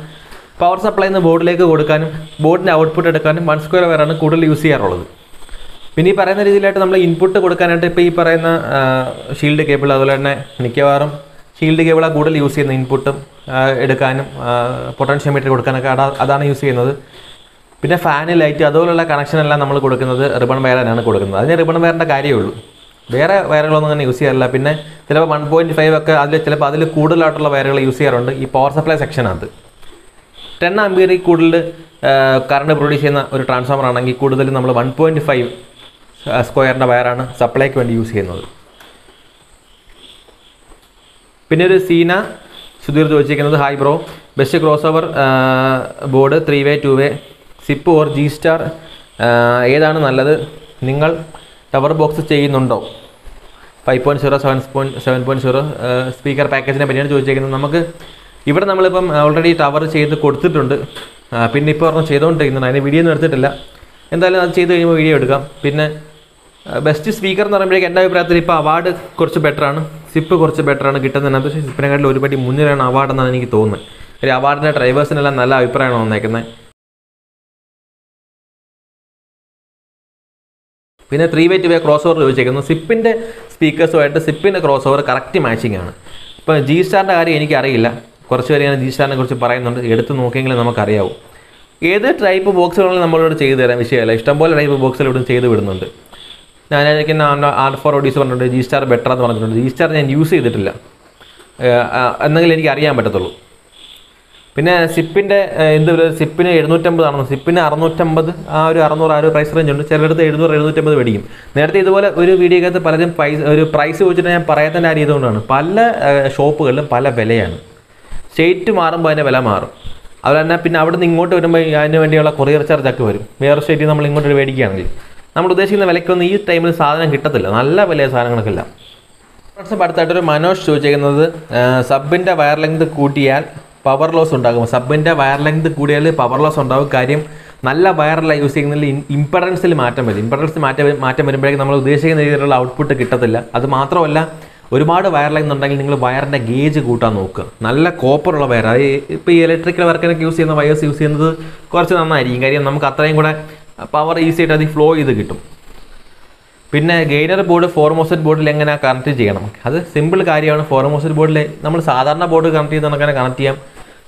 പവർ സപ്ലൈ നിന്ന് ബോർഡിലേക്ക് കൊടുക്കാനും ബോർഡിന്റെ ഔട്ട്പുട്ട് എടുക്കാനും വൺ സ്ക്വയർ വയറാണ് കൂടുതൽ യൂസ് ചെയ്യാറുള്ളത്. പിന്നെ ഈ പറയുന്ന രീതിയിലായിട്ട് നമ്മൾ ഇൻപുട്ട് കൊടുക്കാനായിട്ട് ഇപ്പോൾ ഈ പറയുന്ന ഷീൽഡ് കേബിൾ അതുപോലെ തന്നെ മിക്കവാറും ഷീൽഡ് കേബിളാണ് കൂടുതൽ യൂസ് ചെയ്യുന്നത് ഇൻപുട്ടും എടുക്കാനും പൊട്ടൻഷ്യോമീറ്റർ കൊടുക്കാനൊക്കെ അതാ അതാണ് യൂസ് ചെയ്യുന്നത്. പിന്നെ ഫാന് ലൈറ്റ് അതുപോലുള്ള കണക്ഷനെല്ലാം നമ്മൾ കൊടുക്കുന്നത് റിബൺ വയറിനാണ് കൊടുക്കുന്നത്. അതിന് റിബൺ വയറിന്റെ കാര്യമേ ഉള്ളൂ. വേറെ വയറുകളൊന്നും അങ്ങനെ യൂസ് ചെയ്യാറില്ല. പിന്നെ ചിലപ്പോൾ വൺ പോയിന്റ് ഫൈവ് ഒക്കെ അതിൽ ചിലപ്പോൾ അതിൽ കൂടുതലായിട്ടുള്ള വയറുകൾ യൂസ് ചെയ്യാറുണ്ട് ഈ പവർ സപ്ലൈ സെക്ഷനകത്ത് ടെൻ ആംബിയറിൽ കൂടുതൽ കറണ്ട് പ്രൊഡ്യൂസ് ചെയ്യുന്ന ഒരു ട്രാൻസ്ഫോമർ ആണെങ്കിൽ കൂടുതൽ നമ്മൾ വൺ പോയിന്റ് ഫൈവ് സ്ക്വയറിന്റെ വയറാണ് സപ്ലൈക്ക് വേണ്ടി യൂസ് ചെയ്യുന്നത്. പിന്നെ ഒരു സീന സുധീർ ചോദിച്ചിരിക്കുന്നത് hi bro best crossover board three way two way Zip or G Star ഏതാണ് നല്ലത്? നിങ്ങൾ ടവർ ബോക്സ് ചെയ്യുന്നുണ്ടോ? Five point zero seven point seven point zero speaker പാക്കേജിനെ പറ്റിയാണ് ചോദിച്ചിരിക്കുന്നത് നമുക്ക് ഇവിടെ നമ്മളിപ്പം ഓൾറെഡി ടവർ ചെയ്ത് കൊടുത്തിട്ടുണ്ട്. പിന്നെ ഇപ്പോൾ ഒരെണ്ണം ചെയ്തുകൊണ്ടിരിക്കുന്നുണ്ട്. അതിന് വീഡിയോ ഒന്നും എടുത്തിട്ടില്ല. എന്തായാലും അത് ചെയ്ത് കഴിയുമ്പോൾ വീഡിയോ എടുക്കാം. പിന്നെ ബെസ്റ്റ് സ്പീക്കർ എന്ന് പറയുമ്പോഴേക്കും എന്റെ അഭിപ്രായത്തിൽ ഇപ്പോൾ അവാർഡ് കുറച്ച് ബെറ്ററാണ് സിപ്പ് കുറച്ച് ബെറ്ററാണ് കിട്ടുന്നതിനകത്ത് പക്ഷേ സിപ്പിനെക്കാട്ടിൽ ഒരുപടി മുന്നിലാണ് അവാർഡ് എന്നാണ് എനിക്ക് തോന്നുന്നത്. ഒരു അവാർഡിന്റെ ഡ്രൈവേഴ്സിനെല്ലാം നല്ല അഭിപ്രായമാണ് വന്നേക്കുന്നത്. പിന്നെ three way way crossover ചോദിച്ചേക്കുന്നു. സിപ്പിന്റെ സ്പീക്കേഴ്സുമായിട്ട് സിപ്പിന്റെ ക്രോസ് ഓവർ കറക്റ്റ് മാച്ചിങ് ആണ്. ഇപ്പോൾ ജി സ്റ്റാറിന്റെ കാര്യം എനിക്കറിയില്ല. കുറച്ച് പേര് ഞാൻ ജി സ്റ്റാറിനെ കുറിച്ച് പറയുന്നുണ്ട്. എടുത്ത് നോക്കിയെങ്കിലും നമുക്കറിയാവും. ഏത് ടൈപ്പ് ബോക്സുകളും നമ്മളോട് ചെയ്തു തരാൻ വിഷയമല്ല. ഇഷ്ടംപോലെ ടൈപ്പ് ബോക്സുകൾ ഇവിടെ ചെയ്ത് വിടുന്നുണ്ട്. ഞാൻ എനിക്ക് ആർ ഫോർ ഓഡീസ് പറഞ്ഞിട്ടുണ്ട് ജി സ്റ്റാർ ബെറ്റർ എന്ന് പറഞ്ഞിട്ടുണ്ട്. ജി സ്റ്റാർ ഞാൻ യൂസ് ചെയ്തിട്ടില്ല. എന്നെങ്കിലും എനിക്ക് അറിയാൻ പറ്റത്തുള്ളൂ. പിന്നെ സിപ്പിന്റെ എന്ത് സിപ്പിന് എഴുന്നൂറ്റമ്പതാണെന്ന് സിപ്പിന് അറുന്നൂറ്റമ്പത് ആ ഒരു അറുന്നൂറ് ആ ഒരു പ്രൈസ് റേഞ്ച് ഉണ്ട്. ചിലയിടത്ത് എഴുന്നൂറ് എഴുന്നൂറ്റമ്പത് മേടിക്കും. നേരത്തെ ഇതുപോലെ ഒരു വീഡിയോക്കകത്ത് പലരും പ്രൈസ് ഒരു പ്രൈസ് ചോദിച്ചിട്ട് ഞാൻ പറയാത്തതിന്റെ കാര്യം ഇതുകൊണ്ടാണ്. പല ഷോപ്പുകളിലും പല വിലയാണ്. സ്റ്റേറ്റ് മാറുമ്പോൾ അതിന്റെ വില മാറും. അതുപോലെ തന്നെ പിന്നെ അവിടെ നിന്ന് ഇങ്ങോട്ട് വരുമ്പോൾ അതിന് വേണ്ടിയുള്ള കൊറിയർ ചാർജ് ഒക്കെ വരും. വേറെ സ്റ്റേറ്റിൽ നമ്മൾ ഇങ്ങോട്ട് മേടിക്കുകയാണെങ്കിൽ. നമ്മൾ ഉദ്ദേശിക്കുന്ന വിലയ്ക്കൊന്നും ഈ ടൈമിൽ സാധനം കിട്ടത്തില്ല. നല്ല വില ഫ്രണ്ട്സ് അടുത്തായിട്ട് ഒരു മനോജ് ചോദിച്ചേക്കുന്നത് സബിന്റെ വയർ ലെങ്ത് കൂട്ടിയാൽ പവർ ലോസ് ഉണ്ടാകും. സബിന്റെ വയർ ലെങ്ത് കൂടിയാൽ പവർ ലോസ് ഉണ്ടാകും. കാര്യം നല്ല വയറല്ല യൂസ് ചെയ്യുന്നതിൽ ഇമ്പറൻസിൽ മാറ്റം വരും. ഇമ്പറൻസിൽ മാറ്റം മാറ്റം വരുമ്പോഴേക്കും നമ്മൾ ഉദ്ദേശിക്കുന്ന രീതിയിലുള്ള ഔട്ട്പുട്ട് കിട്ടത്തില്ല. അത് മാത്രമല്ല ഒരുപാട് വയർ ലെങ്ത് ഉണ്ടെങ്കിൽ നിങ്ങൾ വയറിന്റെ ഗേജ് കൂട്ടാൻ നോക്കുക. നല്ല കോപ്പറുള്ള വയർ. അത് ഇപ്പോൾ ഈ ഇലക്ട്രിക്കൽ വർക്കിനൊക്കെ യൂസ് ചെയ്യുന്ന വയേഴ്സ് യൂസ് ചെയ്യുന്നത് കുറച്ച് നന്നായിരിക്കും. കാര്യം നമുക്ക് അത്രയും കൂടെ പവർ ഈസി ആയിട്ട് അത് ഫ്ലോ ചെയ്ത് കിട്ടും. പിന്നെ ഗെയിനർ ബോർഡ് ഫോർമോസറ്റ് ബോർഡിൽ എങ്ങനെ കണക്ട് ചെയ്യണം? അത് സിമ്പിൾ കാര്യമാണ്. ഫോർമോസറ്റ് ബോർഡിൽ നമ്മൾ സാധാരണ ബോർഡ് കണക്ട് ചെയ്ത് നമുക്ക് കണക്ട് ചെയ്യാം?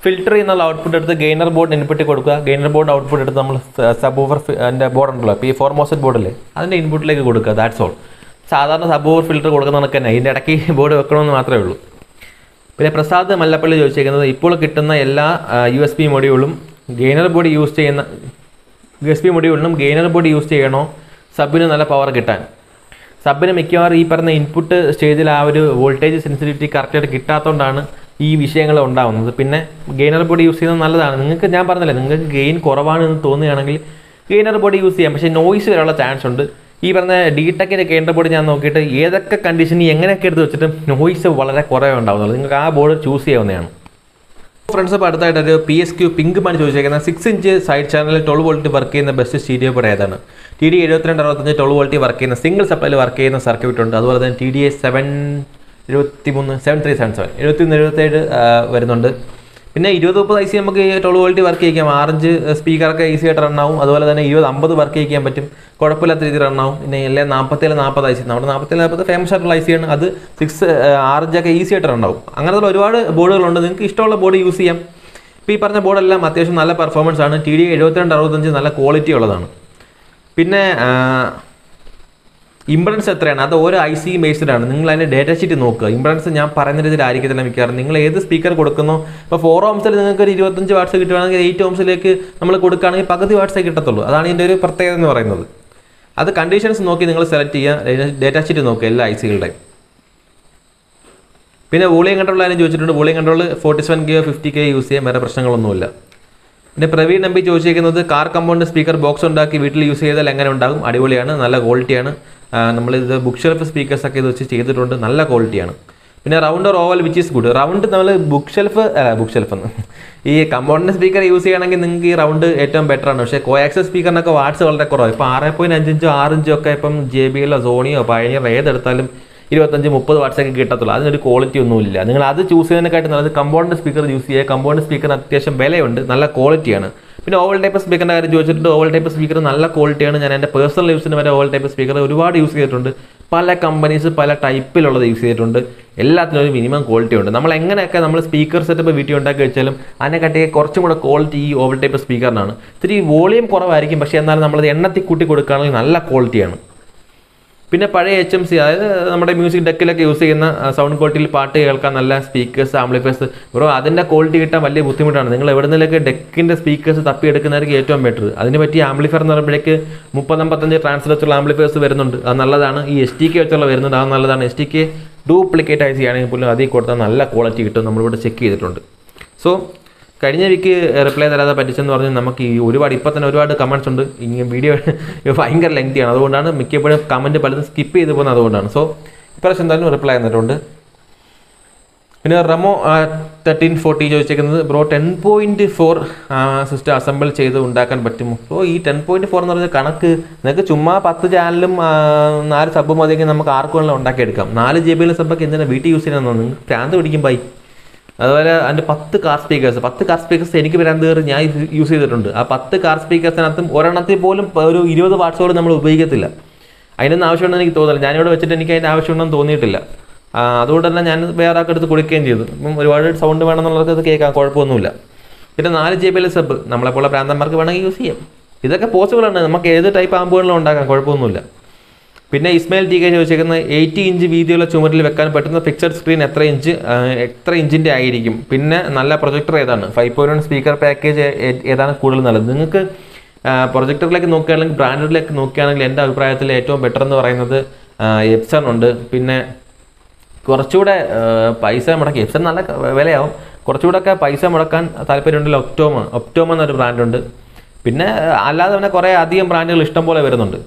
ഫിൽറ്റർ ചെയ്യുന്നുള്ള ഔട്ട്പുട്ട് എടുത്ത് ഗെയിനർ ബോർഡ് ഇൻപുട്ട് കൊടുക്കുക. ഗെയിനർ ബോർഡ് ഔട്ട്പുട്ട് എടുത്ത് നമ്മൾ സബ് ഓവർ എന്റെ ബോർഡ് ഉണ്ടല്ലോ. ഈ ഫോർമോസറ്റ് ബോർഡിൽ അതിന്റെ ഇൻപുട്ടിലേക്ക് കൊടുക്കുക. ദാറ്റ്സ് ഓൾ സാധാരണ സബ് ഓവർ ഫിൽറ്റർ കൊടുക്കുന്ന കണക്ക് തന്നെ. ഇതിന്റെ ഇടയ്ക്ക് ബോർഡ് വെക്കണമെന്ന് മാത്രമേ ഉള്ളൂ. പിന്നെ പ്രസാദ് മല്ലപ്പള്ളി ചോദിച്ചേക്കുന്നത് ഇപ്പോൾ കിട്ടുന്ന എല്ലാ യു എസ് ബി മൊഡ്യൂളും ഗെയിനർ ബോർഡ് യൂസ് ചെയ്യുന്ന എസ് ബി മൊഡ്യൂളിനും ഗെയിനർ ബോർഡ് യൂസ് ചെയ്യണോ? സബിന് നല്ല പവർ കിട്ടാൻ. സബിന് മിക്കവാറും ഈ പറഞ്ഞ ഇൻപുട്ട് സ്റ്റേജിൽ ആ ഒരു വോൾട്ടേജ് സെൻസിറ്റിവിറ്റി കറക്റ്റായിട്ട് കിട്ടാത്തതുകൊണ്ടാണ് ഈ വിഷയങ്ങൾ ഉണ്ടാകുന്നത് പിന്നെ ഗെയിനർ ബോഡി യൂസ് ചെയ്യുന്നത് നല്ലതാണ്. നിങ്ങൾക്ക് ഞാൻ പറഞ്ഞില്ലേ നിങ്ങൾക്ക് ഗെയിൻ കുറവാണ് എന്ന് തോന്നുകയാണെങ്കിൽ ഗെയിനർ ബോഡി യൂസ് ചെയ്യാം. പക്ഷേ നോയ്സ് വരാനുള്ള ചാൻസ് ഉണ്ട്. ഈ പറഞ്ഞ ഡി ടെക്കിന്റെ ഗെയിനർ ബോഡി ഞാൻ നോക്കിയിട്ട് ഏതൊക്കെ കണ്ടീഷനിൽ എങ്ങനെയൊക്കെ എടുത്ത് വെച്ചിട്ട് നോയ്സ് വളരെ കുറവേ ഉണ്ടാവുന്നുള്ളൂ. നിങ്ങൾക്ക് ആ ബോർഡ് ചൂസ് ചെയ്യാവുന്നതാണ്. ഫ്രണ്ട്സ് അപ്പോൾ അടുത്തായിട്ട് ഒരു P S Q pink money ചോദിച്ചേക്കുന്ന six inch side ചാനലിൽ ട്വൽവ് വോൾട്ട് വർക്ക് ചെയ്യുന്ന ബെസ്റ്റ് സ്റ്റീരിയോ ബോർഡ് ഏതാണ് ടി ഡി എഴുപത്തിരണ്ട് അറുപത്തഞ്ച് ട്വൽവ് വോൾട്ട് വർക്ക് ചെയ്യുന്ന സിംഗിൾ സപ്ലൈയിൽ വർക്ക് ചെയ്യുന്ന സർക്യൂട്ട് ഉണ്ട്. അതുപോലെ തന്നെ ടി ഡി എ സെവൻ ഇരുപത്തി മൂന്ന് സെവൻ ത്രീ സെവൻ സെവൻ എഴുപത്തി ഒന്ന് എഴുപത്തേഴ് വരുന്നുണ്ട്. പിന്നെ ഇരുപത് മുപ്പത് ഐ സി നമുക്ക് ട്വൽവ് വോൾട്ടി വർക്ക് ചെയ്യാം ആറഞ്ച് സ്പീക്കറൊക്കെ ഈസി ആയിട്ട് റൺ ആവും. അതുപോലെ തന്നെ ഇരുപത് അമ്പത് വർക്ക് ചെയ്യാൻ പറ്റും. കുഴപ്പമില്ലാത്ത രീതിയിൽ റൺ ആവും. പിന്നെ എല്ലാം നാൽപ്പത്തേഴ് നാൽപ്പത് ഐ സി. നമ്മുടെ നാൽപ്പത്തേഴ് നാൽപ്പത് ഫേമസ് ആയിട്ടുള്ള ഐ അത് സിക്സ് ആറഞ്ചൊക്കെ ഈസി ആയിട്ട് റൺ ആവും. അങ്ങനത്തെ ഒരുപാട് ബോർഡുകളുണ്ട്. നിങ്ങൾക്ക് ഇഷ്ടമുള്ള ബോർഡ് യൂസ് ചെയ്യാം. ഇപ്പോൾ ഈ പറഞ്ഞ ബോർഡെല്ലാം അത്യാവശ്യം നല്ല പെർഫോമൻസ് ആണ്. ടി ഡി എഴുപത്തിരണ്ട് അറുപത്തഞ്ച് നല്ല ക്വാളിറ്റി ഉള്ളതാണ്. പിന്നെ ഇംപഡൻസ് എത്രയാണ്? അത് ഓരോ ഐ സി ബേസ്ഡ് ആണ് നിങ്ങൾ അതിന്റെ ഡേറ്റ ഷീറ്റ് നോക്കുക ഇംപഡൻസ് ഞാൻ പറയുന്ന രീതിയിൽ ആയിരിക്കത്തില്ല മിക്കവാറും. നിങ്ങൾ ഏത് സ്പീക്കർ കൊടുക്കുന്നു? ഇപ്പോൾ ഫോർ ഓംസിൽ നിങ്ങൾക്ക് ഒരു ഇരുപത്തഞ്ച് വാട്ട്സ് കിട്ടുകയാണെങ്കിൽ എയ്റ്റ് ഓംസിലേക്ക് നമ്മൾ കൊടുക്കുകയാണെങ്കിൽ പകുതി വാട്ട്സേ കിട്ടത്തുള്ളൂ. അതാണ് ഇതിന്റെ ഒരു പ്രത്യേകത എന്ന് പറയുന്നത്. അത് കണ്ടീഷൻസ് നോക്കി നിങ്ങൾ സെലക്ട് ചെയ്യുക. ഡേറ്റ ഷീറ്റ് നോക്കുക എല്ലാ ഐ സികളുടെയും പിന്നെ വോളിയം കൺട്രോൾ ആരും ചോദിച്ചിട്ടുണ്ട്. Volume control forty seven K fifty K use ചെയ്യാൻ വേറെ പ്രശ്നങ്ങളൊന്നുമില്ല. പിന്നെ പ്രവീൺ നമ്പി ചോദിച്ചിരിക്കുന്നത് കാർ കമ്പൗണ്ട് സ്പീക്കർ ബോക്സ് ഉണ്ടാക്കി വീട്ടിൽ യൂസ് ചെയ്താൽ എങ്ങനെ ഉണ്ടാകും? അടിപൊളിയാണ് നല്ല ക്വാളിറ്റിയാണ് നമ്മളിത് ബുക്ക് ഷെൽഫ് സ്പീക്കേഴ്സൊക്കെ ഇത് വെച്ച് ചെയ്തിട്ടുണ്ട്. നല്ല ക്വാളിറ്റിയാണ് പിന്നെ round റോവൽ which is good round നമ്മൾ ബുക്ക് ഷെൽഫ് ബുക്ക് ഷെൽഫ് എന്ന് ഈ കമ്പൗണ്ടിന്റെ സ്പീക്കർ യൂസ് ചെയ്യണമെങ്കിൽ നിങ്ങൾക്ക് ഈ റൗണ്ട് ഏറ്റവും ബെറ്റർ ആണ്. പക്ഷേ കോയാക്സസ് സ്പീക്കറിനൊക്കെ വാട്സ് വളരെ കുറവാണ് ഇപ്പോൾ ആറ് പോയിന്റ് അഞ്ചിഞ്ചോ ആറിഞ്ചോ ഒക്കെ ഇപ്പം ജെ ബി എല്ലോ സോണിയോ പയനിയോ ഏതെടുത്താലും ഇരുപത്തഞ്ച് മുപ്പത് വാട്ട്സ് ഒക്കെ കിട്ടത്തുള്ളൂ. അതിനൊരു ക്വാളിറ്റി ഒന്നുമില്ല നിങ്ങൾ അത് ചൂസ് ചെയ്യുന്നതിനെക്കാട്ടും നല്ലത് കമ്പൗണ്ട് സ്പീക്കർ യൂസ് ചെയ്യുക. കമ്പൗണ്ട് സ്പീക്കറിന് അത്യാവശ്യം വിലയുണ്ട്. നല്ല ക്വാളിറ്റിയാണ് പിന്നെ ഓവൽ ടൈപ്പ് സ്പീക്കറിന്റെ കാര്യം ചോദിച്ചിട്ടുണ്ട്. ഓവൽ ടൈപ്പ് സ്പീക്കർ നല്ല ക്വാളിറ്റിയാണ് ഞാൻ എന്റെ പേഴ്സണൽ യൂസിന് വരെ ഓവൽ ടൈപ്പ് സ്പീക്കർ ഒരുപാട് യൂസ് ചെയ്തിട്ടുണ്ട്. പല കമ്പനീസ് പല ടൈപ്പിലുള്ളത് യൂസ് ചെയ്തിട്ടുണ്ട്. എല്ലാത്തിനും ഒരു മിനിമം ക്വാളിറ്റി ഉണ്ട്. നമ്മൾ എങ്ങനെയൊക്കെ നമ്മൾ സ്പീക്കർ സെറ്റപ്പ് വീട്ടിൽ ഉണ്ടാക്കി വെച്ചാലും അതിനെക്കാട്ടി കുറച്ചും കൂടെ ക്വാളിറ്റി ഈ ഓവൽ ടൈപ്പ് സ്പീക്കറിനാണ് ഇത്തിരി വോളിയം കുറവായിരിക്കും. പക്ഷേ എന്നാലും നമ്മളത് എണ്ണത്തിൽ കൂട്ടി കൊടുക്കുകയാണെങ്കിൽ നല്ല ക്വാളിറ്റിയാണ് പിന്നെ പഴയ എച്ച് എം സി അതായത് നമ്മുടെ മ്യൂസിക് ഡെക്കിലൊക്കെ യൂസ് ചെയ്യുന്ന സൗണ്ട് ക്വാളിറ്റിയിൽ പാട്ട് കേൾക്കാൻ നല്ല സ്പീക്കേഴ്സ് ആംപ്ലിഫയേഴ്സ് ബ്രോ അതിന്റെ ക്വാളിറ്റി കിട്ടാൻ വലിയ ബുദ്ധിമുട്ടാണ്. നിങ്ങൾ എവിടെ നിന്നൊക്കെ ഡെക്കിന്റെ സ്പീക്കേഴ്സ് തപ്പിയെടുക്കുന്നതായിരിക്കും ഏറ്റവും ബെറ്റർ അതിന് പറ്റിയ ആംപ്ലിഫയർ എന്ന് പറയുമ്പോഴേക്ക് മുപ്പത്തമ്പത്തഞ്ച് ട്രാൻസ്ഫർ വെച്ചുള്ള ആംപ്ലിഫയേഴ്സ് വരുന്നുണ്ട്. അത് നല്ലതാണ്. ഈ എസ് ടി കെ വെച്ചുള്ള വരുന്നുണ്ട്. അത് നല്ലതാണ്. എസ് ടി കെ ഡ്യൂപ്ലിക്കേറ്റ് ആയി ചെയ്യുകയാണെങ്കിൽ പോലും അതിൽ കൊടുത്താൽ നല്ല ക്വാളിറ്റി കിട്ടും. നമ്മളിവിടെ ചെക്ക് ചെയ്തിട്ടുണ്ട്. സോ കഴിഞ്ഞ വീക്ക് റിപ്ലൈ തരാതെ പറ്റിച്ചെന്ന് പറഞ്ഞ് നമുക്ക് ഈ ഒരുപാട് ഇപ്പം തന്നെ ഒരുപാട് കമന്റ്സ് ഉണ്ട്. ഇങ്ങനെ വീഡിയോ [laughs] ഭയങ്കര ലെങ്തിയാണ് അതുകൊണ്ടാണ് മിക്കപ്പോഴും കമന്റ് പലതും സ്കിപ്പ് ചെയ്ത് പോകുന്നത് അതുകൊണ്ടാണ്. സോ ഇപ്രാവശ്യം എന്തായാലും റിപ്ലൈ തന്നിട്ടുണ്ട്. പിന്നെ റമോ thirteen forty ചോദിച്ചേക്കുന്നത് bro ten point four system assemble ചെയ്ത് ഉണ്ടാക്കാൻ പറ്റുമോ? സോ ഈ ടെൻ പോയിന്റ് ഫോർ എന്ന് പറഞ്ഞ കണക്ക് നിങ്ങൾക്ക് ചുമ്മാ പത്ത് ചാനലും നാല് സബ്ബും മതിയെങ്കിൽ നമുക്ക് ആർക്കും ഉണ്ടാക്കിയെടുക്കാം. നാല് ജി ബിയിലെ സബ്ബൊക്കെ എന്തിനാണ് വീട്ടിൽ യൂസ് ചെയ്യുന്നത് നിങ്ങൾക്ക് ഭ്രാന്ത് പിടിക്കും ബൈ. അതുപോലെ അതിന്റെ പത്ത് കാർ സ്പീക്കേഴ്സ് പത്ത് കാർ സ്പീക്കേഴ്സ് എനിക്ക് വരാൻ തീർന്ന് ഞാൻ യൂസ് ചെയ്തിട്ടുണ്ട്. ആ പത്ത് കാർ സ്പീക്കേഴ്സിനകത്തും ഒരെണ്ണത്തിൽ പോലും ഒരു ഇരുപത് വാട്സോട് നമ്മൾ ഉപയോഗിക്കത്തില്ല. അതിനൊന്നും ആവശ്യമുണ്ടെന്ന് എനിക്ക് തോന്നുന്നില്ല. ഞാനിവിടെ വെച്ചിട്ട് എനിക്ക് അതിന്റെ ആവശ്യമുണ്ടെന്ന് തോന്നിയിട്ടില്ല. അതുകൊണ്ട് തന്നെ ഞാൻ വേറെ ആൾക്ക് എടുത്ത് കൊടുക്കുകയും ചെയ്തു. ഇപ്പം ഒരുപാട് സൗണ്ട് വേണമെന്നുള്ളവർക്ക് അത് കേൾക്കാം കുഴപ്പമൊന്നുമില്ല. പിന്നെ നാല് ജി ബി എൽ സബ് നമ്മളെപ്പോലെ പ്രാന്തന്മാർക്ക് വേണമെങ്കിൽ യൂസ് ചെയ്യാം. ഇതൊക്കെ പോസിബിൾ ആണ്. നമുക്ക് ഏത് ടൈപ്പ് ആമ്പുകളിലും ഉണ്ടാക്കാം. കുഴപ്പമൊന്നുമില്ല. പിന്നെ ഇസ്മായിൽ ടി കെ ചോദിച്ചേക്കുന്നത് എയ്റ്റി ഇഞ്ച് വീതിയുള്ള ചുമരിൽ വെക്കാൻ പറ്റുന്ന പിക്ചർ സ്ക്രീൻ എത്ര ഇഞ്ച് എത്ര ഇഞ്ചിന്റെ ആയിരിക്കും? പിന്നെ നല്ല പ്രൊജക്ടർ ഏതാണ്? Five point one speaker package ഏതാണ് കൂടുതൽ നല്ലത്? നിങ്ങൾക്ക് പ്രൊജക്ടറിലേക്ക് നോക്കുകയാണെങ്കിൽ ബ്രാൻഡിലേക്ക് നോക്കുകയാണെങ്കിൽ എന്റെ അഭിപ്രായത്തിൽ ഏറ്റവും ബെറ്റർ എന്ന് പറയുന്നത് എപ്സൺ ഉണ്ട്. പിന്നെ കുറച്ചുകൂടെ പൈസ മുടക്കി. എപ്സൺ നല്ല വിലയാവും. കുറച്ചുകൂടെ ഒക്കെ പൈസ മുടക്കാൻ താല്പര്യമുണ്ടെങ്കിൽ ഒക്ടോമ ഒക്ടോമ എന്നൊരു ബ്രാൻഡുണ്ട് പിന്നെ അല്ലാതെ തന്നെ കുറേ അധികം ബ്രാൻഡുകൾ ഇഷ്ടം പോലെ വരുന്നുണ്ട്.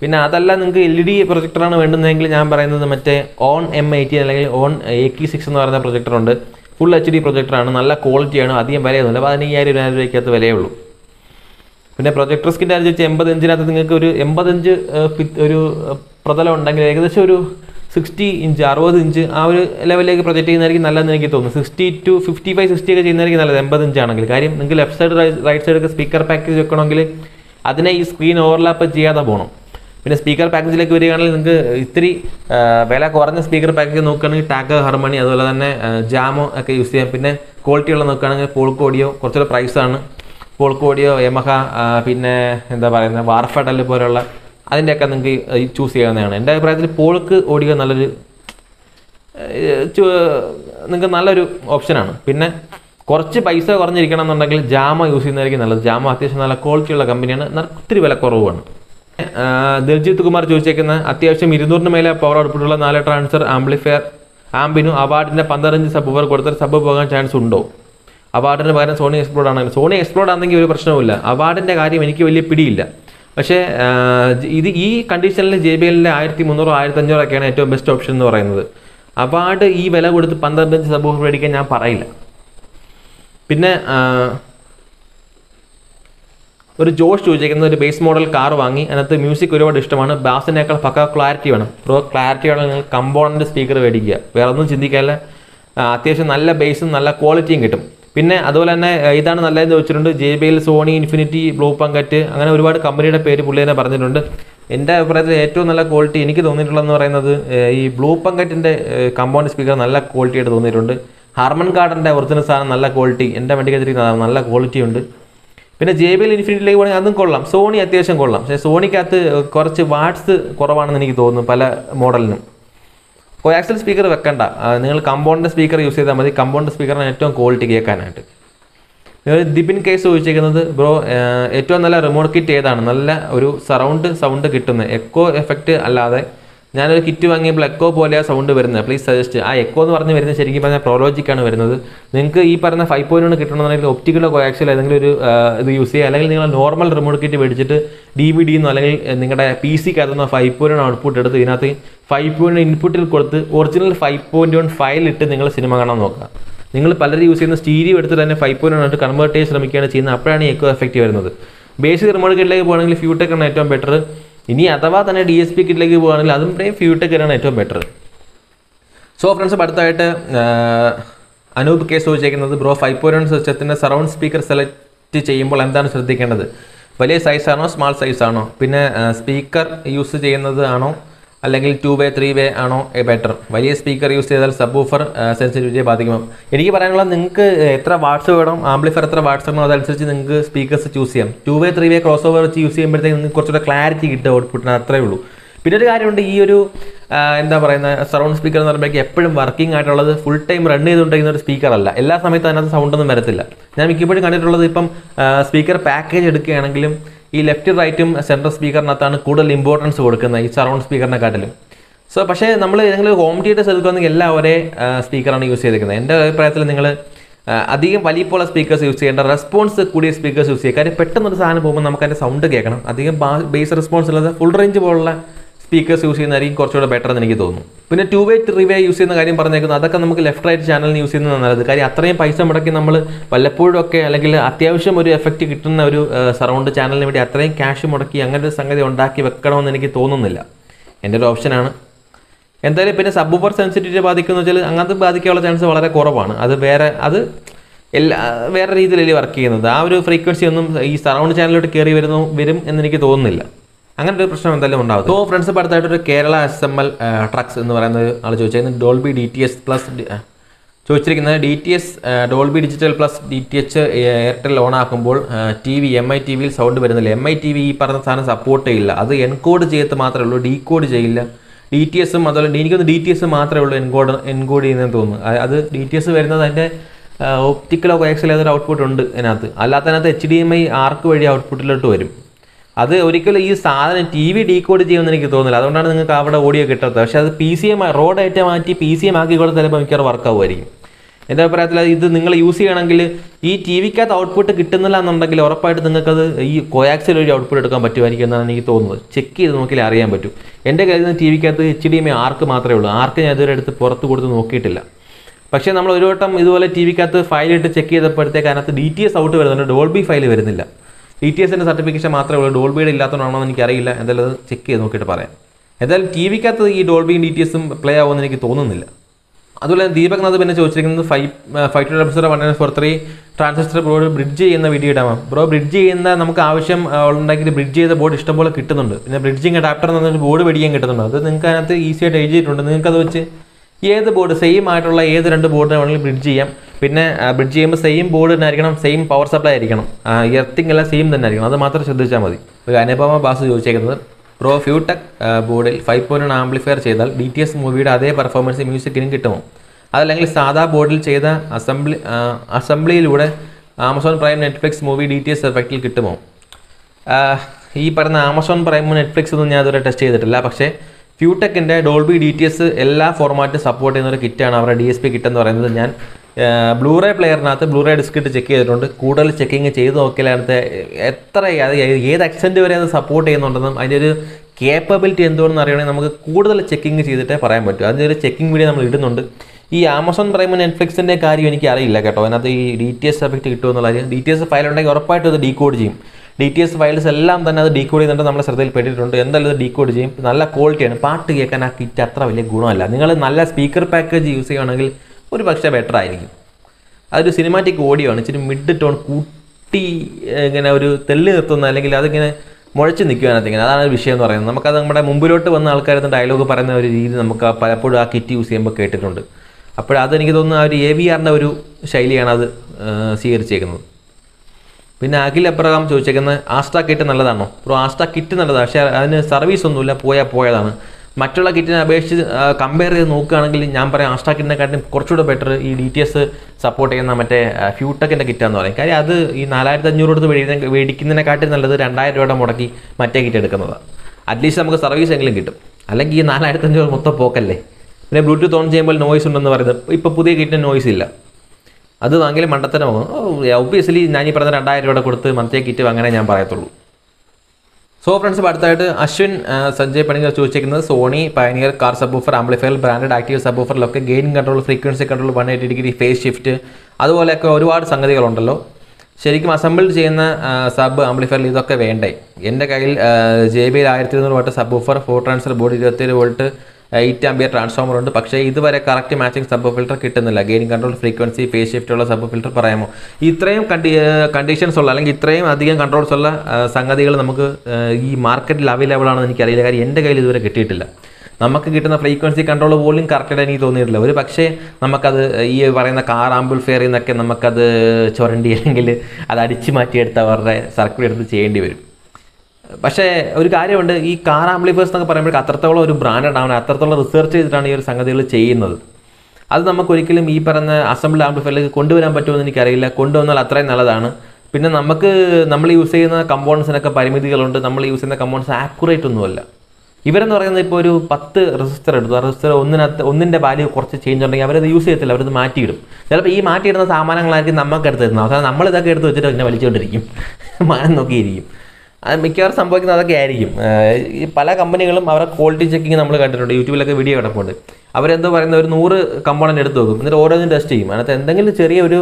പിന്നെ അതല്ല നിങ്ങൾക്ക് എൽ ഇ ഡി പ്രൊജക്ടറാണ് വേണ്ടുന്നതെങ്കിൽ ഞാൻ പറയുന്നത് മറ്റേ ഓൺ എം എയ്റ്റീൻ അല്ലെങ്കിൽ ഓൺ എ കി സിക്സ് എന്ന് പറയുന്ന പ്രൊജക്ടറുണ്ട് ഫുൾ എച്ച് ഡി പ്രൊജക്ടറാണ് നല്ല ക്വാളിറ്റിയാണ് അധികം വിലയൊന്നുമില്ല. പതിനയ്യായിരം ഇരുപതിനായിരം രൂപയ്ക്കകത്ത് വിലയുള്ളൂ. പിന്നെ പ്രൊജക്ടർ സ്കിന്റെ അനുസരിച്ച് എൺപത് ഇഞ്ചിനകത്ത് നിങ്ങൾക്ക് ഒരു എൺപത് ഇഞ്ച് ഒരു പ്രതലം ഉണ്ടെങ്കിൽ ഏകദേശം ഒരു സിക്സ്റ്റി ഇഞ്ച് അറുപത് ഇഞ്ച് ആ ഒരു ലെവലിലേക്ക് പ്രൊജക്ട് ചെയ്യുന്നതായിരിക്കും നല്ലതെന്ന് എനിക്ക് തോന്നുന്നു. Sixty two fifty five sixty ഒക്കെ ചെയ്യുന്നതായിരിക്കും നല്ലത്. എൺപത് ഇഞ്ച് ആണെങ്കിൽ. കാര്യം നിങ്ങൾക്ക് ലെഫ്റ്റ് സൈഡ് റൈറ്റ് സൈഡൊക്കെ സ്പീക്കർ പാക്കേജ് വെക്കണമെങ്കിൽ അതിനെ ഈ സ്ക്രീൻ ഓവർലാപ്പ് ചെയ്യാതെ പോകണം പിന്നെ സ്പീക്കർ പാക്കേജിലേക്ക് വരികയാണെങ്കിൽ നിങ്ങൾക്ക് ഇത്തിരി വില കുറഞ്ഞ സ്പീക്കർ പാക്കേജ് നോക്കുകയാണെങ്കിൽ ടാക്ക് ഹർമണി അതുപോലെ തന്നെ ജാമോ ഒക്കെ യൂസ് ചെയ്യാം. പിന്നെ ക്വാളിറ്റി ഉള്ള നോക്കുകയാണെങ്കിൽ പോൾക്ക് ഓഡിയോ കുറച്ചുകൂടെ പ്രൈസാണ് പോൾക്ക് ഓഡിയോ യമഹ പിന്നെ എന്താ പറയുന്നത് വാർഫഡൽ പോലെയുള്ള അതിന്റെയൊക്കെ നിങ്ങൾക്ക് ചൂസ് ചെയ്യാവുന്നതാണ്. എന്റെ അഭിപ്രായത്തിൽ പോൾക്ക് ഓഡിയോ നല്ലൊരു നിങ്ങൾക്ക് നല്ലൊരു ഓപ്ഷനാണ് പിന്നെ കുറച്ച് പൈസ കുറഞ്ഞിരിക്കണം എന്നുണ്ടെങ്കിൽ ജാമ യൂസ് ചെയ്യുന്നതായിരിക്കും നല്ലത്. ജാമ അത്യാവശ്യം നല്ല ക്വാളിറ്റിയുള്ള കമ്പനിയാണ് ഒത്തിരി വില കുറവാണ് ദിൽജിത്ത് കുമാർ ചോദിച്ചേക്കുന്ന അത്യാവശ്യം ഇരുന്നൂറിന് മേലെ പവർ ഔട്ട്പുട്ടുള്ള നാല് ട്രാൻസ്ഫർ ആംപ്ലിഫയർ ആംബിനു അവാർഡിന്റെ പന്ത്രണ്ട് സബ് പവർ കൊടുത്താൽ സബ് പോകാൻ ചാൻസ് ഉണ്ടോ? അവാർഡിന് പകരം സോണി എക്സ്പ്ലോഡ് ആണെങ്കിൽ സോണി എക്സ്പ്ലോഡ് ആണെങ്കിൽ ഒരു പ്രശ്നവുമില്ല. അവാർഡിന്റെ കാര്യം എനിക്ക് വലിയ പിടിയില്ല. പക്ഷേ ഇത് ഈ കണ്ടീഷനിൽ ജെ ബി എല്ലിന്റെ ആയിരത്തി മുന്നൂറോ ആയിരത്തി ഏറ്റവും ബെസ്റ്റ് ഓപ്ഷൻ എന്ന് പറയുന്നത്. അവാർഡ് ഈ വില കൊടുത്ത് പന്ത്രണ്ട് ഇഞ്ച് സബ് മേടിക്കാൻ ഞാൻ പറയില്ല. പിന്നെ ഒരു ജോഷ് ചോദിച്ചേക്കുന്ന ഒരു ബേസ് മോഡൽ കാർ വാങ്ങി അതിനകത്ത് മ്യൂസിക് ഒരുപാട് ഇഷ്ടമാണ്. ബാസിനേക്കാൾ പക്ക ക്ലാരിറ്റി വേണം. പ്രോ ക്ലാരിറ്റി വേണം. നിങ്ങൾ കമ്പോണന്റ് സ്പീക്കർ മേടിക്കുക. വേറെ ഒന്നും ചിന്തിക്കാതെ അത്യാവശ്യം നല്ല ബേസും നല്ല ക്വാളിറ്റിയും കിട്ടും. പിന്നെ അതുപോലെ തന്നെ ഇതാണ് നല്ലതെന്ന് ചോദിച്ചിട്ടുണ്ട്. J B L Sony Infinity Blaupunkt അങ്ങനെ ഒരുപാട് കമ്പനിയുടെ പേര് പുള്ളി തന്നെ പറഞ്ഞിട്ടുണ്ട്. എന്റെ അഭിപ്രായത്തിൽ ഏറ്റവും നല്ല ക്വാളിറ്റി എനിക്ക് തോന്നിയിട്ടുള്ളതെന്ന് പറയുന്നത് ഈ ബ്ലൂ പങ്കറ്റിന്റെ കമ്പൗണ്ട് സ്പീക്കർ നല്ല ക്വാളിറ്റി ആയിട്ട് തോന്നിയിട്ടുണ്ട്. ഹാർമൺ കാർഡിന്റെ ഒറിജിനൽ സാധനം നല്ല ക്വാളിറ്റി എന്റെ വണ്ടിക്കത്തിരിക്കുന്ന നല്ല ക്വാളിറ്റി ഉണ്ട്. പിന്നെ ജെ ബി എൽ ഇൻഫിനിറ്റിലേക്ക് പോകണമെങ്കിൽ അതും കൊള്ളാം. സോണി അത്യാവശ്യം കൊള്ളാം. പക്ഷേ സോണിക്കകത്ത് കുറച്ച് വാട്സ് കുറവാണെന്ന് എനിക്ക് തോന്നുന്നു പല മോഡലിനും. കോയാക്സൽ സ്പീക്കർ വെക്കണ്ട. നിങ്ങൾ കമ്പൗണ്ട് സ്പീക്കർ യൂസ് ചെയ്താൽ മതി. കമ്പൗണ്ട് സ്പീക്കറിന് ഏറ്റവും ക്വാളിറ്റി കേൾക്കാനായിട്ട്. നിങ്ങൾ ദിബിൻ കേസ് ചോദിച്ചിരിക്കുന്നത് ബ്രോ ഏറ്റവും നല്ല റിമോട്ട് കിറ്റ് ഏതാണ്? നല്ല ഒരു സറൗണ്ട് സൗണ്ട് കിട്ടുന്നത്. എക്കോ എഫക്റ്റ് അല്ലാതെ ഞാനൊരു കിറ്റ് വാങ്ങിയപ്പോൾ എക്കോ പോലെയാണ് സൗണ്ട് വരുന്നത്. പ്ലീസ് സജസ്റ്റ് ആ എക്കോ എന്ന് പറഞ്ഞ് വരുന്നത് ശരിക്കും പറഞ്ഞാൽ പ്രോലോജിക്കാണ് വരുന്നത്. നിങ്ങൾക്ക് ഈ പറഞ്ഞ ഫൈവ് പോയിന്റ് ഒന്ന് കിട്ടണമെന്നുണ്ടെങ്കിൽ ഒപ്റ്റിക്കലോ കോയാക്സിലോ ഏതെങ്കിലും ഒരു ഇത് യൂസ് ചെയ്യുക അല്ലെങ്കിൽ നിങ്ങൾ നോർമൽ റിമോട്ട് കിറ്റ് മേടിച്ചിട്ട് ഡി വി ഡിന്നോ അല്ലെങ്കിൽ നിങ്ങളുടെ പി സിക്കകത്തുനിന്നോ ഫൈവ് പോയിന്റ് ഔട്ട്പുട്ട് എടുത്ത് ഇതിനകത്ത് ഫൈവ് പോയിന്റ് ഇൻപുട്ടിൽ കൊടുത്ത് original five point one file ഇട്ട് നിങ്ങൾ സിനിമ കാണാൻ നോക്കുക. നിങ്ങൾ പലരും യൂസ് ചെയ്യുന്ന സ്റ്റീരിയോ എടുത്ത് തന്നെ ഫൈവ് പോയിന്റ് ആയിട്ട് കൺവേർട്ട് ചെയ്യാൻ ശ്രമിക്കുകയാണ് ചെയ്യുന്നത്. അപ്പോഴാണ് ഈ എക്കോ എഫക്റ്റ് വരുന്നത്. ബേസിക് റിമോട്ട് കിറ്റിലേക്ക് പോകണമെങ്കിൽ ഫ്യൂടെക്കാണ് ഏറ്റവും ബെറ്റർ ഇനി അഥവാ തന്നെ ഡി എസ് പി കിറ്റിലേക്ക് പോകുകയാണെങ്കിൽ അതും ഫ്യൂടെക് ആണ് ഏറ്റവും ബെറ്റർ സോ ഫ്രണ്ട്സ് അടുത്തായിട്ട് അനൂപ് കേസ് ചോദിച്ചേക്കുന്നത് ബ്രോ ഫൈവ് പോയിന്റ് സിസ്റ്റത്തിന്റെ സറൗണ്ട് സ്പീക്കർ സെലക്ട് ചെയ്യുമ്പോൾ എന്താണ് ശ്രദ്ധിക്കേണ്ടത്? വലിയ സൈസാണോ സ്മാൾ സൈസാണോ പിന്നെ സ്പീക്കർ യൂസ് ചെയ്യുന്നത് ആണോ? അല്ലെങ്കിൽ ടു വേ ത്രീ വേ ആണോ ബെറ്റർ വലിയ സ്പീക്കർ യൂസ് ചെയ്താൽ സബ് ഊഫർ സെൻസിറ്റിവിറ്റിയെ ബാധിക്കുമോ എനിക്ക് പറയാനുള്ളത് നിങ്ങൾക്ക് എത്ര വാട്ട്സ് വേണം ആംപ്ലിഫയർ എത്ര വാട്ട്സ് വേണം അതനുസരിച്ച് നിങ്ങൾക്ക് സ്പീക്കേഴ്സ് ചൂസ് ചെയ്യാം. Two way three way crossover വെച്ച് യൂസ് ചെയ്യുമ്പോഴത്തേക്ക് നിങ്ങൾക്ക് കുറച്ചുകൂടെ ക്ലാരിറ്റി കിട്ടും ഔട്ട്പുട്ടിന് അത്രേ ഉള്ളൂ. പിന്നെ ഒരു കാര്യമുണ്ട് ഈ ഒരു എന്താ പറയുന്ന സറൗണ്ട് സ്പീക്കർ എന്ന് പറയുമ്പോഴേക്ക് എപ്പോഴും വർക്കിംഗ് ആയിട്ടുള്ളത് ഫുൾ ടൈം റൺ ചെയ്തുകൊണ്ടിരിക്കുന്ന ഒരു സ്പീക്കർ അല്ല. എല്ലാ സമയത്തും അതിനകത്ത് സൗണ്ടൊന്നും വരത്തില്ല. ഞാൻ മിക്കപ്പോഴും കണ്ടിട്ടുള്ളത് ഇപ്പം സ്പീക്കർ പാക്കേജ് എടുക്കുകയാണെങ്കിലും ഈ ലെഫ്റ്റ് റൈറ്റും സെൻട്രൽ സ്പീക്കറിനകത്താണ് കൂടുതൽ ഇമ്പോർട്ടൻസ് കൊടുക്കുന്നത് ഈ സറൗണ്ട് സ്പീക്കറിനെക്കാട്ടിലും സോ പക്ഷേ നമ്മൾ നിങ്ങൾ ഹോം തിയേറ്റേഴ്സ് എടുക്കുകയാണെങ്കിൽ എല്ലാം ഒരേ സ്പീക്കറാണ് യൂസ് ചെയ്തിരിക്കുന്നത്. എന്റെ അഭിപ്രായത്തിൽ നിങ്ങൾ അധികം വലിയപ്പോഴുള്ള സ്പീക്കേഴ്സ് യൂസ് ചെയ്യേണ്ട റെസ്പോൺസ് കൂടിയ സ്പീക്കേഴ്സ് യൂസ് ചെയ്യുക. കാര്യം പെട്ടെന്നൊരു സാധനം പോകുമ്പോൾ നമുക്ക് അതിന്റെ സൗണ്ട് കേൾക്കണം. അധികം ബേസ് റെസ്പോൺസ് ഉള്ളത് ഫുൾ റേഞ്ച് പോലുള്ള സ്പീക്കേഴ്സ് യൂസ് ചെയ്യുന്നതായിരിക്കും കുറച്ചുകൂടെ ബെറ്റർ എന്ന് എനിക്ക് തോന്നുന്നു. പിന്നെ two way three way use ചെയ്യുന്ന കാര്യം പറഞ്ഞേക്കുന്നത് അതൊക്കെ നമുക്ക് ലെഫ്റ്റ് റൈറ്റ് ചാനലിന് യൂസ് ചെയ്യുന്നത് നല്ലത്. കാര്യം അത്രയും പൈസ മുടക്കി നമ്മൾ വല്ലപ്പോഴും ഒക്കെ അല്ലെങ്കിൽ അത്യാവശ്യം ഒരു എഫക്റ്റ് കിട്ടുന്ന ഒരു സറൗണ്ട് ചാനലിന് വേണ്ടി അത്രയും ക്യാഷ് മുടക്കി അങ്ങനെ ഒരു സംഗതി ഉണ്ടാക്കി വെക്കണമെന്ന് എനിക്ക് തോന്നുന്നില്ല. എന്റെ ഒരു ഓപ്ഷനാണ് എന്തായാലും പിന്നെ സബ്ബൂഫർ സെൻസിറ്റിവിറ്റി ബാധിക്കുന്ന വെച്ചാൽ അങ്ങനത്തെ ബാധിക്കാനുള്ള ചാൻസ് വളരെ കുറവാണ്. അത് വേറെ അത് എല്ലാ വേറെ രീതിയിലല്ലേ വർക്ക് ചെയ്യുന്നത്. ആ ഒരു ഫ്രീക്വൻസി ഒന്നും ഈ സറൗണ്ട് ചാനലിലോട്ട് കയറി വരുന്നു വരും എന്നെനിക്ക് തോന്നുന്നില്ല. അങ്ങനെ ഒരു പ്രശ്നം എന്തായാലും ഉണ്ടാവും സോ ഫ്രണ്ട്സ് ഇപ്പോൾ അടുത്തായിട്ട് ഒരു Kerala S M L tracks എന്ന് പറയുന്നത് ആൾ ചോദിച്ചത്. Dolby D T S plus ചോദിച്ചിരിക്കുന്നത് D T S Dolby digital plus D T H Airtel on ആക്കുമ്പോൾ T V M I T വിയിൽ സൗണ്ട് വരുന്നില്ല. എം ഐ ടി വി ഈ പറഞ്ഞ സാധനം സപ്പോർട്ട് ചെയ്യില്ല. അത് എൻകോഡ് ചെയ്ത് മാത്രമേ ഉള്ളൂ ഡീകോഡ് ചെയ്യില്ല. ഡി ടി എസും അതുപോലെ എനിക്കൊന്ന് ഡി ടി എസ് മാത്രമേ ഉള്ളൂ എൻകോഡ് എൻകോഡ് ചെയ്യുന്നതെന്ന് തോന്നുന്നു. അത് ഡി ടി എസ് വരുന്നത് അതിന്റെ ഓപ്റ്റിക്കലോ കോയാക്സിലോ ഏതൊരു ഔട്ട്പുട്ട് ഉണ്ട് അതിനകത്ത്. അല്ലാത്തതിനകത്ത് H D M I ARC വഴി ഔട്ട്പുട്ടിലോട്ട് വരും. അത് ഒരിക്കലും ഈ സാധനം ടി വി ഡീകോഡ് ചെയ്യുമെന്ന് എനിക്ക് തോന്നുന്നില്ല. അതുകൊണ്ടാണ് നിങ്ങൾക്ക് അവിടെ ഓഡിയോ കിട്ടാത്തത്. പക്ഷേ അത് P C M raw data മാറ്റി പി സി എം ആക്കി കൊടുത്ത് ചിലപ്പോൾ മിക്കവാറും വർക്ക് ആവുമായിരിക്കും. എന്റെ അഭിപ്രായത്തിൽ ഇത് നിങ്ങൾ യൂസ് ചെയ്യണമെങ്കിൽ ഈ ടി വിക്കകത്ത് ഔട്ട്പുട്ട് കിട്ടുന്നില്ല എന്നുണ്ടെങ്കിൽ ഉറപ്പായിട്ട് നിങ്ങൾക്കത് ഈ കോയാക്സിൽ വഴി ഔട്ട്പുട്ട് എടുക്കാൻ പറ്റുമായിരിക്കും എന്നാണ് എനിക്ക് തോന്നുന്നത്. ചെക്ക് ചെയ്ത് നോക്കിയാൽ അറിയാൻ പറ്റും. എന്റെ കയ്യിൽ ടി വിക്കകത്ത് എച്ച് ഡി എം ആർക്ക് മാത്രമേ ഉള്ളൂ. ആർക്ക് ഞാൻ ഇതുവരെ എടുത്ത് പുറത്ത് കൊടുത്ത് നോക്കിയിട്ടില്ല. പക്ഷേ നമ്മൾ ഒരു വട്ടം ഇതുപോലെ ടി വിക്കകത്ത് ഫയലിട്ട് ചെക്ക് ചെയ്തപ്പോഴത്തേക്ക് അതിനകത്ത് ഡി ടി എസ് ഔട്ട് വരുന്നുണ്ട്. ഡോൾബി ഫയൽ വരുന്നില്ല. ഡി ടി എസിന്റെ സർട്ടിഫിക്കേഷൻ മാത്രമേ ഉള്ളൂ. ഡോൾബിയുടെ ഇല്ലാത്തതുകൊണ്ടാണോ എന്ന് എനിക്കറിയില്ല. എന്തായാലും അത് ചെക്ക് ചെയ്ത് നോക്കിയിട്ട് പറയാം. എന്തായാലും ടി വിക്കകത്ത് ഈ ഡോൾബിയും ഡി ടി എസും പ്ലേ ആവുമെന്ന് എനിക്ക് തോന്നുന്നില്ല. അതുപോലെ ദീപക് നാഥ് പിന്നെ ചോദിച്ചിരിക്കുന്നത് five five two double one four three transistor bro bridge ചെയ്യുന്ന വീഡിയോ ഇടാമോ? ബ്രോ ബ്രിഡ്ജ് ചെയ്യുന്ന നമുക്ക് ആവശ്യം ഉണ്ടെങ്കിൽ ബ്രിഡ്ജ് ചെയ്ത ബോർഡ് ഇഷ്ടംപോലെ കിട്ടുന്നുണ്ട്. പിന്നെ ബ്രിഡ്ജിങ് അഡാപ്റ്റർ എന്ന് പറഞ്ഞൊരു ബോർഡ് മേടിക്കാൻ കിട്ടുന്നുണ്ട്. അത് നിങ്ങൾക്ക് അതിനകത്ത് ഈസിയായിട്ട് എഴുതിയിട്ടുണ്ട്. നിങ്ങൾക്ക് അത് വെച്ച് ഏത് ബോർഡ് സെയിം ആയിട്ടുള്ള ഏത് രണ്ട് ബോർഡിനെ വേണമെങ്കിലും ബ്രിഡ്ജ് ചെയ്യാം. പിന്നെ ബ്രിഡ്ജ് ചെയ്യുമ്പോൾ സെയിം ബോർഡ് തന്നെ ആയിരിക്കണം സെയിം പവർ സപ്ലൈ ആയിരിക്കണം. എർത്തിങ് എല്ലാം സെയിം തന്നെ ആയിരിക്കണം. അത് മാത്രം ശ്രദ്ധിച്ചാൽ മതി. ഒരു അനുപമ ബാസ് ചോദിച്ചേക്കുന്നത് പ്രോ ഫ്യൂടെക് ബോർഡിൽ ഫൈവ് പോയിന്റ് ആംപ്ലിഫയർ ചെയ്താൽ ഡി ടി എസ് മൂവിയുടെ അതേ പെർഫോമൻസ് മ്യൂസിക്കിനും കിട്ടുമോ? അതല്ലെങ്കിൽ സാധാ ബോർഡിൽ ചെയ്ത assembly അസംബ്ലിയിലൂടെ Amazon Prime Netflix movie D T S എഫക്റ്റിൽ കിട്ടുമോ? ഈ പറയുന്ന ആമസോൺ പ്രൈമും നെറ്റ്ഫ്ലിക്സ് ഒന്നും ഞാൻ ഇതുവരെ ടെസ്റ്റ് ചെയ്തിട്ടില്ല. പക്ഷേ ഫ്യൂടെക്കിന്റെ ഡോൾബി ഡി ടി എസ് എല്ലാ ഫോർമാറ്റും സപ്പോർട്ട് ചെയ്യുന്ന ഒരു കിറ്റാണ് അവരുടെ ഡി എസ് പി കിറ്റ് എന്ന് പറയുന്നത്. ഞാൻ ബ്ലൂറേ പ്ലെയറിനകത്ത് ബ്ലൂറേ ഡിസ്ക് ഇട്ട് ചെക്ക് ചെയ്തിട്ടുണ്ട്. കൂടുതൽ ചെക്കിങ് ചെയ്ത് നോക്കിയാലത്തെ എത്ര ഏത് അക്സെന്റ് വരെ അത് സപ്പോർട്ട് ചെയ്യുന്നുണ്ടെന്നും അതിന്റെ ഒരു കേപ്പബിലിറ്റി എന്തുകൊണ്ടെന്ന് അറിയണമെങ്കിൽ നമുക്ക് കൂടുതൽ ചെക്കിങ് ചെയ്തിട്ടേ പറയാൻ പറ്റും. അതിന്റെ ഒരു ചെക്കിംഗ് വീഡിയോ നമ്മൾ ഇടുന്നുണ്ട്. ഈ ആമസോൺ പ്രൈം നെറ്റ്ഫ്ലിക്സിന്റെ കാര്യം എനിക്ക് അറിയില്ല കേട്ടോ. അതിനകത്ത് ഈ ഡി ടി എസ് എഫക്റ്റ് കിട്ടുമെന്നുള്ള കാര്യം. ഡി ടി എസ് ഫയൽ ഉണ്ടെങ്കിൽ ഉറപ്പായിട്ടും അത് ഡീകോഡ് ചെയ്യും. ഡി ടി എസ് ഫയൽസ് എല്ലാം തന്നെ അത് ഡീകോഡ് ചെയ്യുന്നുണ്ട് നമ്മുടെ ശ്രദ്ധയിൽപ്പെട്ടിട്ടുണ്ട് എന്തായാലും അത് ഡീകോഡ് ചെയ്യും. നല്ല ക്വാളിറ്റിയാണ് പാട്ട് കേൾക്കാൻ ആ കിറ്റ് അത്ര വലിയ ഗുണമല്ല. നിങ്ങൾ നല്ല സ്പീക്കർ പാക്കേജ് യൂസ് ചെയ്യുകയാണെങ്കിൽ ഒരു പക്ഷേ ബെറ്റർ ആയിരിക്കും. അതൊരു സിനിമാറ്റിക് ഓഡിയോ ആണ്. ഇച്ചിരി മിഡ് ടോൺ കൂട്ടി ഇങ്ങനെ ഒരു തെല്ല് നിർത്തുന്ന അല്ലെങ്കിൽ അതിങ്ങനെ മുഴച്ച് നിൽക്കുവാനകത്ത് ഇങ്ങനെ. അതാണ് വിഷയം എന്ന് പറയുന്നത്. നമുക്കത് നമ്മുടെ മുമ്പിലോട്ട് വന്ന ആൾക്കാരുടെ ഡയലോഗ് പറയുന്ന ഒരു രീതി നമുക്ക് പലപ്പോഴും ആ കിറ്റ് യൂസ് ചെയ്യുമ്പോൾ കേട്ടിട്ടുണ്ട്. അപ്പോഴതെനിക്ക് തോന്നുന്നു ആ ഒരു എ വി ആറിന്റെ ഒരു ശൈലിയാണ് അത് സ്വീകരിച്ചേക്കുന്നത്. പിന്നെ അഖിൽ അബ്രഹാം ചോദിച്ചേക്കുന്നത് ആസ്ട്ര കിറ്റ് നല്ലതാണോ? ബ്രോ ആസ്ട്ര കിറ്റ് നല്ലതാണ് പക്ഷേ അതിന് സർവീസ് ഒന്നുമില്ല പോയാൽ പോയതാണ്. മറ്റുള്ള കിറ്റിനെ അപേക്ഷിച്ച് കമ്പയർ ചെയ്ത് നോക്കുകയാണെങ്കിൽ ഞാൻ പറയാം ആസ്ട്ര കിറ്റിനെക്കാട്ടും കുറച്ചുകൂടെ ബെറ്റർ ഈ ഡി ടി എസ് സപ്പോർട്ട് ചെയ്യുന്ന മറ്റേ ഫ്യൂടെക്കിന്റെ കിറ്റാന്ന് പറയും. കാര്യം അത് ഈ നാലായിരത്തി അഞ്ഞൂറ് കൊടുത്ത് മേടിക്കുന്ന മേടിക്കുന്നതിനെക്കാട്ടും നല്ലത് രണ്ടായിരം രൂപയുടെ മുടക്കി മറ്റേ കിറ്റ് എടുക്കുന്നതാണ് അറ്റ്ലീസ്റ്റ് നമുക്ക് സർവീസ് എങ്കിലും കിട്ടും. അല്ലെങ്കിൽ ഈ നാലായിരത്തി അഞ്ഞൂറ് മൊത്തം പോക്കല്ലേ? പിന്നെ ബ്ലൂടൂത്ത് ഓൺ ചെയ്യുമ്പോൾ നോയ്സ് ഉണ്ടെന്ന് പറയുന്നത് ഇപ്പോൾ പുതിയ കിറ്റിന് നോയ്സ് ഇല്ല. അത് വാങ്ങിയാൽ മണ്ടത്തരമാകും ഒബ്വിയസ്ലി ഞാൻ ഈ പറഞ്ഞ രണ്ടായിരം രൂപയുടെ കൊടുത്ത് മന്ത്ലി കിറ്റ് വാങ്ങാനേ ഞാൻ പറയത്തുള്ളൂ. സോ ഫ്രണ്ട്സ് അടുത്തായിട്ട് അശ്വിൻ സഞ്ജയ് പണിക്കർ ചോദിച്ചിരിക്കുന്നത് Sony Pioneer car subwoofer amplifier branded active സബ്ബൂഫറിലൊക്കെ gain control frequency control one eighty degree phase shift അതുപോലെയൊക്കെ ഒരുപാട് സംഗതികളുണ്ടല്ലോ. ശരിക്കും അസംബിൾ ചെയ്യുന്ന സബ് ആംപ്ലിഫയറിൽ ഇതൊക്കെ വേണ്ടേ? എന്റെ കയ്യിൽ ജെ ബിയിൽ ആയിരത്തി ഇരുന്നൂറ് watt subwoofer for transfer board ഇരുപത്തേഴ് വോൾട്ട് എയ്റ്റ് ആംബിയർ ട്രാൻസ്ഫോമർ ഉണ്ട്. പക്ഷേ ഇതുവരെ കറക്റ്റ് മാച്ചിങ് സബ് ഫിൽറ്റർ കിട്ടുന്നില്ല. Gain control frequency phase shift ഉള്ള സബ് ഫിൽറ്റർ പറയാമോ? ഇത്രയും കണ്ടി കണ്ടീഷൻസ് ഉള്ള അല്ലെങ്കിൽ ഇത്രയും അധികം കൺട്രോൾസ് ഉള്ള സംഗതികൾ നമുക്ക് ഈ മാർക്കറ്റിൽ അവൈലബിൾ ആണെന്ന് എനിക്കറിയില്ല. കാര്യം എന്റെ കയ്യിൽ ഇതുവരെ കിട്ടിയിട്ടില്ല. നമുക്ക് കിട്ടുന്ന ഫ്രീക്വൻസി കൺട്രോൾ പോലും കറക്റ്റായിട്ട് എനിക്ക് തോന്നിയിട്ടില്ല. ഒരു പക്ഷേ നമുക്കത് ഈ പറയുന്ന കാർ ആംബുൾഫെയറിൽ നിന്നൊക്കെ നമുക്കത് ചുരണ്ടി അല്ലെങ്കിൽ അത് അടിച്ചു മാറ്റിയെടുത്ത് അവരുടെ സർക്യൂട്ട് എടുത്ത് ചെയ്യേണ്ടി വരും. പക്ഷേ ഒരു കാര്യമുണ്ട്. ഈ കാർ ആംപ്ലിഫേഴ്സ് എന്നൊക്കെ പറയുമ്പോൾ അത്രത്തോളം ഒരു ബ്രാൻഡഡ് ആണ്. അത്രത്തോളം റിസർച്ച് ചെയ്തിട്ടാണ് ഈ ഒരു സംഗതികൾ ചെയ്യുന്നത്. അത് നമുക്ക് ഒരിക്കലും ഈ പറഞ്ഞ അസംബിൾ ആംപ്ലിഫയറിലേക്ക് കൊണ്ടുവരാൻ പറ്റുമെന്ന് എനിക്കറിയില്ല. കൊണ്ടുവന്നാൽ അത്രയും നല്ലതാണ്. പിന്നെ നമുക്ക് നമ്മൾ യൂസ് ചെയ്യുന്ന കമ്പോണൻസിനൊക്കെ പരിമിതികളുണ്ട്. നമ്മൾ യൂസ് ചെയ്യുന്ന കമ്പോണൻസ് ആക്യുറേറ്റ് ഒന്നുമല്ല. ഇവരെന്ന് പറയുന്നത് ഇപ്പോൾ ഒരു പത്ത് റെസിസ്റ്റർ എടുത്തു. ആ റെസിസ്റ്റർ ഒന്നിനകത്ത് ഒന്നിന്റെ വാല്യൂ കുറച്ച് ചേഞ്ച് ഉണ്ടെങ്കിൽ അവരത് യൂസ് ചെയ്യത്തില്ല. അവരത് മാറ്റിയിടും. ചിലപ്പോൾ ഈ മാറ്റിയിടുന്ന സാമാനങ്ങളായിരിക്കും നമുക്ക് എടുത്ത് തരുന്നത് അവസാനം നമ്മളിതൊക്കെ എടുത്ത് വെച്ചിട്ട് ഇങ്ങനെ വലിച്ചുകൊണ്ടിരിക്കും. മാനം നോക്കിയിരിക്കും. അത് മിക്കവാറും സംഭവിക്കുന്നത് അതൊക്കെ ആയിരിക്കും. ഈ പല കമ്പനികളും അവരുടെ ക്വാളിറ്റി ചെക്കിങ് നമ്മൾ കണ്ടിട്ടുണ്ട്. യൂട്യൂബിലൊക്കെ വീഡിയോ കിടപ്പുണ്ട്. അവരെന്തോ പറയുന്ന ഒരു നൂറ് കമ്പോണന്റ് എടുത്ത് വെക്കും. എന്നിട്ട് ഓരോന്നും ടെസ്റ്റ് ചെയ്യും. അതിനകത്ത് എന്തെങ്കിലും ചെറിയ ഒരു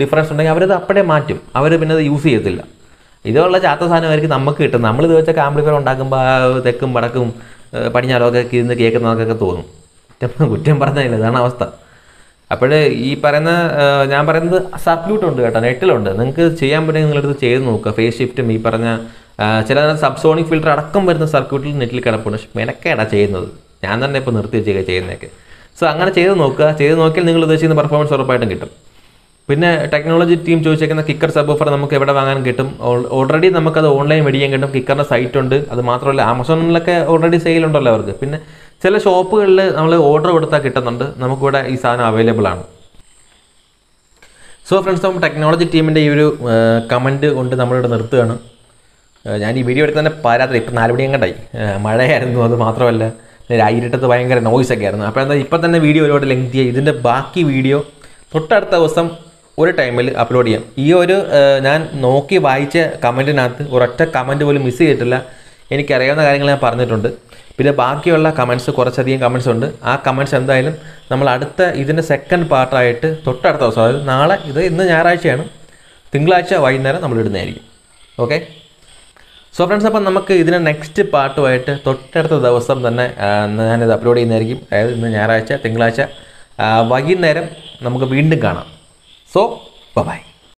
ഡിഫറൻസ് ഉണ്ടെങ്കിൽ അവരത് അപ്പോഴേ മാറ്റും. അവർ പിന്നെ അത് യൂസ് ചെയ്യത്തില്ല. ഇതുള്ള ചാത്ത സാധനമായിരിക്കും നമുക്ക് കിട്ടും നമ്മൾ ഇത് വെച്ചൊക്കെ ആംപ്ലിഫയർ ഉണ്ടാക്കുമ്പോൾ തെക്കും വടക്കും പടിഞ്ഞാറൊക്കെ ഇരുന്ന് കേൾക്കുന്നതൊക്കെ തോന്നും. കുറ്റം കുറ്റം പറഞ്ഞില്ല ഇതാണ് അവസ്ഥ. അപ്പോൾ ഈ പറയുന്ന ഞാൻ പറയുന്നത് സർക്യൂട്ട് ഉണ്ട് കേട്ടോ. നെറ്റിലുണ്ട്. നിങ്ങൾക്ക് ചെയ്യാൻ പറ്റുമെങ്കിൽ നിങ്ങളെടുത്ത് ചെയ്ത് നോക്കുക. ഫേസ് ഷിഫ്റ്റും ഈ പറഞ്ഞ ചില സബ്സോണിക് ഫിൽറ്റർ അടക്കം വരുന്ന സർക്യൂട്ടിൽ നെറ്റിൽ കിടപ്പുണ്ട്. പക്ഷെ മെനക്കേടാ ചെയ്യുന്നത്. ഞാൻ തന്നെ ഇപ്പോൾ നിർത്തി വെച്ചേക്കുക ചെയ്യുന്നതൊക്കെ. സോ അങ്ങനെ ചെയ്ത് നോക്കുക. ചെയ്ത് നോക്കിയാൽ നിങ്ങൾ ഉദ്ദേശിക്കുന്ന പെർഫോമൻസ് ഉറപ്പായിട്ടും കിട്ടും. പിന്നെ ടെക്നോളജി ടീം ചോദിച്ചേക്കുന്ന കിക്കർ സബ് ഓഫർ നമുക്ക് എവിടെ വാങ്ങാൻ കിട്ടും? ഓൾറെഡി നമുക്കത് ഓൺലൈൻ മേടിക്കാൻ കിട്ടും. കിക്കറിന്റെ സൈറ്റ് ഉണ്ട്. അത് മാത്രമല്ല ആമസോണിലൊക്കെ ഓൾറെഡി സെയിൽ ഉണ്ടല്ലോ അവർക്ക്. പിന്നെ ചില ഷോപ്പുകളിൽ നമ്മൾ ഓർഡർ കൊടുത്താൽ കിട്ടുന്നുണ്ട്. നമുക്കിവിടെ ഈ സാധനം അവൈലബിൾ ആണ്. സോ ഫ്രണ്ട്സ് നമ്മൾ ടെക്നോളജി ടീമിന്റെ ഈ ഒരു കമന്റ് കൊണ്ട് നമ്മളിവിടെ നിർത്തുകയാണ്. ഞാൻ ഈ വീഡിയോ എടുത്ത് തന്നെ പാരാത്രി ഇപ്പം നാല് മണി അങ്ങോട്ടായി ഏഹ് മഴയായിരുന്നു അത് മാത്രമല്ല ഇരുട്ടത്ത് ഭയങ്കര നോയ്സ് ഒക്കെ ആയിരുന്നു. അപ്പോൾ എന്താ ഇപ്പം തന്നെ വീഡിയോ ഒരുപാട് ലെങ്ത് ആയി ഇതിന്റെ ബാക്കി വീഡിയോ തൊട്ടടുത്ത ദിവസം ഒരു ടൈമിൽ അപ്ലോഡ് ചെയ്യാം. ഈ ഒരു ഞാൻ നോക്കി വായിച്ച കമന്റിനകത്ത് ഒരൊറ്റ കമന്റ് പോലും മിസ് ചെയ്തിട്ടില്ല. എനിക്കറിയാവുന്ന കാര്യങ്ങൾ ഞാൻ പറഞ്ഞിട്ടുണ്ട്. പിന്നെ ബാക്കിയുള്ള കമൻസ് കുറച്ചധികം കമൻസ് ഉണ്ട്. ആ കമൻസ് എന്തായാലും നമ്മൾ അടുത്ത ഇതിന്റെ സെക്കൻഡ് പാർട്ടായിട്ട് തൊട്ടടുത്ത ദിവസം അതായത് നാളെ ഇത് ഇന്ന് ഞായറാഴ്ചയാണ്. തിങ്കളാഴ്ച വൈകുന്നേരം നമ്മൾ ഇടുന്നതായിരിക്കും. ഓക്കെ സോ ഫ്രണ്ട്സ് അപ്പം നമുക്ക് ഇതിന് നെക്സ്റ്റ് പാർട്ടുമായിട്ട് തൊട്ടടുത്ത ദിവസം തന്നെ ഞാനിത് അപ്ലോഡ് ചെയ്യുന്നതായിരിക്കും. അതായത് ഇന്ന് ഞായറാഴ്ച തിങ്കളാഴ്ച വൈകുന്നേരം നമുക്ക് വീണ്ടും കാണാം. So by